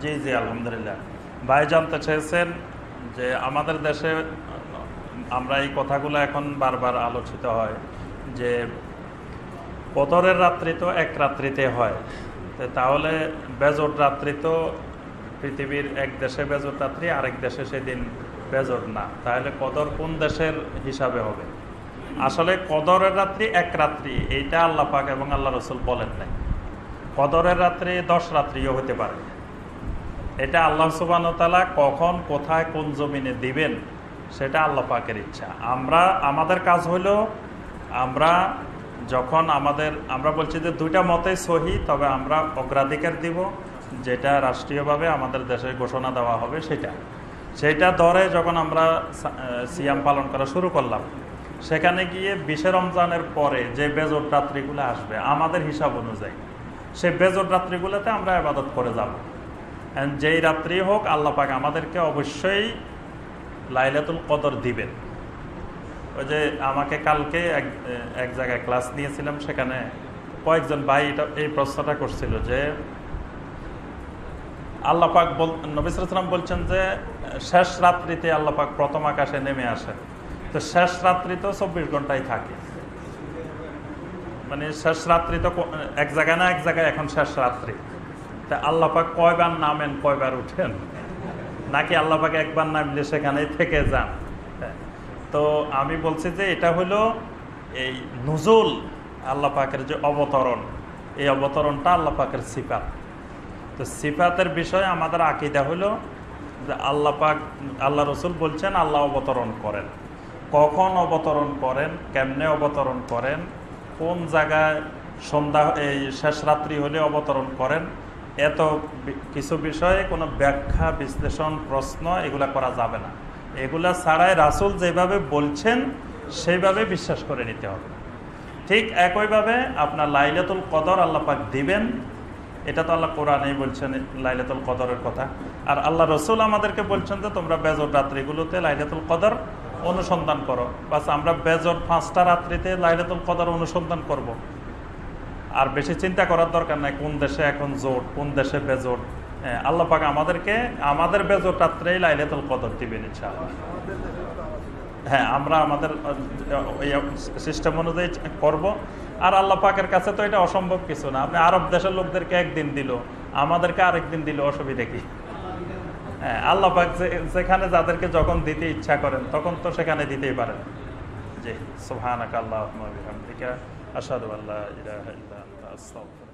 জি জি, আলহামদুলিল্লাহ। ভাই জানতে চেয়েছেন যে আমাদের দেশে, আমরা এই কথাগুলো এখন বারবার আলোচিত হয় যে কদরের রাত্রি তো এক রাত্রিতে হয়। তাহলে বেজর রাত্রি তো পৃথিবীর এক দেশে বেজর রাত্রি, আরেক দেশে সেদিন বেজর না। তাহলে কদর কোন দেশের হিসাবে হবে? আসলে কদরের রাত্রি এক রাত্রি, এইটা আল্লাহ পাক এবং আল্লাহ রসুল বলেন নাই। কদরের রাত্রি দশ রাত্রিও হতে পারে। এটা আল্লাহ সুবানতালা কখন, কোথায়, কোন জমিনে দিবেন, সেটা আল্লাহ পাকের ইচ্ছা। আমরা, আমাদের কাজ হলো, আমরা যখন আমাদের, আমরা বলছি যে দুইটা মতেই সহি, তবে আমরা অগ্রাধিকার দিব, যেটা রাষ্ট্রীয়ভাবে আমাদের দেশে ঘোষণা দেওয়া হবে সেটা। সেইটা ধরে যখন আমরা সিয়াম পালন করা শুরু করলাম সেখানে গিয়ে বিশে রমজানের পরে যে বেজর রাত্রিগুলো আসবে, আমাদের হিসাব অনুযায়ী সেই বেজর রাত্রিগুলোতে আমরা আবাদত করে যাব। যেই রাত্রি হোক, আল্লাহ পাক আমাদেরকে অবশ্যই লাইলাতুল কদর দিবেন। ওই যে আমাকে কালকে এক এক জায়গায় ক্লাস নিয়েছিলাম, সেখানে কয়েকজন ভাই এটা, এই প্রশ্নটা করছিল যে, আল্লাহ পাক বল নবিসাম বলছেন যে, শেষ রাত্রিতে আল্লাহ পাক প্রথম আকাশে নেমে আসেন। তো শেষ রাত্রি তো চব্বিশ ঘন্টায় থাকে। মানে শেষ রাত্রি তো এক জায়গায় না এক জায়গায় এখন শেষ রাত্রি। তা আল্লাহ পাক কয়বার নামেন, কয়বার উঠেন? নাকি আল্লাহ পাক একবার নামলে সেখানেই থেকে যান। তো আমি বলছি যে এটা হলো এই নুজুল আল্লাহ পাকের যে অবতরণ। এই অবতরণটা আল্লাহ পাকের সিফাত। তো সিফাতের বিষয়ে আমাদের আকিদা হলো যে আল্লাহ পাক আল্লাহ রসুল বলছেন, আল্লাহ অবতরণ করেন। কখন অবতরণ করেন, কেমনে অবতরণ করেন, কোন জায়গায় সন্ধ্যা, এই শেষ রাত্রি হলে অবতরণ করেন, এত কিছু বিষয়ে কোনো ব্যাখ্যা, বিশ্লেষণ, প্রশ্ন এগুলা করা যাবে না। এগুলা ছাড়াই রাসুল যেভাবে বলছেন, সেইভাবে বিশ্বাস করে নিতে হবে। ঠিক একইভাবে আপনার লাইলাতুল কদর আল্লাহ পাক দিবেন, এটা তো আল্লাহ কোরআনেই বলছেন লাইলাতুল কদরের কথা। আর আল্লাহ রসুল আমাদেরকে বলছেন যে তোমরা বেজর রাত্রিগুলোতে লাইলাতুল কদর অনুসন্ধান করো। বাস আমরা বেজর পাঁচটা রাত্রিতে লাইলাতুল কদর অনুসন্ধান করব। আর বেশি চিন্তা করার দরকার নাই কোন দেশে এখন জোট, কোন দেশে বেজোট আল্লাহ পাক আমাদেরকে, আমাদের বেজোর রাত্রেই লাইলাতুল কদর দিবেন ইনশাআল্লাহ। হ্যাঁ আমরা আমাদের সিস্টেম অনুযায়ী করব। আর আল্লাহ পাকের কাছে তো এটা অসম্ভব কিছু না। আপনি আরব দেশের লোকদেরকে একদিন দিল, আমাদেরকে আরেক দিন দিল, অসুবিধা কি? আল্লাহ পাক যেখানে যাদেরকে যখন দিতে ইচ্ছা করেন, তখন তো সেখানে দিতেই পারেন। জি সোহান আল্লাহুম্মা আসাদ আল্লাহ আস্তাগফিরুকা।